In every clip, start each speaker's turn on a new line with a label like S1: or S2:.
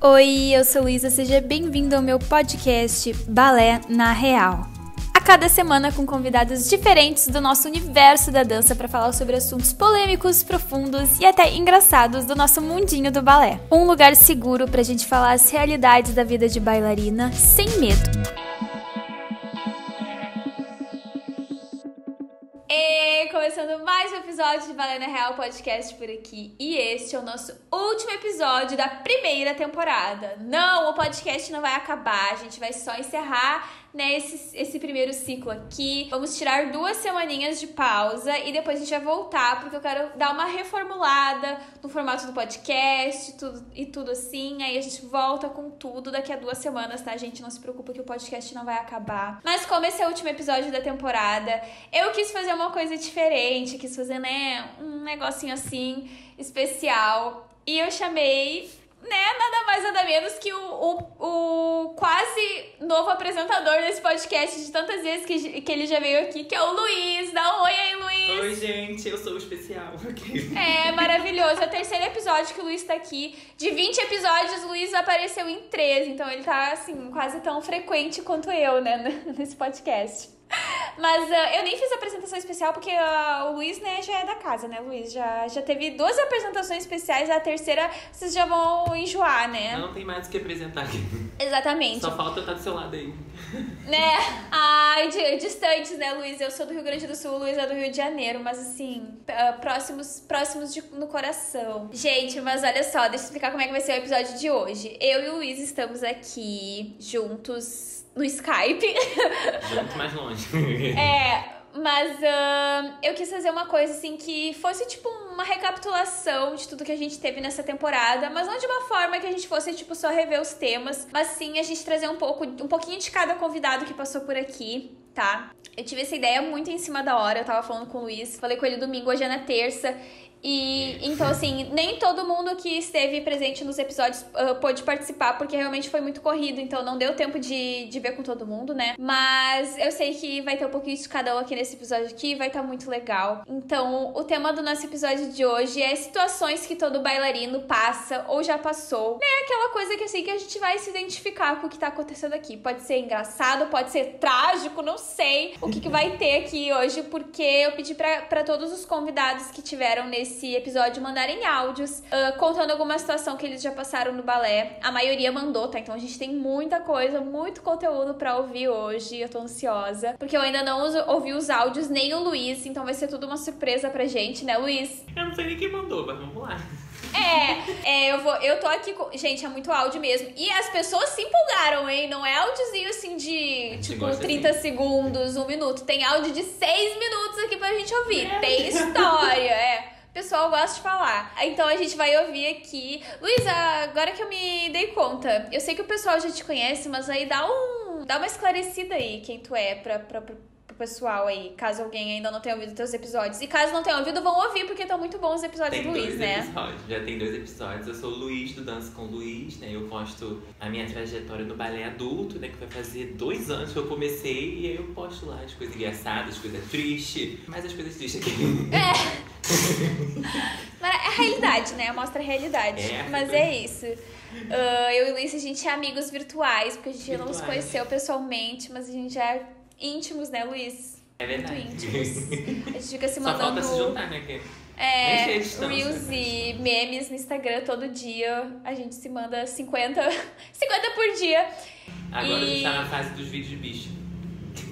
S1: Oi, eu sou Luísa, seja bem-vindo ao meu podcast Balé na Real. A cada semana com convidados diferentes do nosso universo da dança para falar sobre assuntos polêmicos, profundos e até engraçados do nosso mundinho do balé. Um lugar seguro para a gente falar as realidades da vida de bailarina sem medo. E começando mais um episódio de Valena Real Podcast por aqui. E este é o nosso último episódio da primeira temporada. Não, o podcast não vai acabar, a gente vai só encerrar né, esse, esse primeiro ciclo aqui. Vamos tirar duas semaninhas de pausa e depois a gente vai voltar, porque eu quero dar uma reformulada no formato do podcast tudo, e tudo assim. Aí a gente volta com tudo daqui a duas semanas, tá, gente? Não se preocupa que o podcast não vai acabar. Mas como esse é o último episódio da temporada, eu quis fazer uma coisa diferente, quis fazer, né, um negocinho assim especial. E eu chamei né, nada mais nada menos que o, o, o quase novo apresentador desse podcast de tantas vezes que, que ele já veio aqui, que é o Luiz. Dá um oi aí, Luiz.
S2: Oi, gente, eu sou o especial.
S1: É, maravilhoso. É o terceiro episódio que o Luiz tá aqui. De 20 episódios, o Luiz apareceu em 13, então ele tá, assim, quase tão frequente quanto eu, né, nesse podcast. Mas uh, eu nem fiz apresentação especial porque uh, o Luiz, né, já é da casa, né, Luiz? Já, já teve duas apresentações especiais, a terceira vocês já vão enjoar, né?
S2: Não, tem mais o que apresentar aqui.
S1: Exatamente.
S2: Só falta eu estar do seu lado aí.
S1: Né? Ai, distantes, né, Luiz? Eu sou do Rio Grande do Sul, o Luiz é do Rio de Janeiro, mas assim, uh, próximos, próximos de, no coração. Gente, mas olha só, deixa eu explicar como é que vai ser o episódio de hoje. Eu e o Luiz estamos aqui juntos no Skype.
S2: Junto mais longe.
S1: é, mas uh, eu quis fazer uma coisa assim que fosse tipo uma recapitulação de tudo que a gente teve nessa temporada, mas não de uma forma que a gente fosse tipo só rever os temas, mas sim a gente trazer um pouco, um pouquinho de cada convidado que passou por aqui, tá? Eu tive essa ideia muito em cima da hora, eu tava falando com o Luiz, falei com ele domingo, hoje é na terça, e então, assim, nem todo mundo que esteve presente nos episódios uh, pôde participar, porque realmente foi muito corrido, então não deu tempo de, de ver com todo mundo, né? Mas eu sei que vai ter um pouquinho de cada um aqui nesse episódio aqui, vai estar tá muito legal. Então, o tema do nosso episódio de hoje é situações que todo bailarino passa ou já passou. É aquela coisa que eu sei que a gente vai se identificar com o que tá acontecendo aqui. Pode ser engraçado, pode ser trágico, não sei o que, que vai ter aqui hoje, porque eu pedi para todos os convidados que tiveram nesse esse episódio mandarem áudios uh, contando alguma situação que eles já passaram no balé. A maioria mandou, tá? Então a gente tem muita coisa, muito conteúdo para ouvir hoje. Eu tô ansiosa, porque eu ainda não ouvi os áudios, nem o Luiz, então vai ser tudo uma surpresa pra gente, né, Luiz?
S2: Eu não sei nem quem mandou, mas vamos lá.
S1: É, é, eu vou, eu tô aqui com. Gente, é muito áudio mesmo. E as pessoas se empolgaram, hein? Não é áudiozinho assim de tipo 30 assim. segundos, um minuto. Tem áudio de 6 minutos aqui pra gente ouvir. É. Tem história, é pessoal gosta de falar. Então a gente vai ouvir aqui. Luísa, agora que eu me dei conta, eu sei que o pessoal já te conhece, mas aí dá um. dá uma esclarecida aí quem tu é pra, pra, pra pessoal aí, caso alguém ainda não tenha ouvido teus episódios. E caso não tenha ouvido, vão ouvir, porque estão muito bons os episódios
S2: tem
S1: do Luiz, né?
S2: Episódios. Já tem dois episódios. Eu sou o Luiz do Dança com o Luiz, né? Eu posto a minha trajetória no balé adulto, né? Que vai fazer dois anos que eu comecei. E aí eu posto lá as coisas engraçadas, as coisas tristes. Mais as coisas tristes aqui.
S1: É. Mas é a realidade, né? Mostra a realidade.
S2: É,
S1: Mas é isso. Uh, eu e o Luiz, a gente é amigos virtuais, porque a gente virtuais. não se conheceu pessoalmente, mas a gente é íntimos, né, Luiz?
S2: É verdade.
S1: Muito íntimos. A gente fica se mandando.
S2: Só falta se juntar, né?
S1: É, Reels e memes no Instagram todo dia. A gente se manda 50, 50 por dia.
S2: Agora e... a gente tá na fase dos vídeos bicho.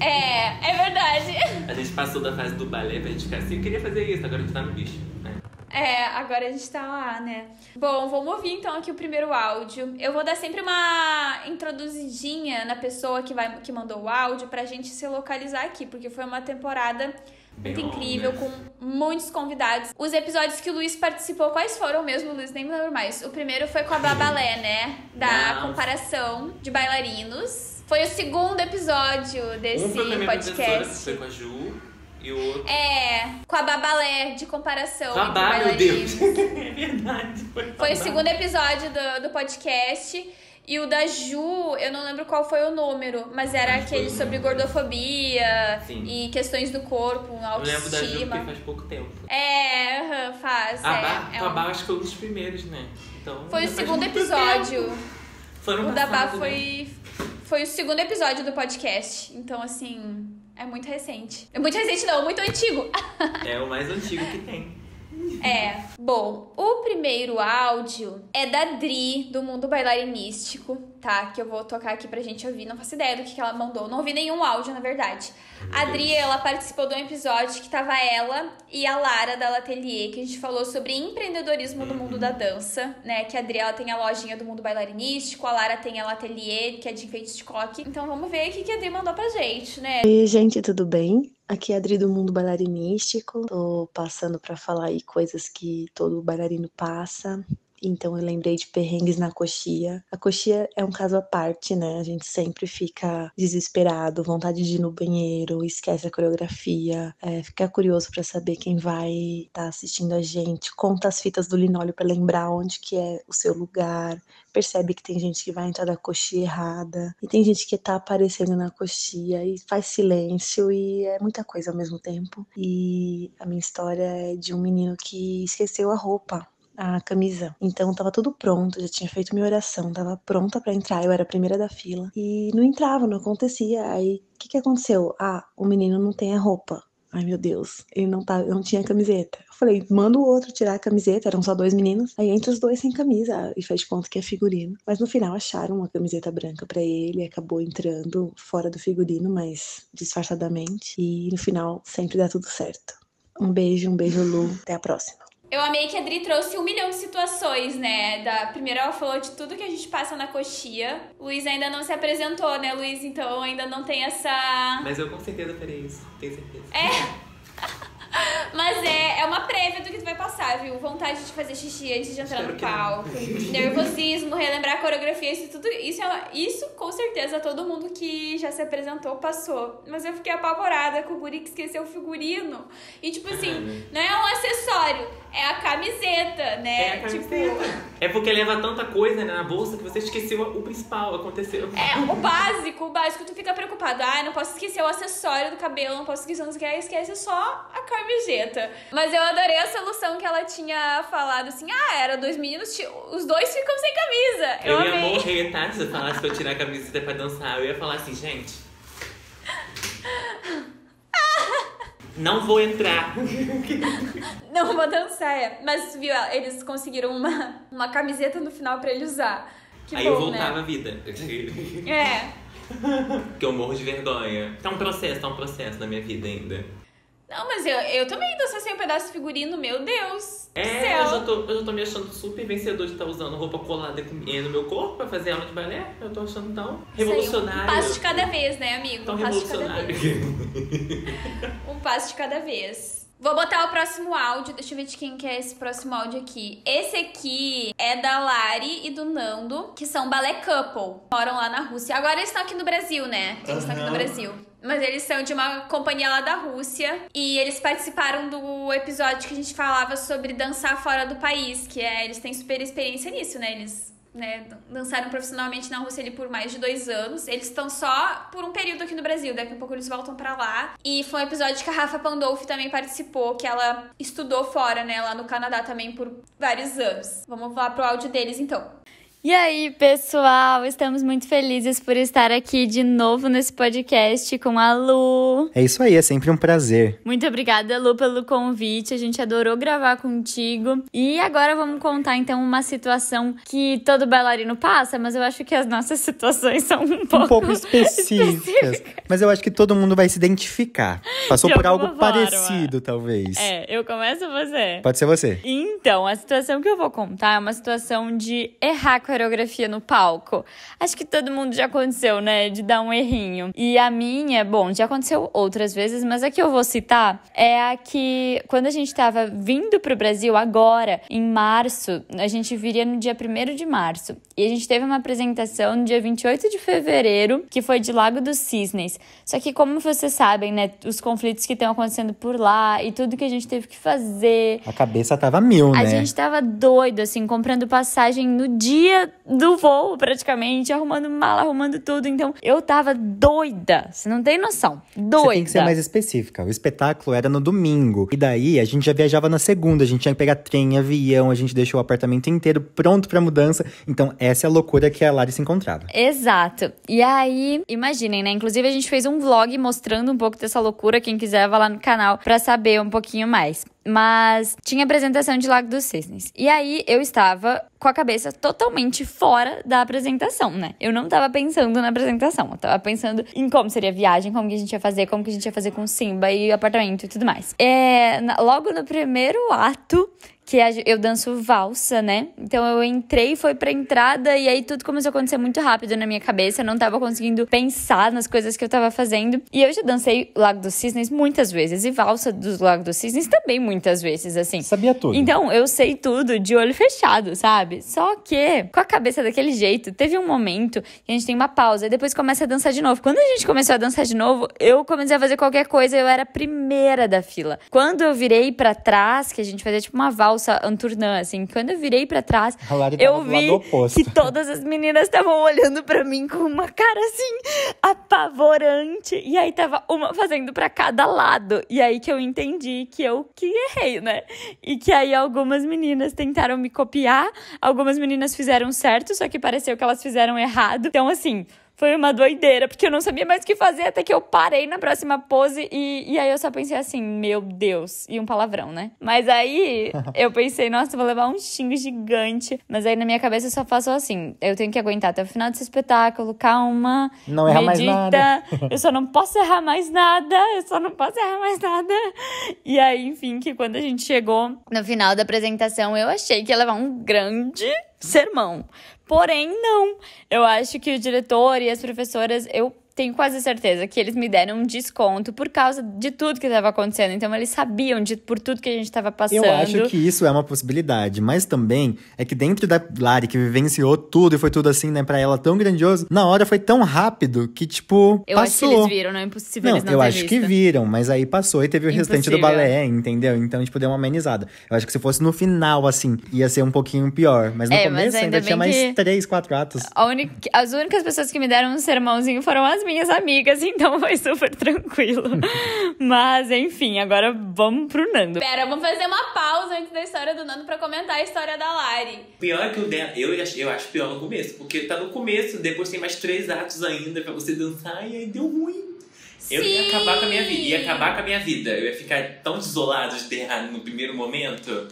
S1: É, é verdade.
S2: A gente passou da fase do balé pra gente ficar assim, eu queria fazer isso, agora a gente tá no bicho. Né?
S1: É, agora a gente tá lá, né? Bom, vamos ouvir então aqui o primeiro áudio. Eu vou dar sempre uma introduzidinha na pessoa que, vai, que mandou o áudio pra gente se localizar aqui, porque foi uma temporada
S2: Bem
S1: muito incrível,
S2: né?
S1: com muitos convidados. Os episódios que o Luiz participou, quais foram mesmo, Luiz? Nem me lembro mais. O primeiro foi com a Babalé, né? Da
S2: Nossa.
S1: comparação de bailarinos. Foi o segundo episódio desse
S2: um
S1: podcast.
S2: Foi com a Ju e o outro.
S1: É, com a Babalé de comparação.
S2: Babá, meu Deus! é verdade. Foi,
S1: foi o segundo episódio do, do podcast. E o da Ju, eu não lembro qual foi o número, mas era aquele sobre gordofobia
S2: Sim.
S1: e questões do corpo,
S2: Eu
S1: autoestima.
S2: lembro da Ju porque faz pouco tempo.
S1: É, faz.
S2: A
S1: é, é um-
S2: acho que foi um dos primeiros, né? Então,
S1: Foi o segundo episódio.
S2: tempo. Foi no
S1: o da
S2: passado,
S1: foi, foi o segundo episódio do podcast. Então, assim, é muito recente. É muito recente, não, muito antigo.
S2: É o mais antigo que tem.
S1: É. Bom, o primeiro áudio é da Dri, do Mundo Bailarinístico, tá? Que eu vou tocar aqui pra gente ouvir. Não faço ideia do que, que ela mandou. Não ouvi nenhum áudio, na verdade. A Dri, ela participou de um episódio que tava ela e a Lara da Latelier, que a gente falou sobre empreendedorismo no mundo da dança, né? Que a Dri, ela tem a lojinha do Mundo Bailarinístico, a Lara tem a Latelier, que é de enfeites de coque. Então vamos ver o que, que a Dri mandou pra gente, né?
S3: Oi, gente, tudo bem? Aqui é Adri do Mundo Bailarinístico. Tô passando para falar aí coisas que todo bailarino passa. Então eu lembrei de perrengues na coxia. A coxia é um caso à parte, né? A gente sempre fica desesperado, vontade de ir no banheiro, esquece a coreografia, é, fica curioso para saber quem vai estar tá assistindo a gente, conta as fitas do linóleo para lembrar onde que é o seu lugar, percebe que tem gente que vai entrar da coxia errada, e tem gente que tá aparecendo na coxia e faz silêncio e é muita coisa ao mesmo tempo. E a minha história é de um menino que esqueceu a roupa a camisa. Então tava tudo pronto, já tinha feito minha oração, tava pronta para entrar, eu era a primeira da fila. E não entrava, não acontecia. Aí o que que aconteceu? Ah, o menino não tem a roupa. Ai meu Deus, ele não tá, não tinha camiseta. Eu falei, manda o outro tirar a camiseta, eram só dois meninos. Aí entre os dois sem camisa e fez conta que é figurino. Mas no final acharam uma camiseta branca para ele, acabou entrando fora do figurino, mas disfarçadamente. E no final sempre dá tudo certo. Um beijo, um beijo Lu, até a próxima.
S1: Eu amei que a Adri trouxe um milhão de situações, né? Da primeira ela falou de tudo que a gente passa na coxia. Luiz ainda não se apresentou, né, Luiz? Então ainda não tem essa.
S2: Mas eu com certeza farei isso, tenho certeza.
S1: É. Mas é, é uma prévia do que tu vai passar, viu? Vontade de fazer xixi antes de entrar
S2: Espero
S1: no palco. Nervosismo, relembrar a coreografia, isso tudo. Isso, é, isso com certeza todo mundo que já se apresentou passou. Mas eu fiquei apavorada com o guri que esqueceu o figurino. E tipo assim, não é um acessório, é a camiseta, né?
S2: É a camiseta. É porque leva tanta coisa né, na bolsa que você esqueceu o principal, aconteceu.
S1: É, o básico, o básico, tu fica preocupado. Ah, não posso esquecer o acessório do cabelo, não posso esquecer, não sei o que, esquece só a camiseta. Mas eu adorei a solução que ela tinha falado assim: ah, era dois meninos, os dois ficam sem camisa. Eu,
S2: Eu ia
S1: amei.
S2: morrer, tá? Se eu falasse pra eu tirar a camiseta pra dançar, eu ia falar assim, gente. Não vou entrar.
S1: Não vou dançar, é. Mas, viu, eles conseguiram uma, uma camiseta no final pra ele usar. Que
S2: Aí
S1: bom,
S2: eu voltava
S1: né?
S2: à vida.
S1: É.
S2: Porque eu morro de vergonha. Tá um processo, tá um processo na minha vida ainda.
S1: Não, mas eu, eu também dancei sem um pedaço de figurino, meu Deus.
S2: É,
S1: céu.
S2: eu já, tô, eu já tô me achando super vencedor de estar usando roupa colada com- no meu corpo pra fazer aula de balé. Eu tô achando tão revolucionário.
S1: Um passo de cada vez, né, amigo?
S2: Tão
S1: um passo de cada
S2: revolucionário.
S1: vez. Um passo de cada vez. Vou botar o próximo áudio. Deixa eu ver de quem que é esse próximo áudio aqui. Esse aqui é da Lari e do Nando, que são balé couple. Moram lá na Rússia. Agora eles estão aqui no Brasil, né? Eles estão aqui no. Brasil. Mas eles são de uma companhia lá da Rússia. E eles participaram do episódio que a gente falava sobre dançar fora do país. Que é, eles têm super experiência nisso, né? Eles né, dançaram profissionalmente na Rússia ali por mais de dois anos. Eles estão só por um período aqui no Brasil, daqui a pouco eles voltam pra lá. E foi um episódio que a Rafa Pandolfi também participou, que ela estudou fora, né, lá no Canadá também por vários anos. Vamos lá pro áudio deles então.
S4: E aí, pessoal, estamos muito felizes por estar aqui de novo nesse podcast com a Lu.
S5: É isso aí, é sempre um prazer.
S4: Muito obrigada, Lu, pelo convite. A gente adorou gravar contigo. E agora vamos contar então uma situação que todo bailarino passa, mas eu acho que as nossas situações são um pouco,
S5: Um pouco específicas. Mas eu acho que todo mundo vai se identificar. Passou por algo
S4: forma.
S5: parecido, talvez.
S4: É, eu começo você.
S5: Pode ser você.
S4: Então, a situação que eu vou contar é uma situação de errar coreografia no palco. Acho que todo mundo já aconteceu, né? De dar um errinho. E a minha, bom, já aconteceu outras vezes, mas a que eu vou citar é a que, quando a gente tava vindo pro Brasil agora, em março, a gente viria no dia 1 de março. E a gente teve uma apresentação no dia 28 de fevereiro, que foi de Lago dos Cisnes. Só que, como vocês sabem, né? Os conflitos que estão acontecendo por lá e tudo que a gente teve que fazer.
S5: A cabeça tava mil,
S4: A
S5: né?
S4: gente tava doido, assim, comprando passagem no dia do voo, praticamente, arrumando mala, arrumando tudo. Então, eu tava doida. Você não tem noção. Doida.
S5: Você tem que ser mais específica. O espetáculo era no domingo. E daí a gente já viajava na segunda. A gente tinha que pegar trem, avião, a gente deixou o apartamento inteiro pronto pra mudança. Então, essa é a loucura que a Lari se encontrava.
S4: Exato. E aí, imaginem, né? Inclusive, a gente fez um vlog mostrando um pouco dessa loucura. Quem quiser, vá lá no canal pra saber um pouquinho mais. Mas tinha apresentação de Lago dos Cisnes. E aí eu estava com a cabeça totalmente fora da apresentação, né? Eu não tava pensando na apresentação, eu tava pensando em como seria a viagem, como que a gente ia fazer, como que a gente ia fazer com Simba e apartamento e tudo mais. É, logo no primeiro ato, que eu danço valsa, né? Então eu entrei, foi pra entrada e aí tudo começou a acontecer muito rápido na minha cabeça. Eu não tava conseguindo pensar nas coisas que eu tava fazendo. E eu já dancei Lago dos Cisnes muitas vezes e valsa dos Lago dos Cisnes também muitas vezes, assim.
S5: Sabia tudo.
S4: Então eu sei tudo de olho fechado, sabe? Só que com a cabeça daquele jeito, teve um momento que a gente tem uma pausa e depois começa a dançar de novo. Quando a gente começou a dançar de novo, eu comecei a fazer qualquer coisa, eu era a primeira da fila. Quando eu virei para trás, que a gente fazia tipo uma valsa valsa Anturnã, assim. Quando eu virei para trás, eu vi que todas as meninas estavam olhando para mim com uma cara assim apavorante. E aí tava uma fazendo para cada lado. E aí que eu entendi que eu que errei, né? E que aí algumas meninas tentaram me copiar, algumas meninas fizeram certo, só que pareceu que elas fizeram errado. Então assim, foi uma doideira, porque eu não sabia mais o que fazer até que eu parei na próxima pose e, e aí eu só pensei assim, meu Deus, e um palavrão, né? Mas aí eu pensei, nossa, vou levar um xingo gigante. Mas aí na minha cabeça eu só faço assim, eu tenho que aguentar até o final desse espetáculo, calma,
S5: não erra
S4: medita,
S5: mais nada.
S4: eu só não posso errar mais nada, eu só não posso errar mais nada. E aí, enfim, que quando a gente chegou no final da apresentação, eu achei que ia levar um grande sermão. Porém, não. Eu acho que o diretor e as professoras, eu tenho quase certeza que eles me deram um desconto por causa de tudo que estava acontecendo. Então, eles sabiam de por tudo que a gente estava passando.
S5: Eu acho que isso é uma possibilidade, mas também é que dentro da Lari, que vivenciou tudo e foi tudo assim, né, pra ela tão grandioso, na hora foi tão rápido que, tipo,
S4: eu
S5: passou.
S4: acho que eles viram, não é impossível
S5: não,
S4: eles não
S5: eu acho
S4: visto.
S5: que viram, mas aí passou e teve o restante do
S4: Impossível.
S5: balé, entendeu? Então, tipo, deu uma amenizada. Eu acho que se fosse no final, assim, ia ser um pouquinho pior. Mas no
S4: É, mas
S5: começo ainda
S4: ainda
S5: tinha mais três, quatro atos.
S4: A única, as únicas pessoas que me deram um sermãozinho foram as minhas amigas, então foi super tranquilo. Mas, enfim, agora vamos pro Nando.
S1: Pera, vamos fazer uma pausa antes da história do Nando pra comentar a história da Lari.
S2: Pior é que o dela, eu, acho- eu acho pior no começo, porque tá no começo, depois tem mais três atos ainda pra você dançar e aí deu ruim. Eu ia
S1: Sim.
S2: acabar com a minha vida, ia acabar com a minha vida. Eu ia ficar tão desolado de ter errado no primeiro momento.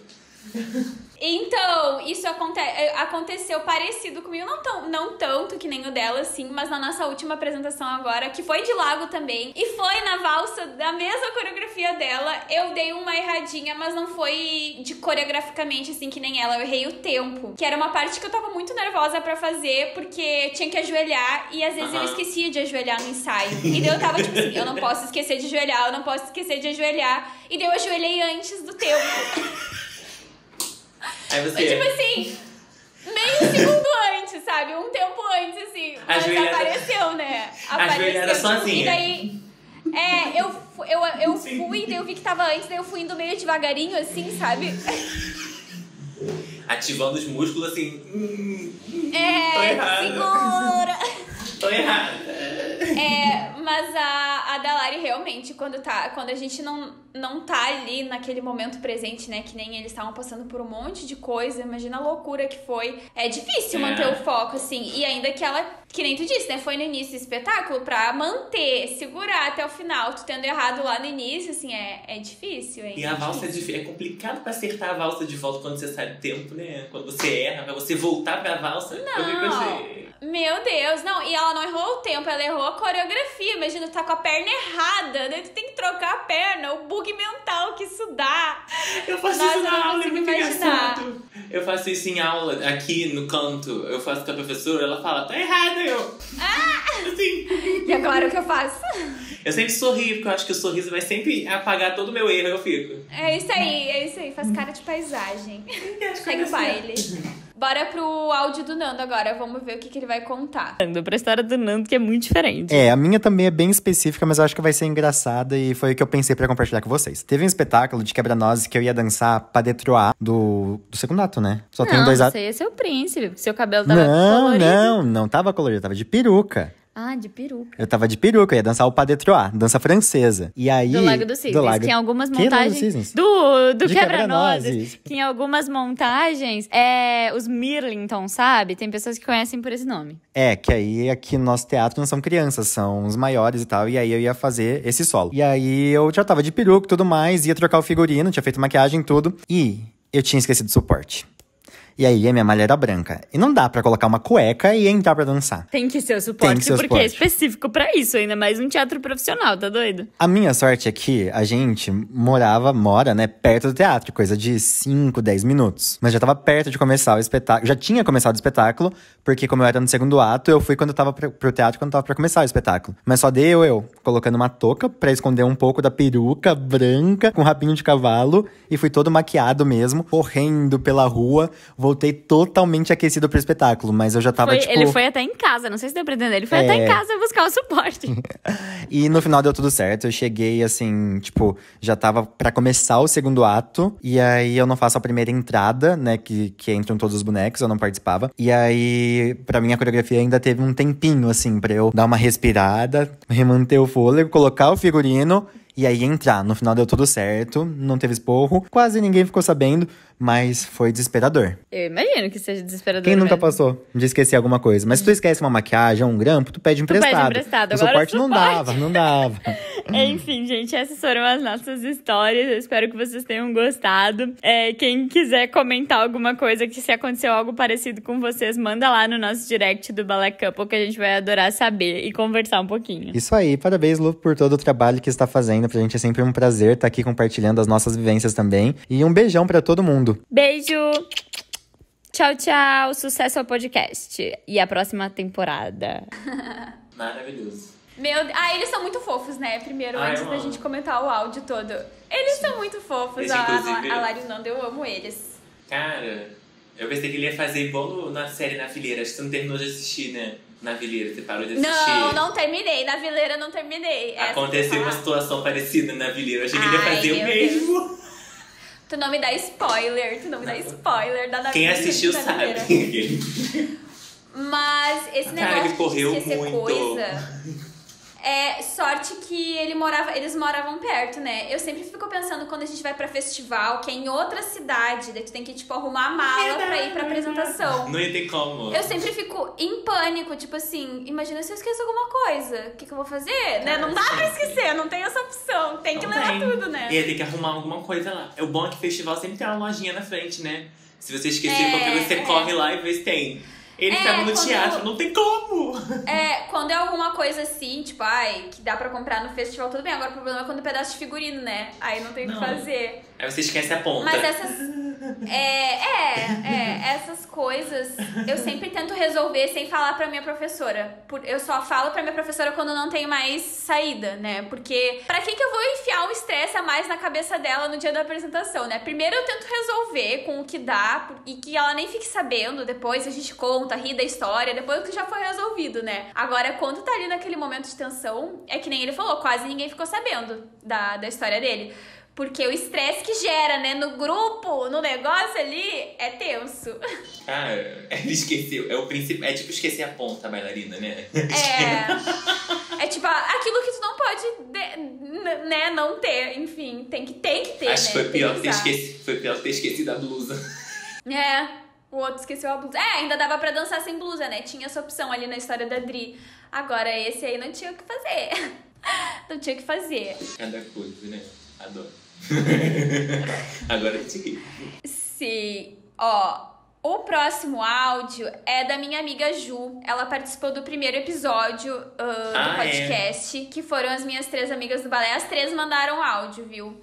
S1: Então, isso aconte eh, aconteceu parecido comigo, não, tão, não tanto que nem o dela, assim, mas na nossa última apresentação agora, que foi de lago também, e foi na valsa da mesma coreografia dela, eu dei uma erradinha, mas não foi de coreograficamente, assim, que nem ela, eu errei o tempo, que era uma parte que eu tava muito nervosa pra fazer, porque tinha que ajoelhar, e às vezes eu
S2: Aham.
S1: esquecia de ajoelhar no ensaio, e daí eu tava tipo assim, eu não posso esquecer de ajoelhar, eu não posso esquecer de ajoelhar, e daí eu ajoelhei antes do tempo.
S2: Aí você.
S1: tipo assim, meio segundo antes, sabe? Um tempo antes, assim. Mas
S2: Ajoelhada-
S1: apareceu, né?
S2: Ajoelhada
S1: tipo,
S2: sozinha.
S1: E daí. É, eu, eu, eu
S2: Sim.
S1: fui, daí eu vi que tava antes, daí eu fui indo meio devagarinho, assim, sabe?
S2: ativando os músculos assim. hum, Tô
S1: É, segura!
S2: tô errada.
S1: É, mas a, a Dalari realmente, quando, tá, quando a gente não, não tá ali naquele momento presente, né? Que nem eles estavam passando por um monte de coisa, imagina a loucura que foi. É difícil
S2: É.
S1: manter o foco, assim. E ainda que ela, que nem tu disse, né? Foi no início do espetáculo pra manter, segurar até o final. Tu tendo errado lá no início, assim, é, é difícil, hein?
S2: E a valsa é, difí- é complicado pra acertar a valsa de volta quando você sai do tempo, né? Quando você erra, pra você voltar pra valsa. eu
S1: Não.
S2: assim.
S1: Meu Deus, não, e ela não errou o tempo, ela errou a coreografia. Imagina, tu tá com a perna errada, daí tu tem que trocar a perna, o bug mental que isso dá.
S2: Eu faço
S1: Nossa,
S2: isso na aula, é muito
S1: imaginar.
S2: engraçado. Eu faço isso em aula, aqui no canto. Eu faço com a professora, ela fala, tá errada, eu. Ah! Assim.
S1: E agora o que eu faço?
S2: Eu sempre sorrio, porque eu acho que o sorriso vai sempre apagar todo o meu erro, eu fico.
S1: É isso aí, é isso aí, faz cara de paisagem. Segue o baile. Bora pro áudio do Nando agora. Vamos ver o que, que ele vai contar.
S4: Nando, pra história do Nando, que é muito diferente.
S5: É, a minha também é bem específica, mas eu acho que vai ser engraçada e foi o que eu pensei pra compartilhar com vocês. Teve um espetáculo de quebra-nozes que eu ia dançar Padetroá do, do segundo ato, né? Só tem
S4: não,
S5: dois atos.
S4: você ia ser o príncipe, seu cabelo tava
S5: Não,
S4: colorido.
S5: não, não tava colorido, tava de peruca.
S4: Ah, de peruca.
S5: Eu tava de peruca, eu ia dançar o Padetroá, dança francesa. E aí.
S4: Do Lago dos Cisnes,
S5: Lago-
S4: que em algumas
S5: Que
S4: montagens...
S5: Cisnes?
S4: Do, do
S5: De
S4: quebra-nozes.
S5: quebra-nozes.
S4: Que em algumas montagens, é os Mirlington, sabe? Tem pessoas que conhecem por esse nome.
S5: É, que aí aqui no nosso teatro não são crianças, são os maiores e tal. E aí eu ia fazer esse solo. E aí eu já tava de peruca e tudo mais, ia trocar o figurino, tinha feito maquiagem e tudo. E eu tinha esquecido o suporte. E aí a minha malha era branca. E não dá pra colocar uma cueca e entrar pra dançar.
S4: Tem que ser o suporte,
S5: ser o
S4: porque
S5: suporte.
S4: é específico pra isso, ainda mais um teatro profissional, tá doido?
S5: A minha sorte é que a gente morava, mora, né, perto do teatro, coisa de 5, 10 minutos. Mas já tava perto de começar o espetáculo. Já tinha começado o espetáculo, porque como eu era no segundo ato, eu fui quando eu tava pra, pro teatro, quando tava pra começar o espetáculo. Mas só deu eu, colocando uma touca pra esconder um pouco da peruca branca, com rabinho de cavalo, e fui todo maquiado mesmo, correndo pela rua. Voltei totalmente aquecido pro espetáculo, mas eu já tava,
S4: Foi-
S5: tipo...
S4: Ele foi até em casa, não sei se deu pra entender. Ele foi até em
S5: É.
S4: casa buscar o suporte.
S5: E no final deu tudo certo. Eu cheguei assim, tipo, já tava pra começar o segundo ato. E aí eu não faço a primeira entrada, né? Que, que entram todos os bonecos, eu não participava. E aí, pra mim, a coreografia ainda teve um tempinho, assim, pra eu dar uma respirada, remanter o fôlego, colocar o figurino. E aí entrar. No final deu tudo certo, não teve esporro. Quase ninguém ficou sabendo, mas foi desesperador.
S4: Eu imagino que seja desesperador.
S5: Quem nunca
S4: mesmo.
S5: passou de esquecer alguma coisa? Mas se tu esquece uma maquiagem, um grampo, tu pede
S4: pede
S5: emprestado.
S4: emprestado.
S5: O suporte
S4: o
S5: não
S4: suporte.
S5: dava, não dava.
S4: Enfim, gente, essas foram as nossas histórias. Eu espero que vocês tenham gostado. É, quem quiser comentar alguma coisa, que se aconteceu algo parecido com vocês, manda lá no nosso direct do Ballet Couple, que a gente vai adorar saber e conversar um pouquinho.
S5: Isso aí, parabéns, Lu, por todo o trabalho que está fazendo. Pra gente é sempre um prazer estar aqui compartilhando as nossas vivências também. E um beijão pra todo mundo.
S4: Beijo! Tchau, tchau! Sucesso ao podcast e a próxima temporada.
S2: Maravilhoso.
S1: Meu, ah, eles são muito fofos, né? Primeiro,
S2: Ah,
S1: antes da gente comentar o áudio todo. Eles são muito fofos,
S2: Esse,
S1: a,
S2: inclusive-
S1: a Lari o Nando, eu amo eles.
S2: Cara, eu pensei que ele ia fazer igual na série Na Fileira. Acho que você não terminou de assistir, né? Na Fileira, você parou de assistir.
S1: Não, não terminei. Na vileira não terminei. Essa
S2: Aconteceu uma situação parecida na Fileira. Eu achei que ele ia fazer o mesmo.
S1: Tu não me dá spoiler, tu não me dá spoiler da
S2: Quem assistiu sabe.
S1: Vileira. Mas esse
S2: Cara,
S1: negócio
S2: ele correu
S1: de esquecer
S2: muito.
S1: coisa. É sorte que ele morava, eles moravam perto, né? Eu sempre fico pensando quando a gente vai pra festival, que é em outra cidade, daí tu tem que, tipo, arrumar a mala pra ir pra apresentação.
S2: Não ia ter como.
S1: Eu sempre fico em pânico, tipo assim, imagina se eu esqueço alguma coisa. O que, que eu vou fazer? Né? Não dá pra esquecer, não tem essa opção. Tem que
S2: Não
S1: levar
S2: tem.
S1: tudo, né?
S2: Ia ter que arrumar alguma coisa lá. O bom é que festival sempre tem uma lojinha na frente, né? Se você esquecer
S1: É,
S2: qualquer coisa, você
S1: é.
S2: corre lá e vê se tem. Ele
S1: É,
S2: tava no
S1: quando-
S2: teatro, não tem como!
S1: É, quando é alguma coisa assim, tipo, ai, que dá pra comprar no festival, tudo bem. Agora o problema é quando é pedaço de figurino, né? Aí não tem o que fazer.
S2: Aí você esquece a ponta.
S1: Mas essas. É, é, é, essas coisas eu sempre tento resolver sem falar pra minha professora. Eu só falo pra minha professora quando não tem mais saída, né? Porque pra que, que eu vou enfiar um estresse a mais na cabeça dela no dia da apresentação, né? Primeiro eu tento resolver com o que dá e que ela nem fique sabendo. Depois a gente conta, ri da história, depois que já foi resolvido, né? Agora, quando tá ali naquele momento de tensão, é que nem ele falou, quase ninguém ficou sabendo da, da história dele. Porque o estresse que gera, né, no grupo, no negócio ali, é tenso.
S2: Cara, ele esqueceu. É o princípio. É tipo esquecer a ponta, a bailarina, né?
S1: É. É tipo aquilo que tu não pode, né, não ter. Enfim, tem que, tem que ter,
S2: Acho
S1: né?
S2: que foi pior, ter
S1: usar.
S2: esqueci... foi pior ter esquecido a blusa.
S1: É. O outro esqueceu a blusa. É, ainda dava pra dançar sem blusa, né? Tinha essa opção ali na história da Dri. Agora, esse aí não tinha o que fazer. Não tinha o que fazer.
S2: Cada coisa, né? Adoro. Agora a gente ri.
S1: Sim. Ó, o próximo áudio é da minha amiga Ju. Ela participou do primeiro episódio ah, do
S2: Ah, é?
S1: podcast, que foram as minhas três amigas do balé. As três mandaram áudio, viu?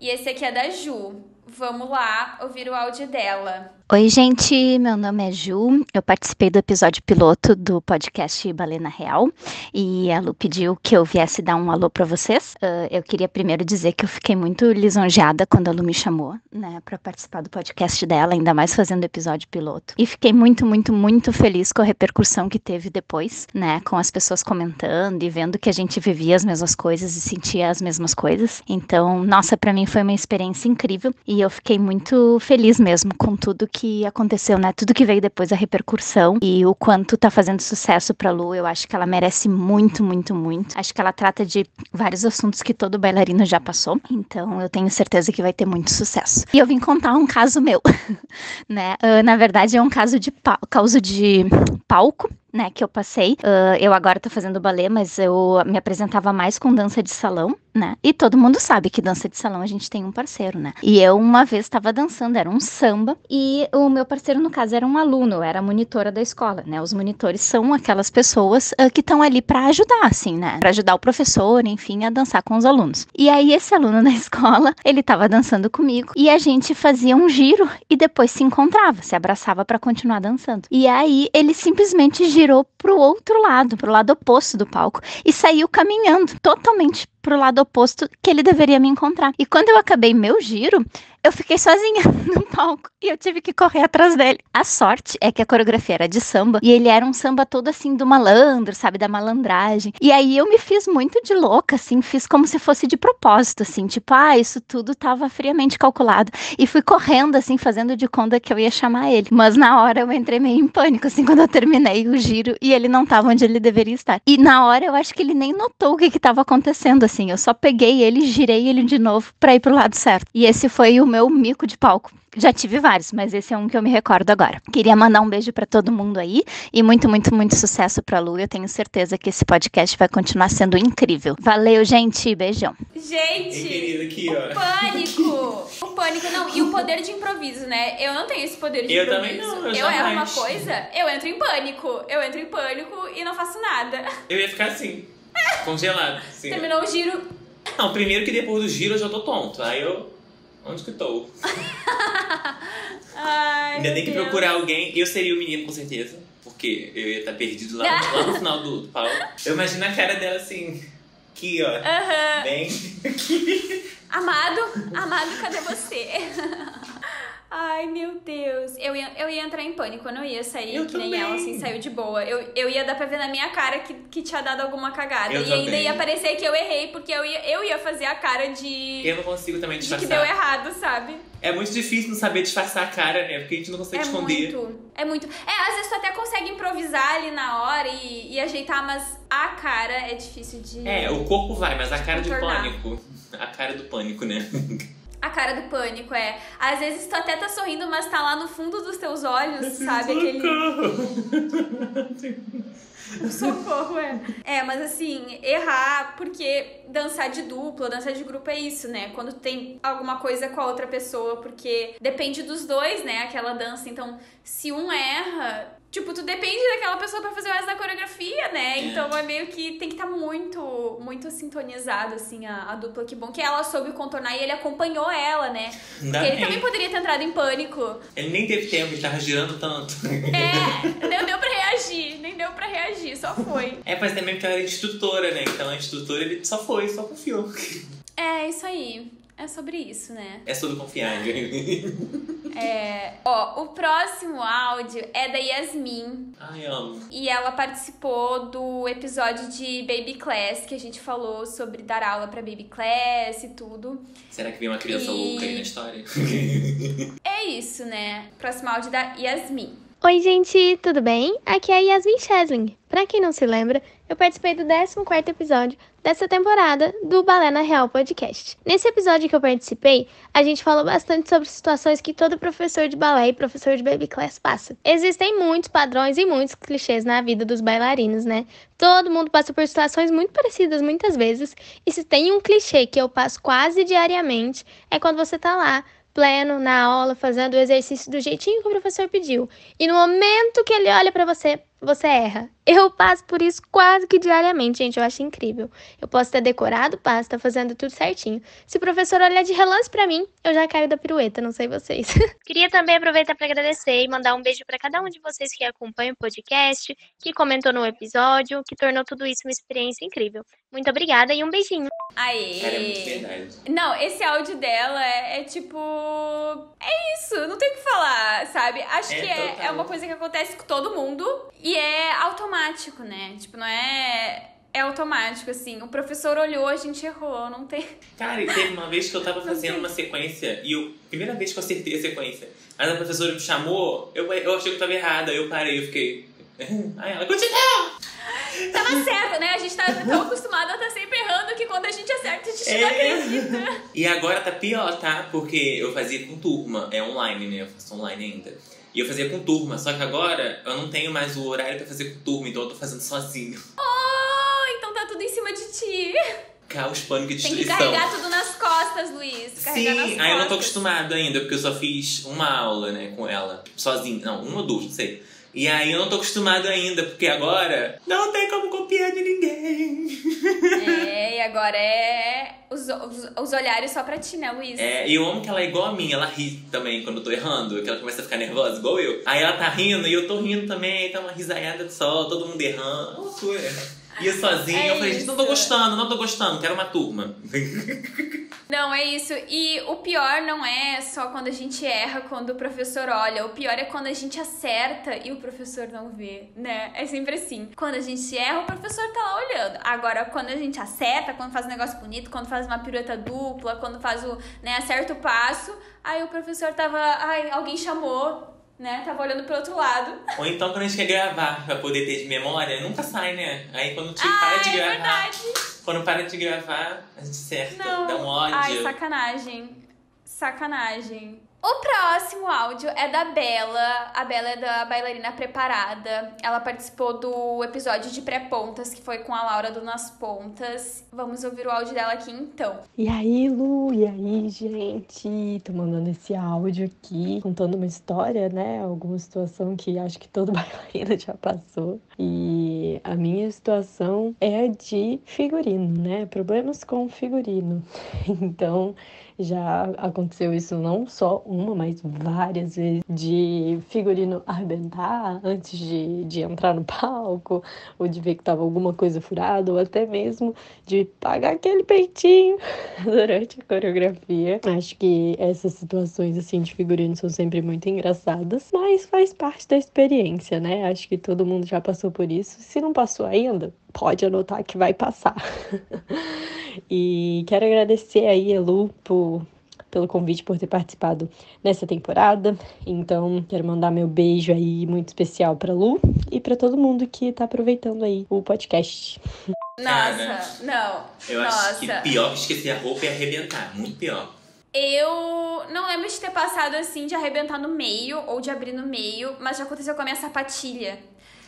S1: E esse aqui é da Ju. Vamos lá ouvir o áudio dela.
S6: Oi, gente, meu nome é Ju. Eu participei do episódio piloto do podcast Balena Real e a Lu pediu que eu viesse dar um alô para vocês. Uh, eu queria primeiro dizer que eu fiquei muito lisonjeada quando a Lu me chamou, né, para participar do podcast dela, ainda mais fazendo episódio piloto. E fiquei muito, muito, muito feliz com a repercussão que teve depois, né, com as pessoas comentando e vendo que a gente vivia as mesmas coisas e sentia as mesmas coisas. Então, nossa, para mim foi uma experiência incrível e eu fiquei muito feliz mesmo com tudo que aconteceu, né? Tudo que veio depois, a repercussão e o quanto tá fazendo sucesso pra Lu, eu acho que ela merece muito, muito, muito. Acho que ela trata de vários assuntos que todo bailarino já passou, então eu tenho certeza que vai ter muito sucesso. E eu vim contar um caso meu, né? Uh, na verdade, é um caso de causa de palco né, que eu passei. Uh, eu agora tô fazendo balé, mas eu me apresentava mais com dança de salão, né? E todo mundo sabe que dança de salão a gente tem um parceiro, né? E eu uma vez estava dançando, era um samba, e o meu parceiro, no caso, era um aluno, era monitora da escola, né? Os monitores são aquelas pessoas uh, que estão ali para ajudar, assim, né? Para ajudar o professor, enfim, a dançar com os alunos. E aí, esse aluno da escola, ele tava dançando comigo, e a gente fazia um giro e depois se encontrava, se abraçava para continuar dançando. E aí, ele simplesmente girou pro outro lado, pro lado oposto do palco e saiu caminhando totalmente pro lado oposto que ele deveria me encontrar. E quando eu acabei meu giro, eu fiquei sozinha no palco e eu tive que correr atrás dele. A sorte é que a coreografia era de samba e ele era um samba todo assim do malandro, sabe, da malandragem. E aí eu me fiz muito de louca, assim, fiz como se fosse de propósito, assim, tipo, ah, isso tudo tava friamente calculado. E fui correndo, assim, fazendo de conta que eu ia chamar ele. Mas na hora eu entrei meio em pânico, assim, quando eu terminei o giro e ele não tava onde ele deveria estar. E na hora eu acho que ele nem notou o que que tava acontecendo, assim. Eu só peguei ele, girei ele de novo para ir pro lado certo. E esse foi o meu mico de palco. Já tive vários, mas esse é um que eu me recordo agora. Queria mandar um beijo para todo mundo aí e muito, muito, muito sucesso pra Lu. Eu tenho certeza que esse podcast vai continuar sendo incrível. Valeu, gente. Beijão.
S1: Gente,
S2: querido, aqui,
S1: o pânico. O pânico, não. E o poder de improviso, né? Eu não tenho esse poder de
S2: eu
S1: improviso.
S2: Eu também não. Eu,
S1: eu erro uma coisa, eu entro em pânico. Eu entro em pânico e não faço nada.
S2: Eu ia ficar assim, congelado. Assim.
S1: Terminou o giro.
S2: Não, primeiro que depois do giro eu já tô tonto. Aí eu. Onde que tô?
S1: Ai,
S2: Ainda tem que
S1: Deus.
S2: procurar alguém. Eu seria o menino, com certeza. Porque eu ia estar perdido lá, no- lá no final do, do palco. Eu imagino a cara dela assim. Aqui, ó.
S1: Aham.
S2: Bem.
S1: Amado, amado, cadê você? Ai, meu Deus. Eu ia, eu ia entrar em pânico, eu não ia sair
S2: Eu
S1: que nem
S2: também.
S1: ela, assim, saiu de boa. Eu, eu ia dar pra ver na minha cara que, que tinha dado alguma cagada.
S2: Eu
S1: e ainda
S2: também.
S1: ia parecer que eu errei, porque eu ia, eu ia fazer a cara de,
S2: Eu não consigo também
S1: de que
S2: disfarçar.
S1: deu errado, sabe?
S2: É muito difícil não saber disfarçar a cara, né? Porque a gente não consegue
S1: É
S2: esconder.
S1: muito. É muito. É, às vezes tu até consegue improvisar ali na hora e, e ajeitar, mas a cara é difícil de.
S2: É, o corpo vai, mas a cara de pânico. A cara do pânico, né?
S1: A cara do pânico, é. Às vezes tu até tá sorrindo, mas tá lá no fundo dos teus olhos, sabe? Aquele. Socorro, é. É, mas assim, errar, porque dançar de dupla, dançar de grupo é isso, né? Quando tem alguma coisa com a outra pessoa, porque depende dos dois, né? Aquela dança. Então, se um erra. Tipo, tu depende daquela pessoa pra fazer o resto da coreografia, né? Então é meio que tem que estar muito, muito sintonizado, assim, a, a dupla. Que bom que ela soube contornar e ele acompanhou ela, né?
S2: Ainda
S1: Porque ele também poderia ter entrado em pânico.
S2: Ele nem teve tempo, ele tava girando tanto.
S1: É, nem deu pra reagir, nem deu pra reagir, só foi.
S2: É, mas também porque ela era instrutora, né? Então a instrutora ele só foi, só confiou.
S1: É, isso aí. É sobre isso, né?
S2: É sobre confiar.
S1: É. Ó, o próximo áudio é da Yasmin.
S2: Ai, amo.
S1: E ela participou do episódio de Baby Class, que a gente falou sobre dar aula pra Baby Class e tudo.
S2: Será que vem uma criança
S1: E-
S2: louca aí na história?
S1: É isso, né? Próximo áudio da Yasmin.
S7: Oi, gente, tudo bem? Aqui é a Yasmin Chesling. Pra quem não se lembra, eu participei do 14º episódio dessa temporada do Balé na Real Podcast. Nesse episódio que eu participei, a gente falou bastante sobre situações que todo professor de balé e professor de baby class passa. Existem muitos padrões e muitos clichês na vida dos bailarinos, né? Todo mundo passa por situações muito parecidas muitas vezes, e se tem um clichê que eu passo quase diariamente, é quando você tá lá
S8: pleno, na aula, fazendo o exercício do jeitinho que o professor pediu. E no momento que ele olha para você, você erra. Eu passo por isso quase que diariamente, gente. Eu acho incrível. Eu posso ter decorado pasta, fazendo tudo certinho. Se o professor olhar de relance para mim, eu já caio da pirueta, não sei vocês. Queria também aproveitar para agradecer e mandar um beijo para cada um de vocês que acompanha o podcast, que comentou no episódio, que tornou tudo isso uma experiência incrível. Muito obrigada e um beijinho.
S1: Aê!
S2: Cara, é muito verdade.
S1: Não, esse áudio dela é, é tipo. É isso, não tem o que falar, sabe? Acho
S2: É
S1: que é, é uma coisa que acontece com todo mundo e é automático, né? Tipo, não é. É automático, assim. O professor olhou, a gente errou, não tem.
S2: Cara, e teve uma vez que eu tava fazendo uma sequência e eu, primeira vez que eu acertei a sequência, aí a professora me chamou, eu, eu achei que eu tava errada, eu parei, eu fiquei. Aí ela, continua!
S1: Tava certo, né? A gente tá tão acostumado a estar sempre errando que quando a gente acerta, a gente não
S2: É.
S1: acredita.
S2: E agora tá pior, tá? Porque eu fazia com turma, é online, né? Eu faço online ainda. E eu fazia com turma, só que agora eu não tenho mais o horário pra fazer com turma, então eu tô fazendo sozinho.
S1: Oh, então tá tudo em cima de ti.
S2: Caos, pânico e
S1: Tem que
S2: destruição.
S1: carregar tudo nas costas, Luiz. Carregar nas
S2: Sim, aí eu não tô
S1: costas.
S2: acostumado ainda, porque eu só fiz uma aula, né, com ela, sozinho. Não, uma ou duas, não sei. E aí eu não tô acostumado ainda, porque agora não tem como copiar de ninguém.
S1: É, e agora é os, os, os olhares só pra ti, né, Luiz?
S2: É, e eu amo que ela é igual a mim, ela ri também quando eu tô errando, que ela começa a ficar nervosa, igual eu. Aí ela tá rindo e eu tô rindo também, tá uma risaiada só, todo mundo errando. É E eu sozinho,
S1: É
S2: eu falei, gente, não tô gostando, não tô gostando, quero uma turma.
S1: Não, é isso. E o pior não é só quando a gente erra, quando o professor olha. O pior é quando a gente acerta e o professor não vê, né? É sempre assim. Quando a gente erra, o professor tá lá olhando. Agora, quando a gente acerta, quando faz um negócio bonito, quando faz uma pirueta dupla, quando faz o, né, acerta o passo, aí o professor tava, ai, alguém chamou, né? Tava olhando pro outro lado.
S2: Ou então quando a gente quer gravar pra poder ter de memória, nunca sai, né? Aí quando tipo, para de
S1: é
S2: gravar.
S1: verdade.
S2: Quando para de gravar, a gente acerta,
S1: Não.
S2: dá um ódio.
S1: Ai, sacanagem. Sacanagem. O próximo áudio é da Bela. A Bela é da bailarina preparada. Ela participou do episódio de pré-pontas, que foi com a Laura do Nas Pontas. Vamos ouvir o áudio dela aqui então.
S9: E aí, Lu, e aí, gente? Tô mandando esse áudio aqui, contando uma história, né? Alguma situação que acho que todo bailarino já passou. E a minha situação é de figurino, né? Problemas com figurino. Então, já aconteceu isso não só uma, mas várias vezes de figurino arrebentar antes de, de entrar no palco, ou de ver que tava alguma coisa furada, ou até mesmo de pagar aquele peitinho durante a coreografia. Acho que essas situações assim de figurino são sempre muito engraçadas, mas faz parte da experiência, né? Acho que todo mundo já passou por isso. Se não passou ainda, pode anotar que vai passar. e quero agradecer aí a Lu por pelo convite por ter participado nessa temporada. Então, quero mandar meu beijo aí muito especial para Lu e para todo mundo que tá aproveitando aí o podcast.
S1: Nossa, não.
S2: Eu
S1: Nossa.
S2: acho que pior que esquecer a roupa é arrebentar, muito pior.
S1: Eu não lembro de ter passado assim, de arrebentar no meio ou de abrir no meio, mas já aconteceu com a minha sapatilha.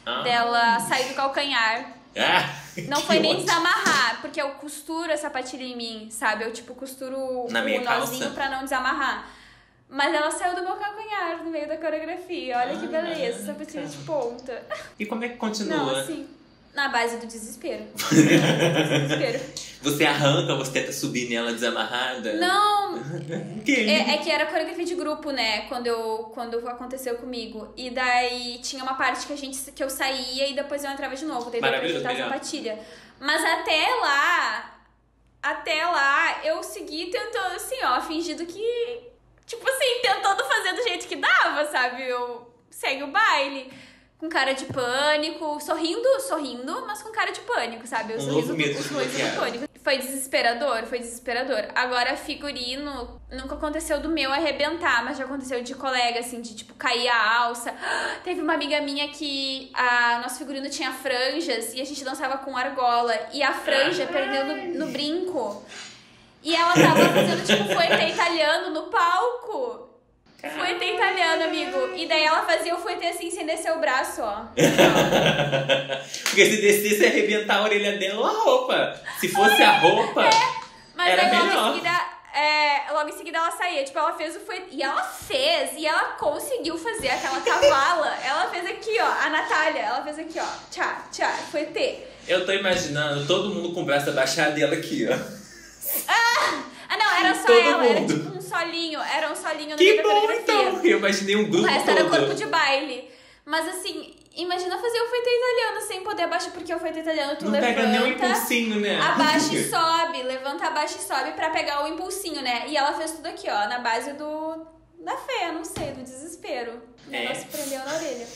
S2: Ah.
S1: Dela sair do calcanhar.
S2: Ah,
S1: Não
S2: que
S1: foi nem desamarrar, porque eu costuro a sapatilha em mim, sabe? Eu, tipo, costuro
S2: Na
S1: o nozinho pra não desamarrar. Mas ela saiu do meu calcanhar no meio da coreografia. Olha que
S2: Ah,
S1: beleza, sapatilha de ponta.
S2: E como é que continua?
S1: Não, assim, na base do desespero. desespero.
S2: Você arranca, você tenta subir nela desamarrada?
S1: Não? É, é que era coreografia de grupo, né? Quando, eu, quando aconteceu comigo. E daí tinha uma parte que a gente que eu saía e depois eu entrava de novo. Daí
S2: Maravilhoso,
S1: a
S2: melhor.
S1: sapatilha. Mas até lá, até lá, eu segui tentando, assim, ó, fingindo que. Tipo assim, tentando fazer do jeito que dava, sabe? Eu segue o baile. Com cara de pânico, sorrindo, sorrindo, mas com cara de pânico, sabe? O
S2: Um
S1: sorriso do, o sorriso do pânico. Foi desesperador, foi desesperador. Agora, figurino, nunca aconteceu do meu arrebentar, mas já aconteceu de colega, assim, de tipo, cair a alça. Teve uma amiga minha que a nosso figurino tinha franjas e a gente dançava com argola. E a franja perdeu no, no brinco. E ela tava fazendo, tipo, fuete italiano no palco. Fuete italiano, amigo. E daí ela fazia o fuete assim, sem descer o braço, ó.
S2: Porque se descesse ia arrebentar a orelha dela ou a roupa. Se fosse a roupa,
S1: Mas
S2: Era
S1: aí logo
S2: melhor.
S1: em seguida é, logo em seguida ela saía. Tipo, ela fez o foi E ela fez, e ela conseguiu fazer aquela cavala. ela fez aqui, ó, a Natália, ela fez aqui, ó. Tchá, tchá, foi ter.
S2: Eu tô imaginando todo mundo com o braço abaixado e ela aqui, ó.
S1: Ah, não, era só
S2: Todo
S1: ela, era
S2: mundo.
S1: tipo um solinho, era um solinho no
S2: Que
S1: meio da
S2: bom,
S1: coreografia.
S2: então! Eu imaginei um
S1: O
S2: grupo
S1: resto era
S2: todo.
S1: corpo de baile. Mas assim, imagina fazer o feito italiano sem poder abaixar, porque o feito italiano tu
S2: Não
S1: levanta.
S2: pega nem o impulsinho, né?
S1: Abaixa e sobe, levanta, abaixa e sobe pra pegar o impulsinho, né? E ela fez tudo aqui, ó, na base do. da fé, não sei, do desespero. O
S2: É.
S1: negócio prendeu na orelha.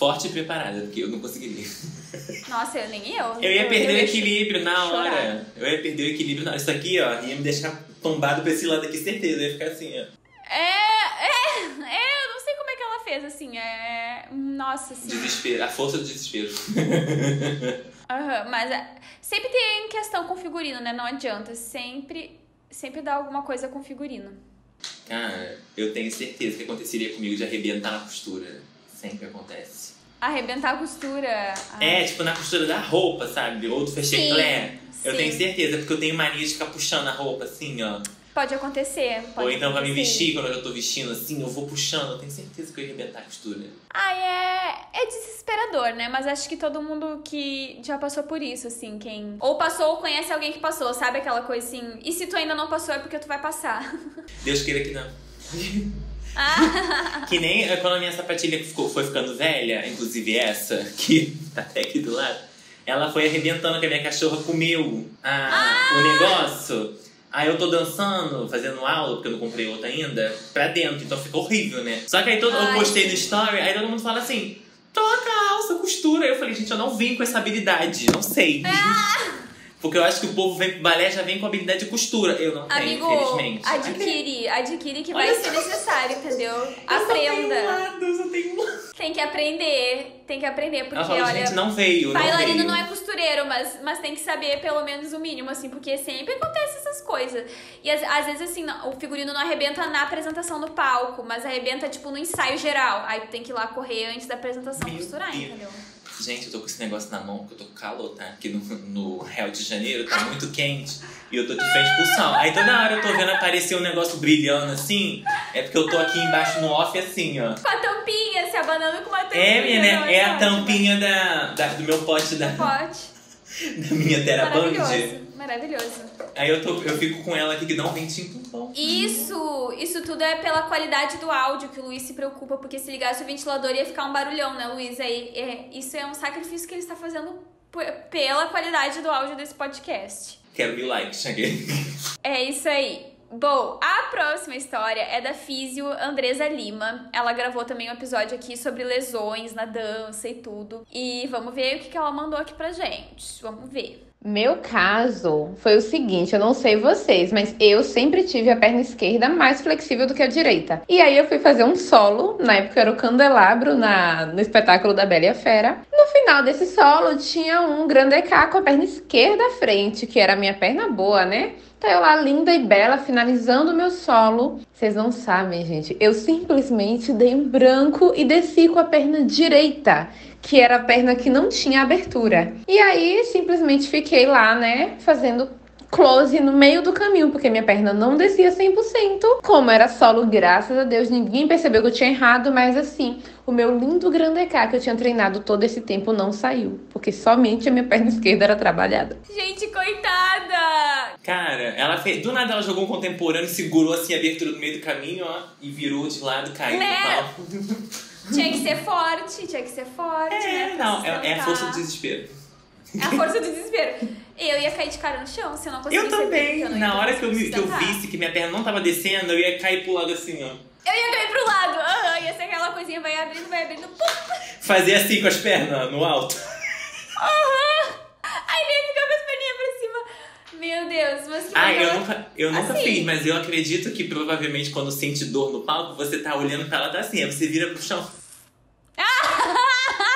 S2: Forte e preparada, porque eu não conseguiria.
S1: Nossa, eu nem eu.
S2: Eu ia perder o
S1: ia
S2: equilíbrio na
S1: chorar.
S2: hora. Eu ia perder o equilíbrio na hora. Isso aqui, ó, ia me deixar tombado pra esse lado aqui, certeza. Eu ia ficar assim, ó.
S1: É, é, é, eu não sei como é que ela fez, assim, é. Nossa, assim.
S2: Desespero. A força do desespero.
S1: Aham, mas é, sempre tem questão com figurino, né? Não adianta. Sempre, sempre dá alguma coisa com figurino.
S2: Cara, eu tenho certeza que aconteceria comigo de arrebentar na costura. Sempre acontece.
S1: Arrebentar a costura. ah,
S2: É, tipo na costura da roupa, sabe? Ou do fecheclé. Eu
S1: sim.
S2: tenho certeza, porque eu tenho mania de ficar puxando a roupa assim, ó.
S1: Pode acontecer. Pode
S2: Ou então pra me
S1: acontecer.
S2: vestir, quando eu tô vestindo assim, eu vou puxando. Eu tenho certeza que eu ia arrebentar a costura.
S1: Ah, é, é desesperador, né? Mas acho que todo mundo que já passou por isso, assim, quem. Ou passou ou conhece alguém que passou, sabe aquela coisa assim. E se tu ainda não passou é porque tu vai passar.
S2: Deus queira que não.
S1: Ah,
S2: Que nem quando a minha sapatilha ficou, foi ficando velha, inclusive essa, que tá até aqui do lado, ela foi arrebentando que a minha cachorra comeu a, o negócio. Aí eu tô dançando, fazendo aula, porque eu não comprei outra ainda, pra dentro, então fica horrível, né? Só que aí todo, eu postei no story, aí todo mundo fala assim, troca a alça, costura. Aí eu falei, gente, eu não vim com essa habilidade, não sei. Porque eu acho que o povo vem pro balé já vem com habilidade de costura. Eu não tenho,
S1: amigo,
S2: infelizmente.
S1: adquire, adquire que
S2: Olha
S1: vai
S2: só.
S1: ser necessário, entendeu?
S2: Eu só tenho um
S1: Aprenda.
S2: lado, eu só tenho um lado.
S1: Tem que aprender, tem que aprender, porque
S2: Ela falou,
S1: olha.
S2: gente, não veio, não
S1: Bailarino
S2: veio.
S1: não é costureiro, mas, mas tem que saber pelo menos o mínimo, assim, porque sempre acontece essas coisas. E às, às vezes, assim, não- o figurino não arrebenta na apresentação no palco, mas arrebenta, tipo, no ensaio geral. Aí tu tem que ir lá correr antes da apresentação
S2: Meu
S1: costurar,
S2: Deus.
S1: entendeu?
S2: Gente, eu tô com esse negócio na mão, porque eu tô com calor, tá? Aqui no, no Rio de Janeiro tá muito quente e eu tô de frente pro sol. Aí toda hora eu tô vendo aparecer um negócio brilhando assim, é porque eu tô aqui embaixo no off assim, ó.
S1: Com a tampinha, se abanando com uma tampinha.
S2: É, minha, né? É a
S1: ótimo.
S2: tampinha da, da- do meu pote da,
S1: Pote.
S2: da minha Teraband.
S1: Maravilhoso.
S2: Aí eu, tô, eu fico com ela aqui que dá um ventinho tão bom.
S1: Isso, isso tudo é pela qualidade do áudio que o Luiz se preocupa, porque se ligasse o ventilador ia ficar um barulhão, né, Luiz? Aí, é, isso é um sacrifício que ele está fazendo pela qualidade do áudio desse podcast.
S2: Quero mil likes, cheguei.
S1: É isso aí. Bom, a próxima história é da físio Andresa Lima. Ela gravou também um episódio aqui sobre lesões na dança e tudo. E vamos ver o que ela mandou aqui pra gente. Vamos ver.
S10: Meu caso foi o seguinte, eu não sei vocês, mas eu sempre tive a perna esquerda mais flexível do que a direita. E aí eu fui fazer um solo, na época era o candelabro na, no espetáculo da Bela e a Fera. No final desse solo tinha um grande K com a perna esquerda à frente, que era a minha perna boa, né? Então eu lá, linda e bela, finalizando o meu solo. Vocês não sabem, gente. Eu simplesmente dei um branco e desci com a perna direita, que era a perna que não tinha abertura. E aí, simplesmente fiquei lá, né, fazendo close no meio do caminho, porque minha perna não descia 100%. Como era solo, graças a Deus, ninguém percebeu que eu tinha errado, mas assim, o meu lindo grande K que eu tinha treinado todo esse tempo não saiu, porque somente a minha perna esquerda era trabalhada.
S1: Gente, coitada!
S2: Cara, ela fez. Do nada ela jogou um contemporâneo, segurou assim a abertura no meio do caminho, ó, e virou de lado, caiu
S1: Né?
S2: no palco.
S1: Tinha que ser forte, tinha que ser forte, né?
S2: É,
S1: pra
S2: não, é, é a força do desespero.
S1: É a força do desespero. Eu ia cair de cara no chão se eu não conseguisse.
S2: Eu também.
S1: ia
S2: Na hora que eu, que eu visse que minha perna não tava descendo, eu ia cair pro lado assim, ó.
S1: Eu ia cair pro lado. Aham, ia ser aquela coisinha, vai abrindo, vai abrindo. Pum!
S2: Fazer assim com as pernas no alto.
S1: Aham! Aí ele ia ficar com as perninhas pra cima. Meu Deus, mas que
S2: Ah, eu nunca, eu nunca
S1: Assim.
S2: fiz, mas eu acredito que provavelmente quando sente dor no palco, você tá olhando pra ela tá assim, aí você vira pro chão.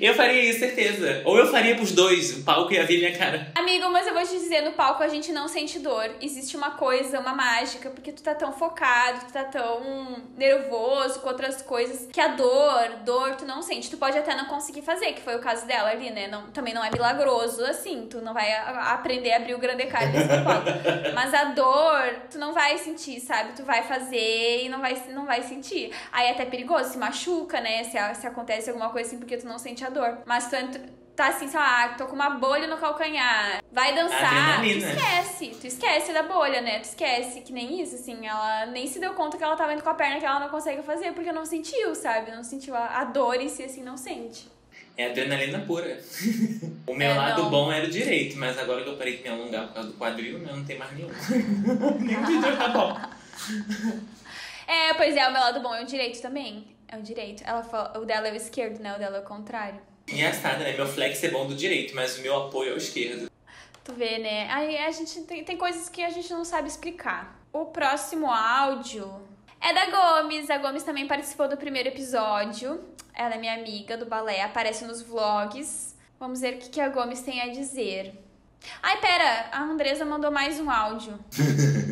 S2: Eu faria isso, certeza. Ou eu faria pros dois, o palco ia vir minha cara.
S1: Amigo, mas eu vou te dizer, no palco a gente não sente dor. Existe uma coisa, uma mágica, porque tu tá tão focado, tu tá tão nervoso com outras coisas, que a dor, dor, tu não sente. Tu pode até não conseguir fazer, que foi o caso dela ali, né? Não, também não é milagroso assim, tu não vai aprender a abrir o grande cara nesse palco. Mas a dor, tu não vai sentir, sabe? Tu vai fazer e não vai, não vai sentir. Aí é até perigoso, se machuca, né? Se, se acontece alguma coisa assim, porque tu não sente a dor. Mas tu entra- tá assim, sei lá, tô com uma bolha no calcanhar. Vai dançar, tu esquece. Tu esquece da bolha, né? Tu esquece que nem isso, assim. Ela nem se deu conta que ela tava indo com a perna que ela não consegue fazer, porque não sentiu, sabe? Não sentiu a, a dor em si, assim, não sente.
S2: É adrenalina pura. o meu
S1: É,
S2: lado
S1: não.
S2: bom era o direito, mas agora que eu parei de me alongar por causa do quadril, eu não tem mais nenhum. nenhum de dois tá bom.
S1: É, pois é, o meu lado bom é o direito também. É o direito. Ela fala, o dela é o esquerdo, né? O dela é o contrário.
S2: Engraçado, né? Meu flex é bom do direito, mas o meu apoio é o esquerdo.
S1: Tu vê, né? Aí a gente tem, tem coisas que a gente não sabe explicar. O próximo áudio é da Gomes. A Gomes também participou do primeiro episódio. Ela é minha amiga do balé, aparece nos vlogs. Vamos ver o que, que a Gomes tem a dizer. Ai, pera, a Andresa mandou mais um áudio.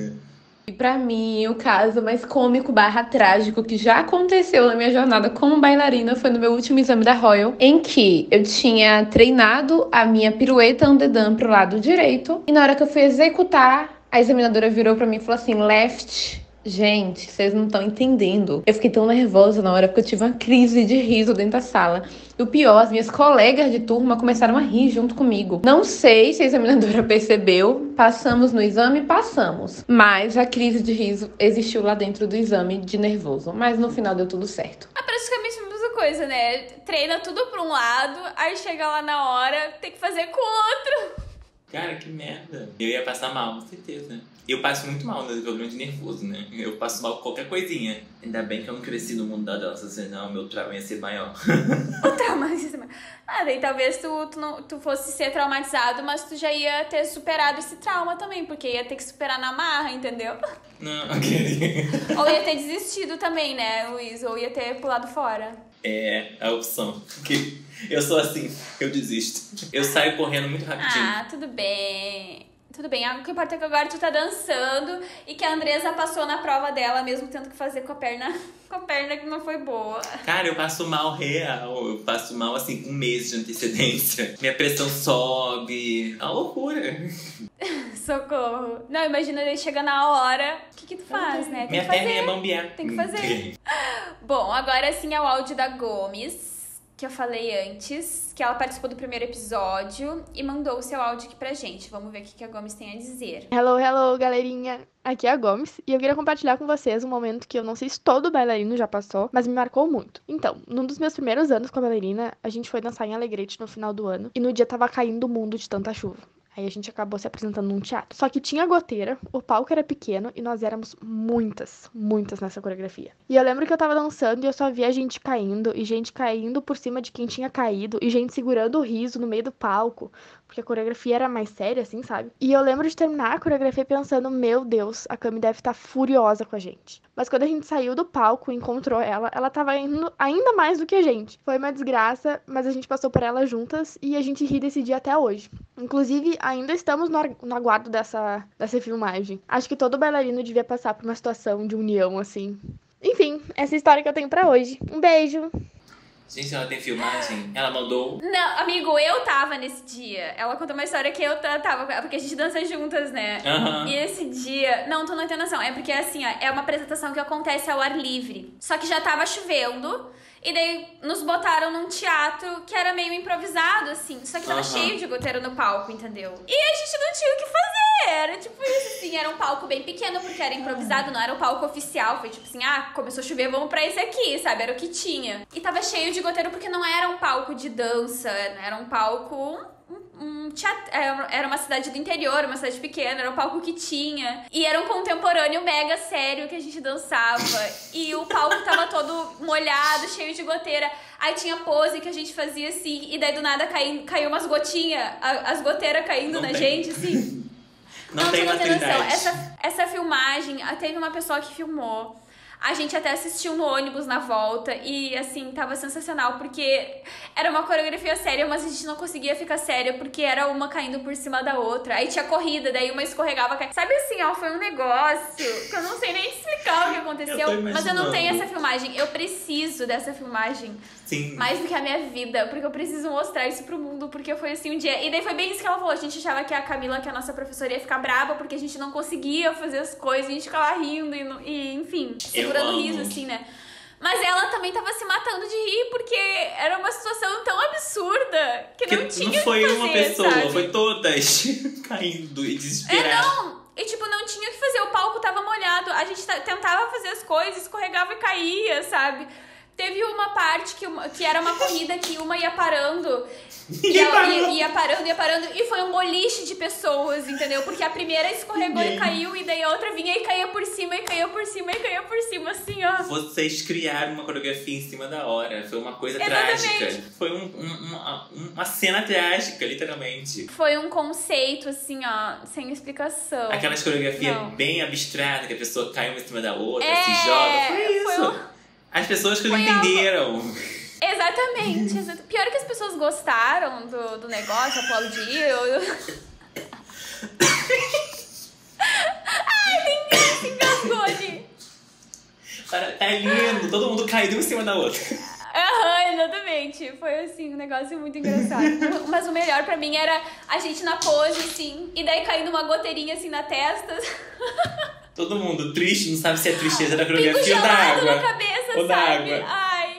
S10: E pra mim, o caso mais cômico barra trágico que já aconteceu na minha jornada como bailarina foi no meu último exame da Royal, em que eu tinha treinado a minha pirueta andedam pro lado direito, e na hora que eu fui executar, a examinadora virou pra mim e falou assim, left... Gente, vocês não estão entendendo. Eu fiquei tão nervosa na hora porque eu tive uma crise de riso dentro da sala. E o pior, as minhas colegas de turma começaram a rir junto comigo. Não sei se a examinadora percebeu. Passamos no exame, passamos. Mas a crise de riso existiu lá dentro do exame de nervoso. Mas no final deu tudo certo.
S1: É praticamente a mesma coisa, né? Treina tudo pra um lado, aí chega lá na hora, tem que fazer com o outro.
S2: Cara, que merda. Eu ia passar mal, com certeza. Eu passo muito mal no problema de nervoso, né? Eu passo mal com qualquer coisinha. Ainda bem que eu não cresci no mundo da dança, senão meu trauma ia ser maior.
S1: O traumatismo. Ah, daí talvez tu, tu, não, tu fosse ser traumatizado, mas tu já ia ter superado esse trauma também, porque ia ter que superar na marra, entendeu?
S2: Não, ok.
S1: Ou ia ter desistido também, né, Luiz? Ou ia ter pulado fora.
S2: É a opção. Que eu sou assim, eu desisto. Eu saio correndo muito rapidinho.
S1: Ah, tudo bem. Tudo bem. O que importa é que agora tu tá dançando e que a Andresa passou na prova dela, mesmo tendo que fazer com a perna, com a perna que não foi boa.
S2: Cara, eu passo mal real. Eu passo mal assim, um mês de antecedência. Minha pressão sobe. É uma loucura.
S1: Socorro. Não, imagina ele chega na hora. O que que tu faz, né? Tem
S2: Minha perna ia bambear.
S1: Tem que fazer. Bom, agora sim é o áudio da Gomes, que eu falei antes, que ela participou do primeiro episódio e mandou o seu áudio aqui pra gente. Vamos ver o que a Gomes tem a dizer.
S7: Hello, hello, galerinha. Aqui é a Gomes e eu queria compartilhar com vocês um momento que eu não sei se todo bailarino já passou, mas me marcou muito. Então, num dos meus primeiros anos com a bailarina, a gente foi dançar em Alegrete no final do ano e no dia tava caindo o mundo de tanta chuva. Aí a gente acabou se apresentando num teatro. Só que tinha goteira, o palco era pequeno e nós éramos muitas, muitas nessa coreografia. E eu lembro que eu tava dançando e eu só via gente caindo, e gente caindo por cima de quem tinha caído, e gente segurando o riso no meio do palco, porque a coreografia era mais séria, assim, sabe? E eu lembro de terminar a coreografia pensando, meu Deus, a Cami deve estar furiosa com a gente. Mas quando a gente saiu do palco e encontrou ela, ela tava indo ainda mais do que a gente. Foi uma desgraça, mas a gente passou por ela juntas e a gente ri desse dia até hoje. Inclusive, ainda estamos no, no aguardo dessa, dessa filmagem. Acho que todo bailarino devia passar por uma situação de união, assim. Enfim, essa é a história que eu tenho pra hoje. Um beijo!
S2: Gente, ela tem filmagem. Ela mandou.
S1: Não, amigo, eu tava nesse dia. Ela contou uma história que eu ta- tava, porque a gente dança juntas, né?
S2: Aham.
S1: E esse dia. Não, tu não tem noção. É porque assim, ó, é uma apresentação que acontece ao ar livre. Só que já tava chovendo. E daí nos botaram num teatro que era meio improvisado, assim. Só que tava
S2: Aham.
S1: cheio de goteiro no palco, entendeu? E a gente não tinha o que fazer. Era tipo isso, assim. Era um palco bem pequeno, porque era improvisado, não era um palco oficial. Foi tipo assim, ah, começou a chover, vamos pra esse aqui, sabe? Era o que tinha. E tava cheio de goteiro porque não era um palco de dança, era um palco um teatro, era uma cidade do interior, uma cidade pequena, era um palco que tinha. E era um contemporâneo mega sério que a gente dançava. E o palco tava todo molhado, cheio de goteira. Aí tinha pose que a gente fazia assim, e daí do nada caiu, caiu umas gotinhas, as goteiras caindo
S2: Não
S1: na
S2: tem.
S1: gente, assim.
S2: Não,
S1: não tem noção. Essa, essa filmagem, teve uma pessoa que filmou. A gente até assistiu no ônibus na volta e, assim, tava sensacional, porque era uma coreografia séria, mas a gente não conseguia ficar séria, porque era uma caindo por cima da outra. Aí tinha corrida, daí uma escorregava. Sabe assim, ó, foi um negócio que eu não sei nem explicar o que aconteceu,
S2: Eu
S1: mas eu não tenho essa filmagem. Eu preciso dessa filmagem
S2: Sim.
S1: mais do que a minha vida, porque eu preciso mostrar isso pro mundo, porque foi assim um dia. E daí foi bem isso que ela falou. A gente achava que a Camila, que é a nossa professora, ia ficar braba porque a gente não conseguia fazer as coisas, a gente ficava rindo e, não- e, enfim, segurando riso, assim, né? Mas ela também tava se matando de rir, porque era uma situação tão absurda que não
S2: Que
S1: tinha
S2: não foi
S1: que fazer,
S2: uma pessoa,
S1: sabe?
S2: foi todas caindo e
S1: É,
S2: desesperadas.
S1: não. E, tipo, não tinha o que fazer. O palco tava molhado. A gente ta- tentava fazer as coisas, escorregava e caía, sabe? Teve uma parte que, uma- que era uma corrida que uma ia parando. E ela ia, ia parando, ia parando. E foi um boliche de pessoas, entendeu? Porque a primeira escorregou e caiu. E daí a outra vinha e caía por cima, e caía por cima, e caía por cima, assim, ó.
S2: Vocês criaram uma coreografia em cima da hora. Foi uma coisa
S1: Exatamente.
S2: trágica. Foi um- um- uma, uma cena trágica, literalmente.
S1: Foi um conceito, assim, ó, sem explicação.
S2: Aquelas coreografias
S1: Não.
S2: bem abstratas, que a pessoa cai uma em cima da outra,
S1: É,
S2: se joga. Foi isso.
S1: foi um-
S2: As pessoas que não
S1: algo-
S2: entenderam.
S1: Exatamente. exa- Pior que as pessoas gostaram do, do negócio, aplaudiram. Ai, tem se engasgou ali.
S2: Tá lindo, todo mundo caindo um em cima da outra.
S1: Aham, exatamente. Foi assim, um negócio muito engraçado. Mas o melhor pra mim era a gente na pose, assim, e daí caindo uma goteirinha assim na testa.
S2: Todo mundo triste, não sabe se é tristeza da coreografia ou da
S1: gelado na
S2: água.
S1: cabeça,
S2: Ou da
S1: sabe?
S2: água.
S1: Ai.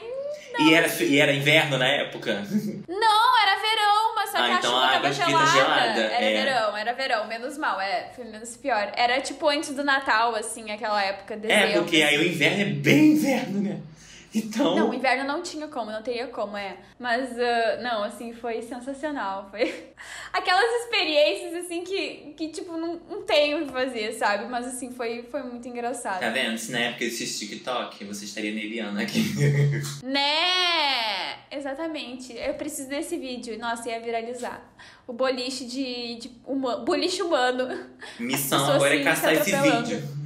S2: E era, e era inverno na época.
S1: Não, era verão, mas só
S2: Ah,
S1: que a
S2: então
S1: chuva
S2: a
S1: tava
S2: água
S1: gelada.
S2: tá gelada,
S1: Era
S2: é.
S1: verão, era verão, menos mal, é, foi menos pior. Era tipo antes do Natal, assim, aquela época, dezembro.
S2: É, porque aí o inverno é bem inverno, né? Então.
S1: Não, inverno não tinha como, não teria como, é. Mas, ah, não, assim, foi sensacional. Foi aquelas experiências, assim, que, que tipo, não, não tem o que fazer, sabe? Mas, assim, foi, foi muito engraçado.
S2: Tá vendo? Se na época existisse TikTok, você estaria neviando aqui.
S1: Né? Exatamente. Eu preciso desse vídeo. Nossa, ia viralizar. O boliche de. de uma, boliche humano.
S2: Missão agora é
S1: se-
S2: caçar
S1: se
S2: esse vídeo.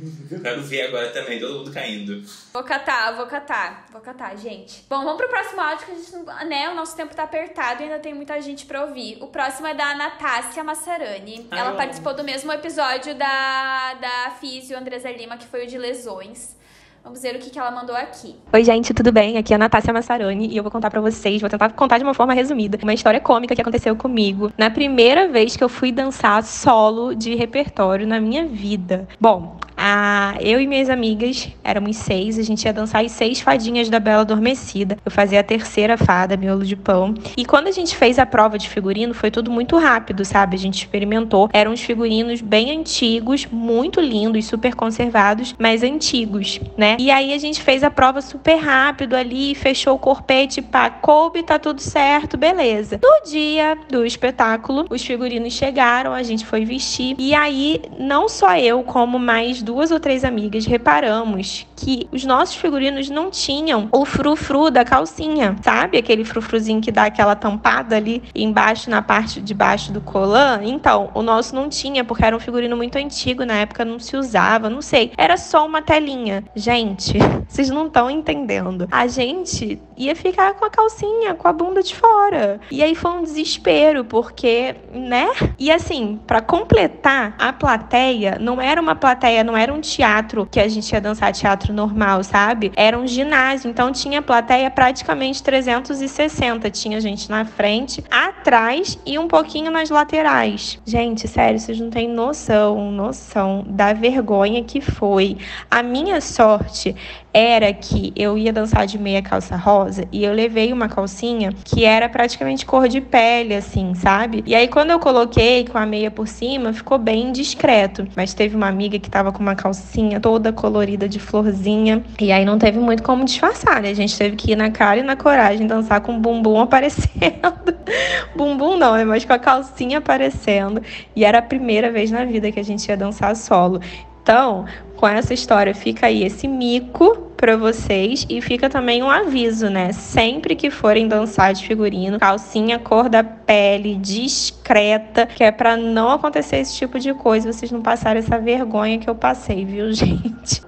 S2: Quero ver agora também, todo mundo caindo.
S1: Vou catar, vou catar. Vou catar, gente. Bom, vamos pro próximo áudio que a gente. Né? O nosso tempo tá apertado e ainda tem muita gente pra ouvir. O próximo é da Natácia Massarani.
S2: Ai,
S1: Ela participou do mesmo episódio da, da Físio Andresa Lima, que foi o de lesões. Vamos ver o que, que ela mandou aqui.
S11: Oi, gente, tudo bem? Aqui é a Natácia Massaroni e eu vou contar pra vocês, vou tentar contar de uma forma resumida, uma história cômica que aconteceu comigo na primeira vez que eu fui dançar solo de repertório na minha vida. Bom, a, eu e minhas amigas éramos seis, a gente ia dançar as seis fadinhas da Bela Adormecida. Eu fazia a terceira fada, miolo de pão. E quando a gente fez a prova de figurino, foi tudo muito rápido, sabe? A gente experimentou. Eram uns figurinos bem antigos, muito lindos, super conservados, mas antigos, né? E aí a gente fez a prova super rápido ali, fechou o corpete, pá, coube, tá tudo certo, beleza. No dia do espetáculo, os figurinos chegaram, a gente foi vestir. E aí, não só eu, como mais duas ou três amigas, reparamos que os nossos figurinos não tinham o frufru da calcinha, sabe? Aquele frufruzinho que dá aquela tampada ali embaixo, na parte de baixo do colã. Então, o nosso não tinha, porque era um figurino muito antigo, na época não se usava, não sei. Era só uma telinha. Gente, vocês não estão entendendo. A gente ia ficar com a calcinha, com a bunda de fora. E aí foi um desespero, porque, né? E assim, para completar, a plateia não era uma plateia, não era um teatro que a gente ia dançar teatro normal, sabe? Era um ginásio, então tinha plateia praticamente 360. Tinha gente na frente, atrás e um pouquinho nas laterais. Gente, sério, vocês não têm noção, noção da vergonha que foi. A minha sorte era que eu ia dançar de meia calça rosa e eu levei uma calcinha que era praticamente cor de pele, assim, sabe? E aí quando eu coloquei com a meia por cima, ficou bem discreto. Mas teve uma amiga que tava com uma calcinha toda colorida de florzinha e aí não teve muito como disfarçar, né? A gente teve que ir na cara e na coragem dançar com o bumbum aparecendo. bumbum não, né? Mas com a calcinha aparecendo. E era a primeira vez na vida que a gente ia dançar solo. Então, com essa história fica aí esse mico
S12: para vocês e fica também um aviso, né? Sempre que forem dançar de figurino, calcinha cor da pele, discreta, que é para não acontecer esse tipo de coisa, vocês não passarem essa vergonha que eu passei, viu, gente?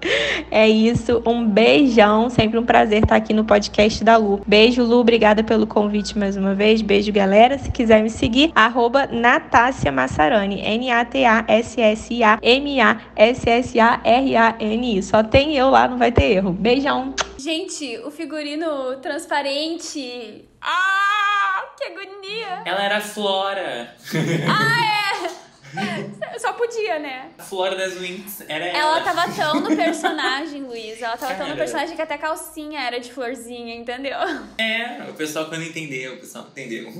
S12: É isso, um beijão, sempre um prazer estar aqui no podcast da Lu. Beijo, Lu, obrigada pelo convite mais uma vez. Beijo, galera. Se quiser me seguir, arroba Natácia Massarani, N-A-T-A-S-S-A-M-A-S-S-A-R-A-N-I. Só tem eu lá, não vai ter erro. Beijão.
S1: Gente, o figurino transparente. Ah, que agonia!
S2: Ela era a Flora.
S1: Ah, é! Só podia, né?
S2: A Flora das Winx era ela.
S1: Ela tava tão no personagem, Luiz. Ela tava tão no personagem que até a calcinha era de florzinha, entendeu?
S2: É, o pessoal que não entendeu, o pessoal entendeu.